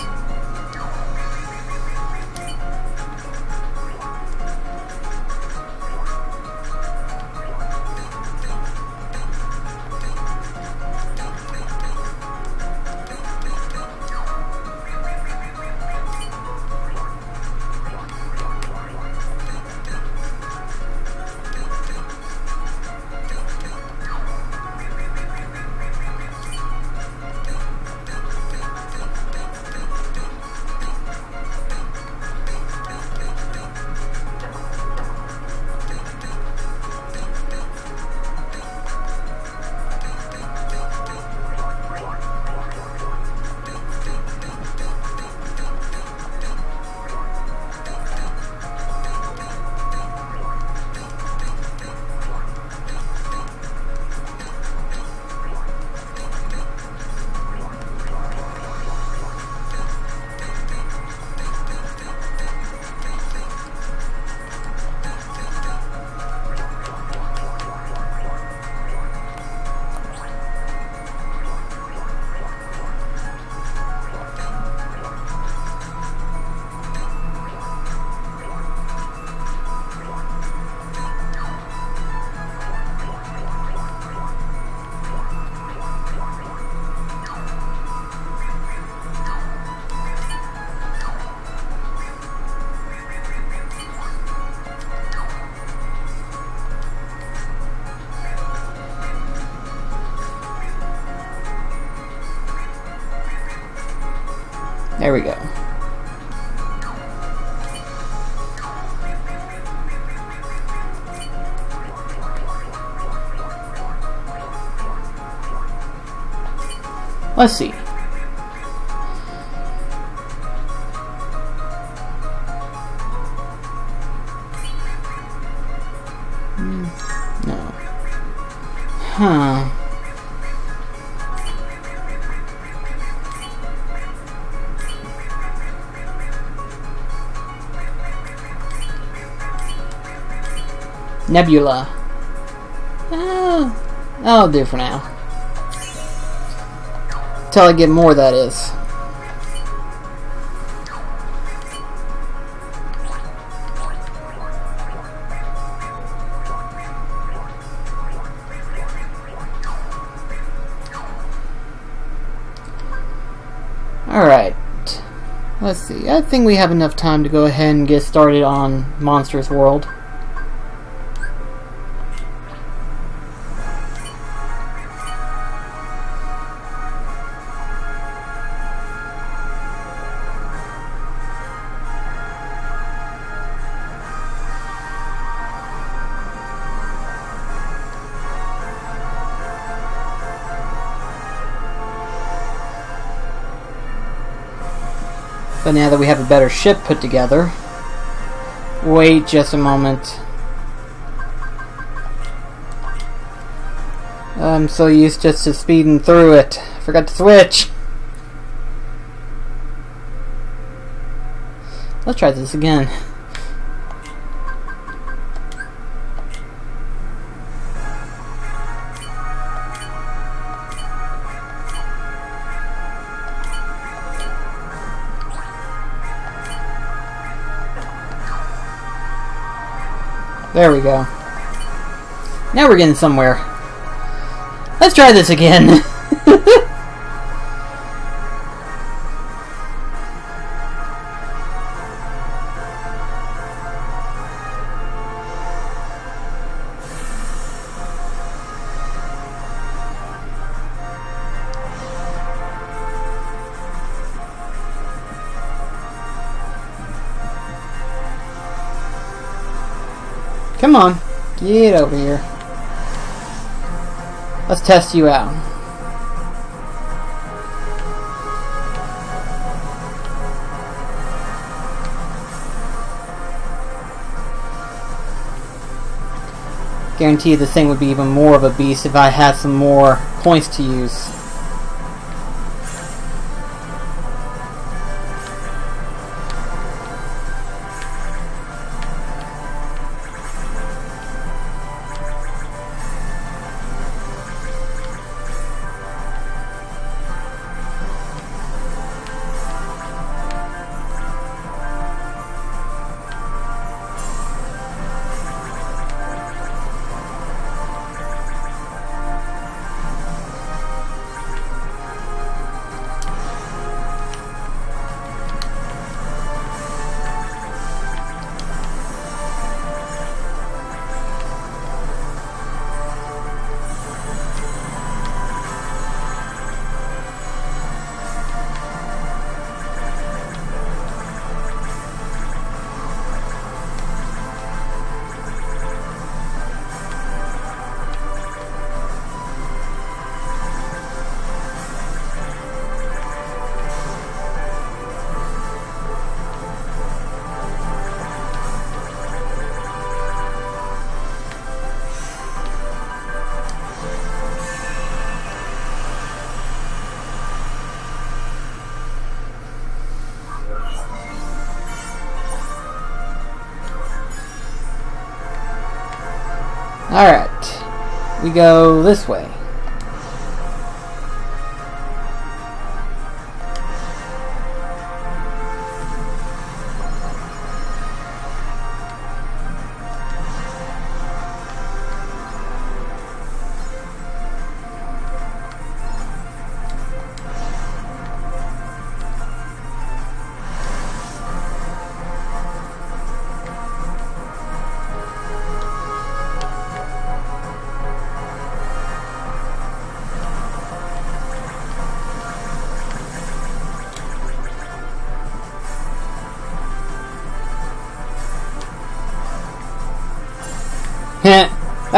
Let's see. Mm, no. Huh. Nebula. Oh, I'll do for now. Till I get more, that is. Alright. Let's see. I think we have enough time to go ahead and get started on Monsters World. But now that we have a better ship put together, wait just a moment. I'm so used just to speeding through it. Forgot to switch. Let's try this again. There we go. Now we're getting somewhere. Let's try this again. Let's test you out. Guarantee this thing would be even more of a beast if I had some more points to use. We go this way.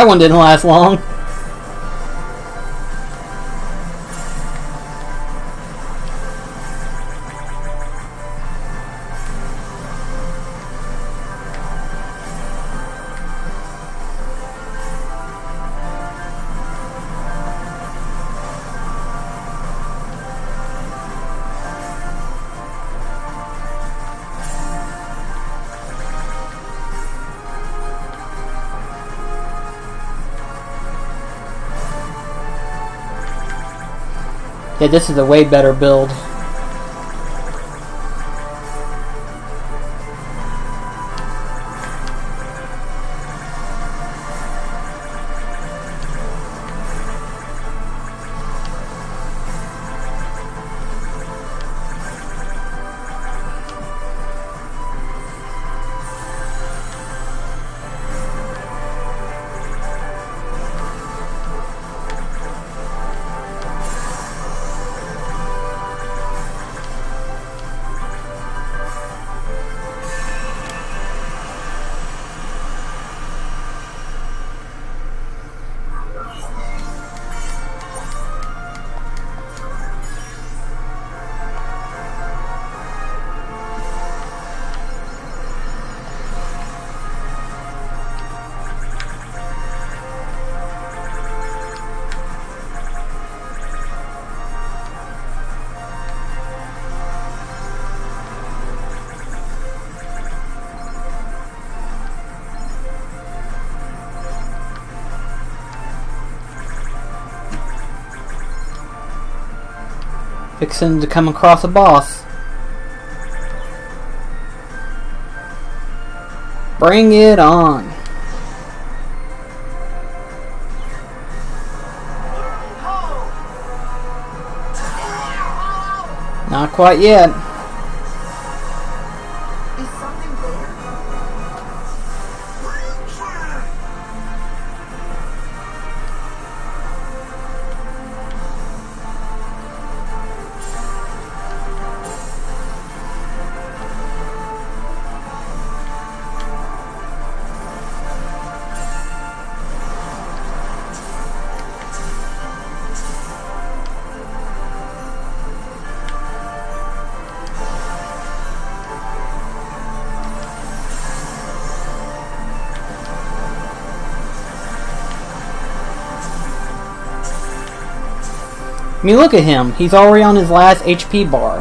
That one didn't last long. Yeah, this is a way better build. Fixing to come across a boss. Bring it on. Not quite yet. I mean, look at him. He's already on his last HP bar.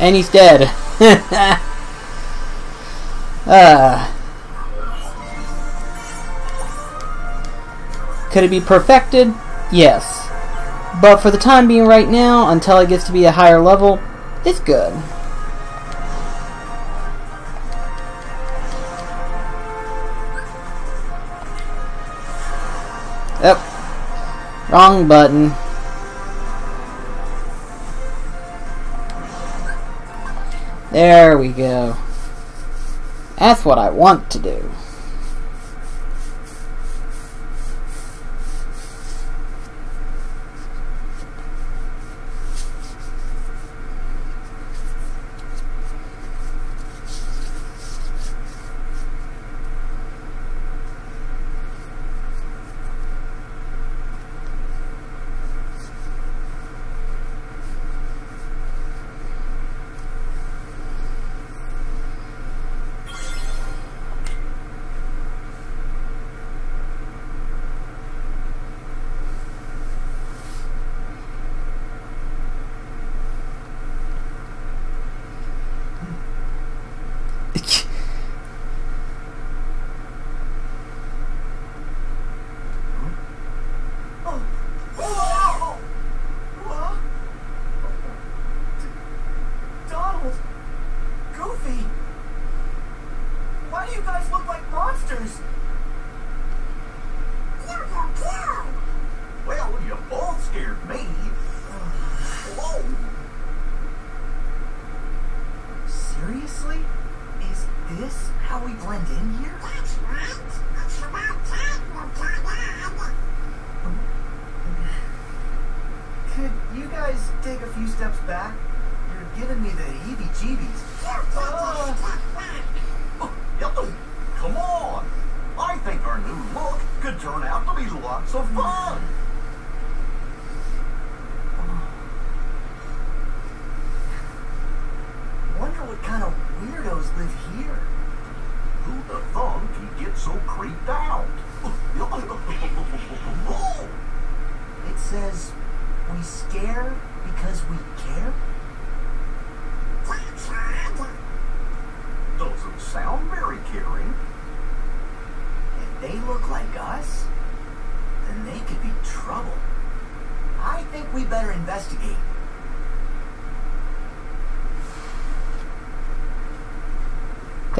And he's dead. uh. Could it be perfected? Yes. But for the time being right now, until it gets to be a higher level, it's good. Wrong button. There we go. That's what I want to do.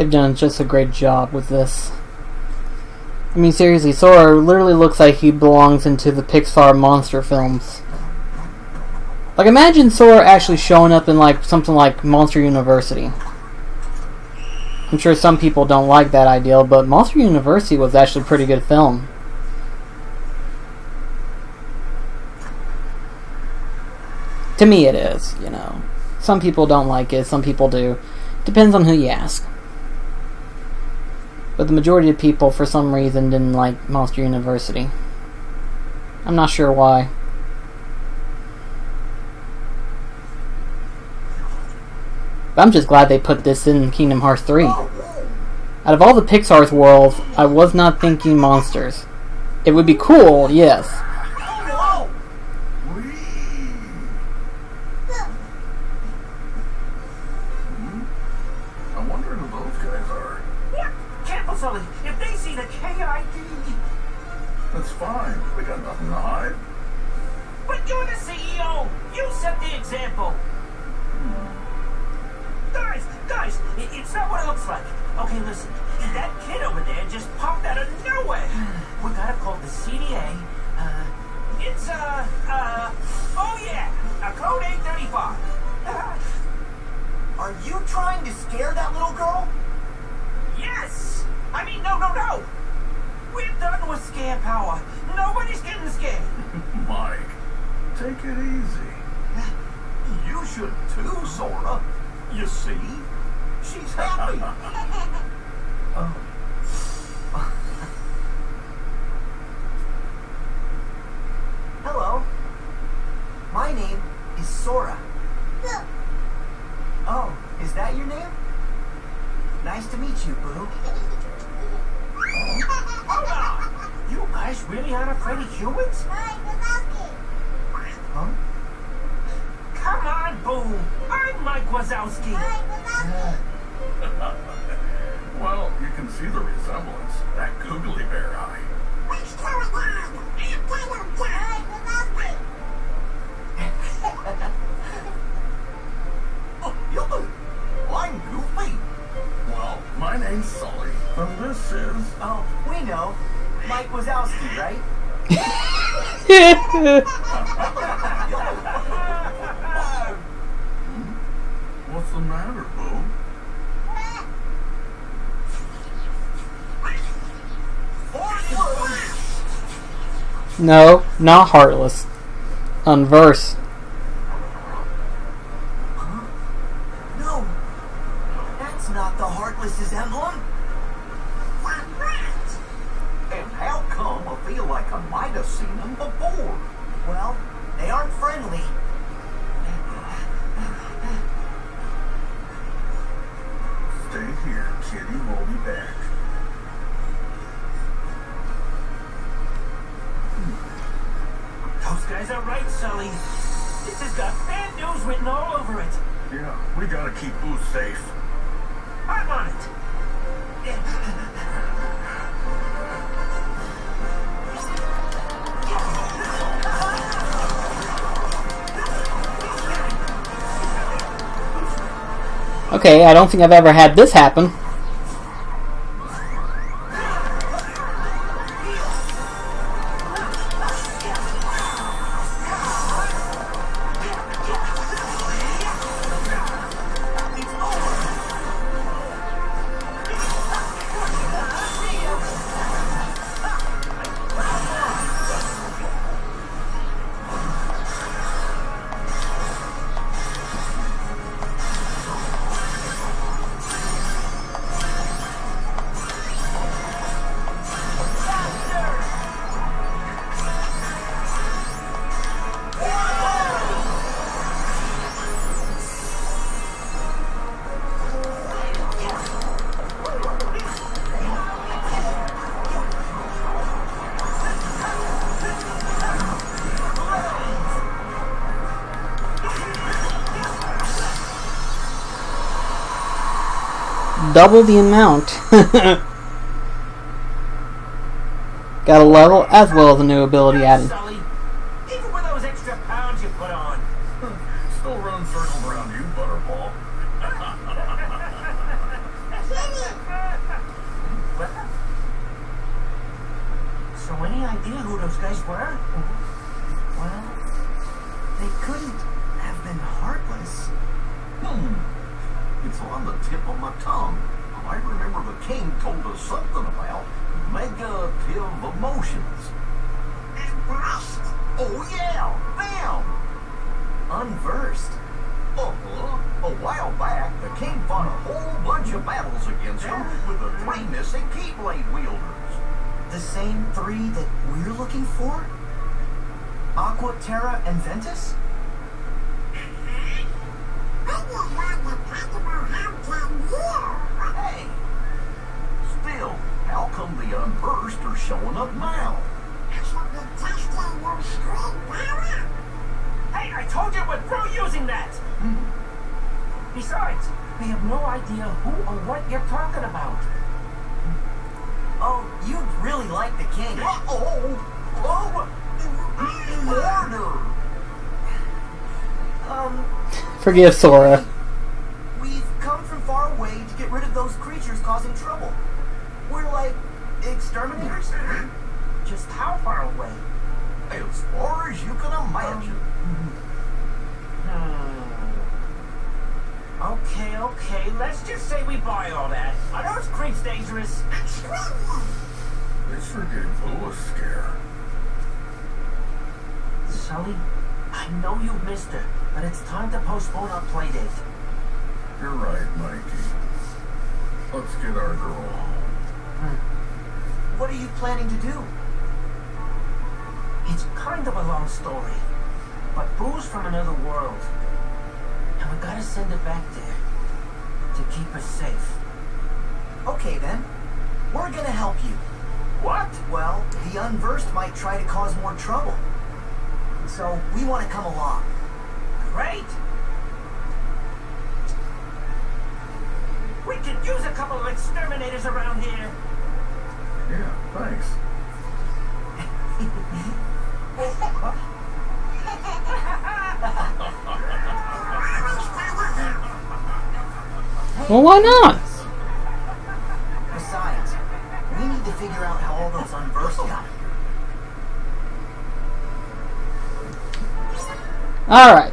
They've done just a great job with this. I mean, seriously, Sora literally looks like he belongs into the Pixar monster films. Like, imagine Sora actually showing up in, like, something like Monster University. I'm sure some people don't like that idea, but Monster University was actually a pretty good film. To me, it is, you know. Some people don't like it, some people do. Depends on who you ask. But the majority of people, for some reason, didn't like Monster University. I'm not sure why. But I'm just glad they put this in Kingdom Hearts 3. Out of all the Pixar's worlds, I was not thinking monsters. It would be cool, yes. No, not Heartless. Unversed. Okay, I don't think I've ever had this happen. Double the amount. Got a level as well as a new ability added. Forgive Sora. To keep us safe. Okay then. We're gonna help you. What? Well, the unversed might try to cause more trouble. So we want to come along. Why not? Besides, we need to figure out how all those unversed got. Alright.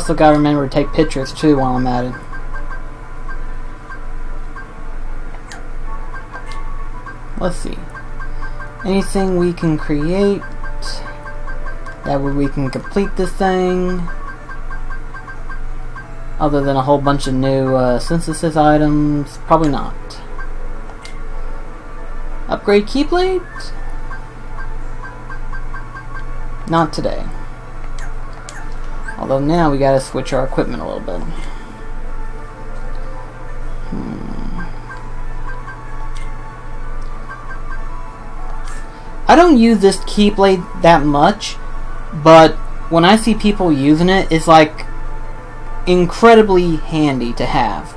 Also gotta remember to take pictures too while I'm at it. Let's see. Anything we can create. That way we can complete this thing. Other than a whole bunch of new uh, synthesis items. Probably not. Upgrade Keyblade? Not today. Although now we gotta switch our equipment a little bit. Hmm. I don't use this Keyblade that much, but when I see people using it, it's like incredibly handy to have.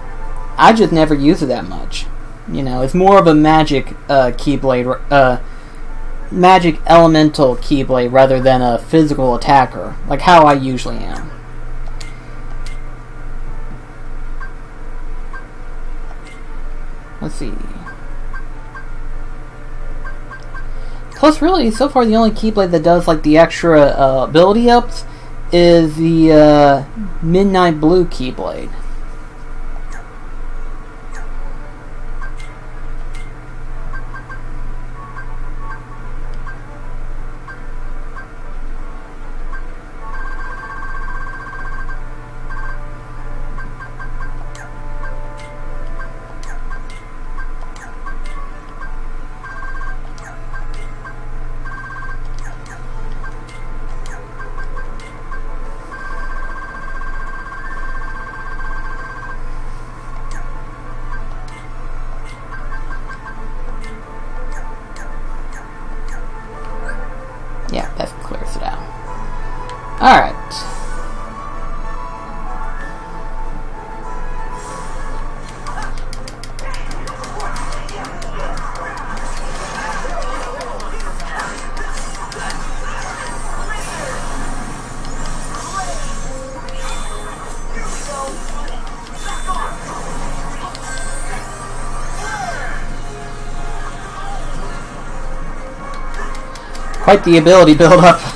I just never use it that much. You know, it's more of a magic uh, Keyblade, uh, magic elemental Keyblade rather than a physical attacker, like how I usually am. Let's see. Plus, really, so far the only Keyblade that does like the extra uh, ability ups is the uh, Midnight Blue Keyblade. Quite the ability build up.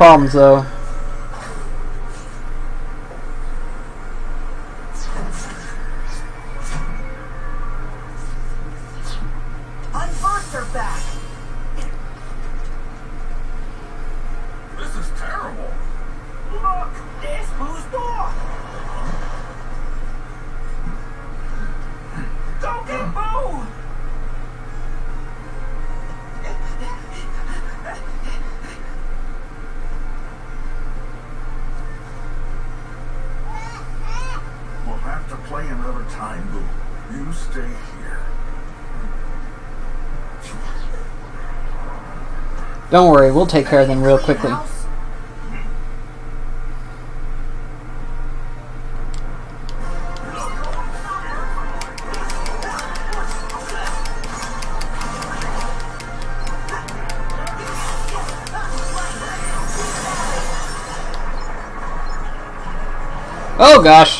problems though. Don't worry, we'll take care of them real quickly. Oh gosh.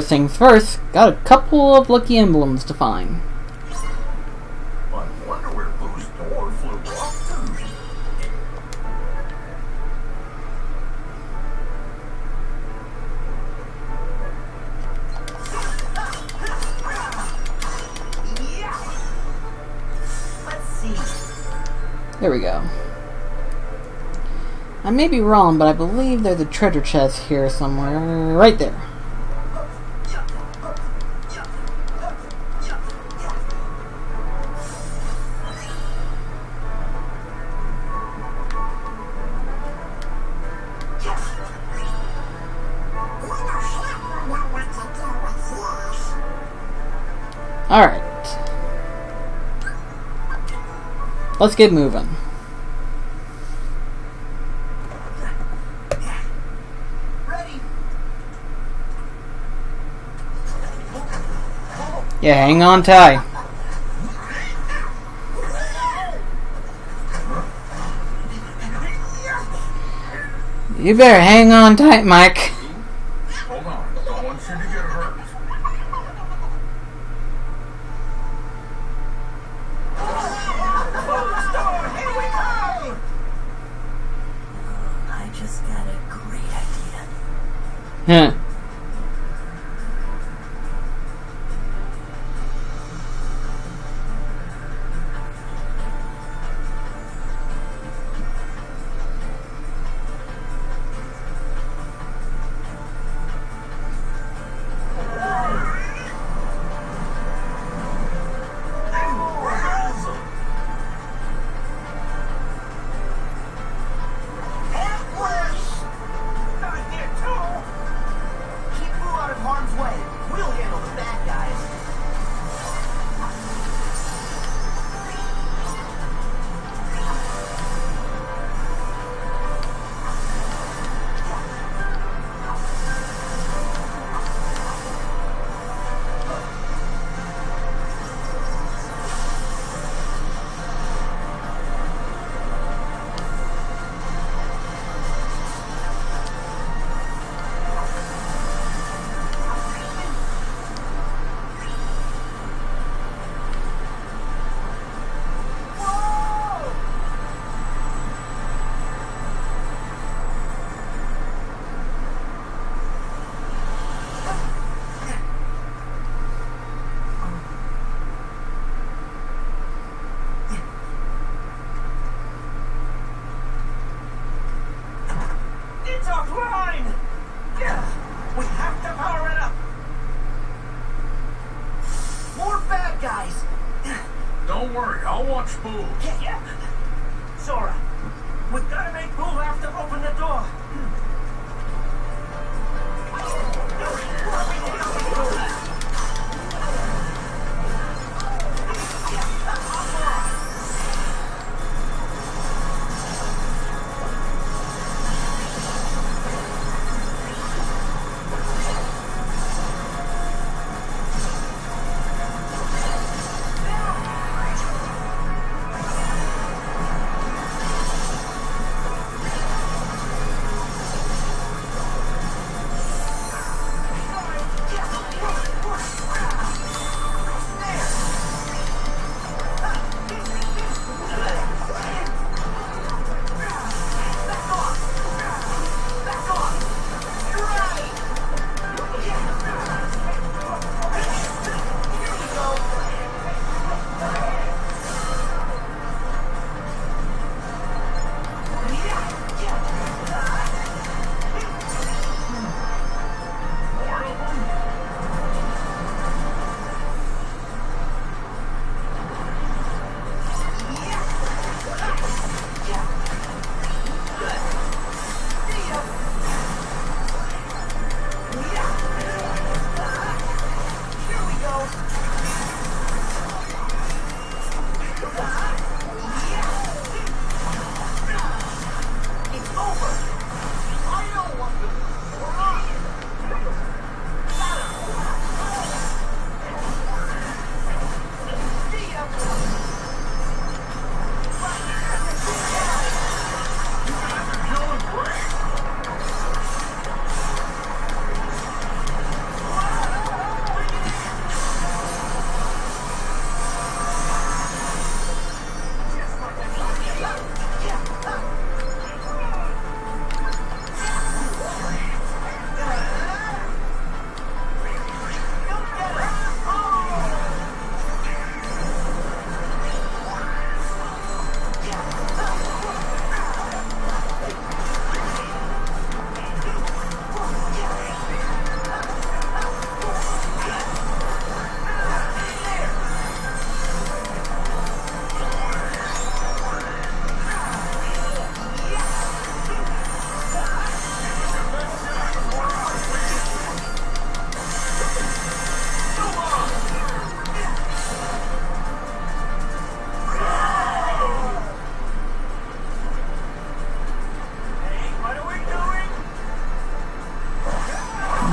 first things first, got a couple of lucky emblems to find. There we go. I may be wrong, but I believe there's a treasure chest here somewhere. Right there. Let's get moving. Yeah, hang on tight. You better hang on tight, Mike.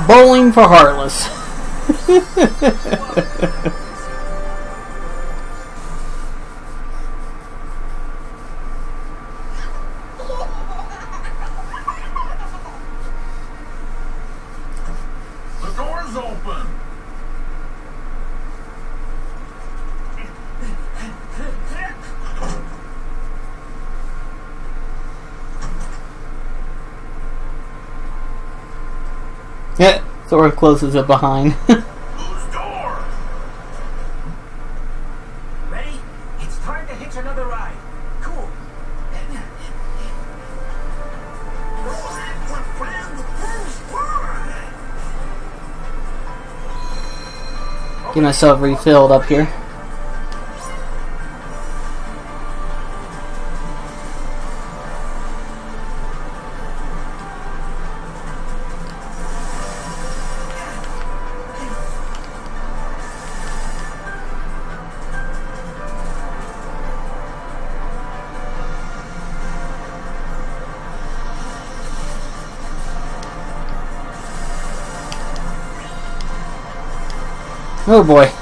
Bowling for Heartless. sort closes it behind. Whose door? Ready? It's time to hitch another ride. Cool. Get myself refilled up here. Boy.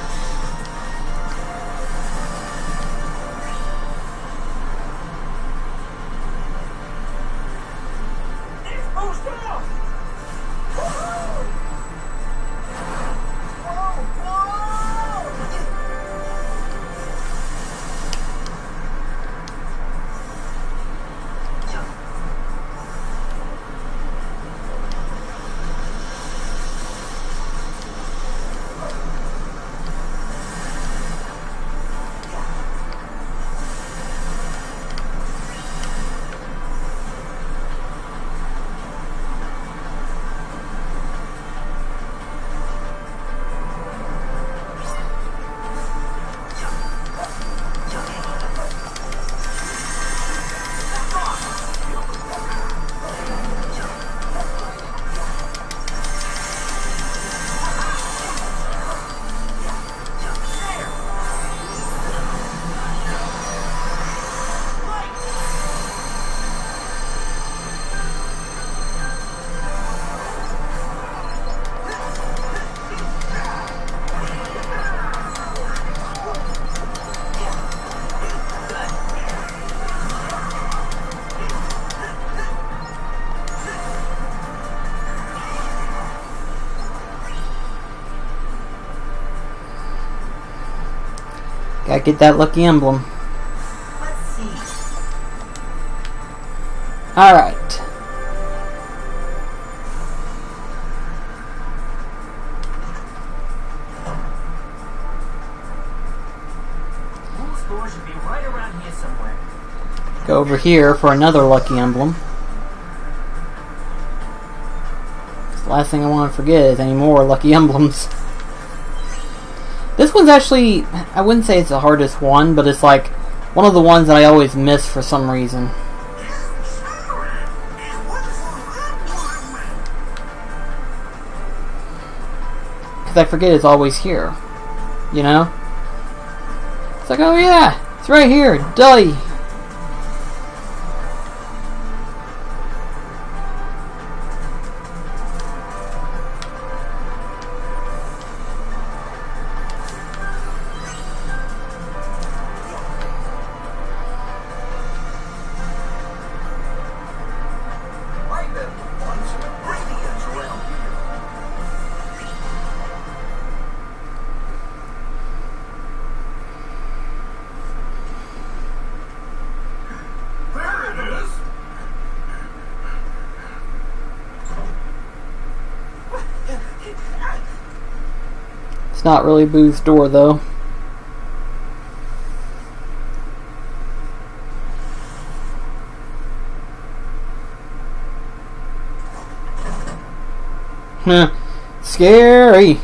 Get that lucky emblem. Alright. Go over here for another lucky emblem. The last thing I want to forget is any more lucky emblems. This one's actually, I wouldn't say it's the hardest one, but it's like one of the ones that I always miss for some reason. Because I forget it's always here. You know? It's like, oh yeah, it's right here, Duddy. Not really Boo's door though. Huh. Scary.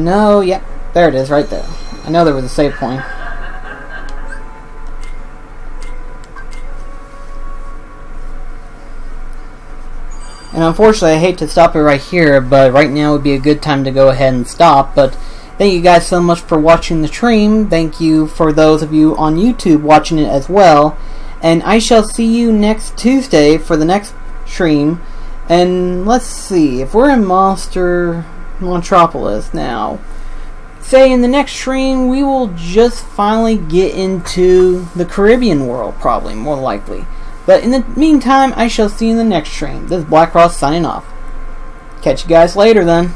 know, yep, there it is, right there. I know there was a save point. And unfortunately, I hate to stop it right here, but right now would be a good time to go ahead and stop. But thank you guys so much for watching the stream. Thank you for those of you on YouTube watching it as well. And I shall see you next Tuesday for the next stream. And let's see, if we're in Monster... Monstropolis now. Say in the next stream, we will just finally get into the Caribbean world, probably, more likely. But in the meantime, I shall see you in the next stream. This is Black Cross signing off. Catch you guys later then.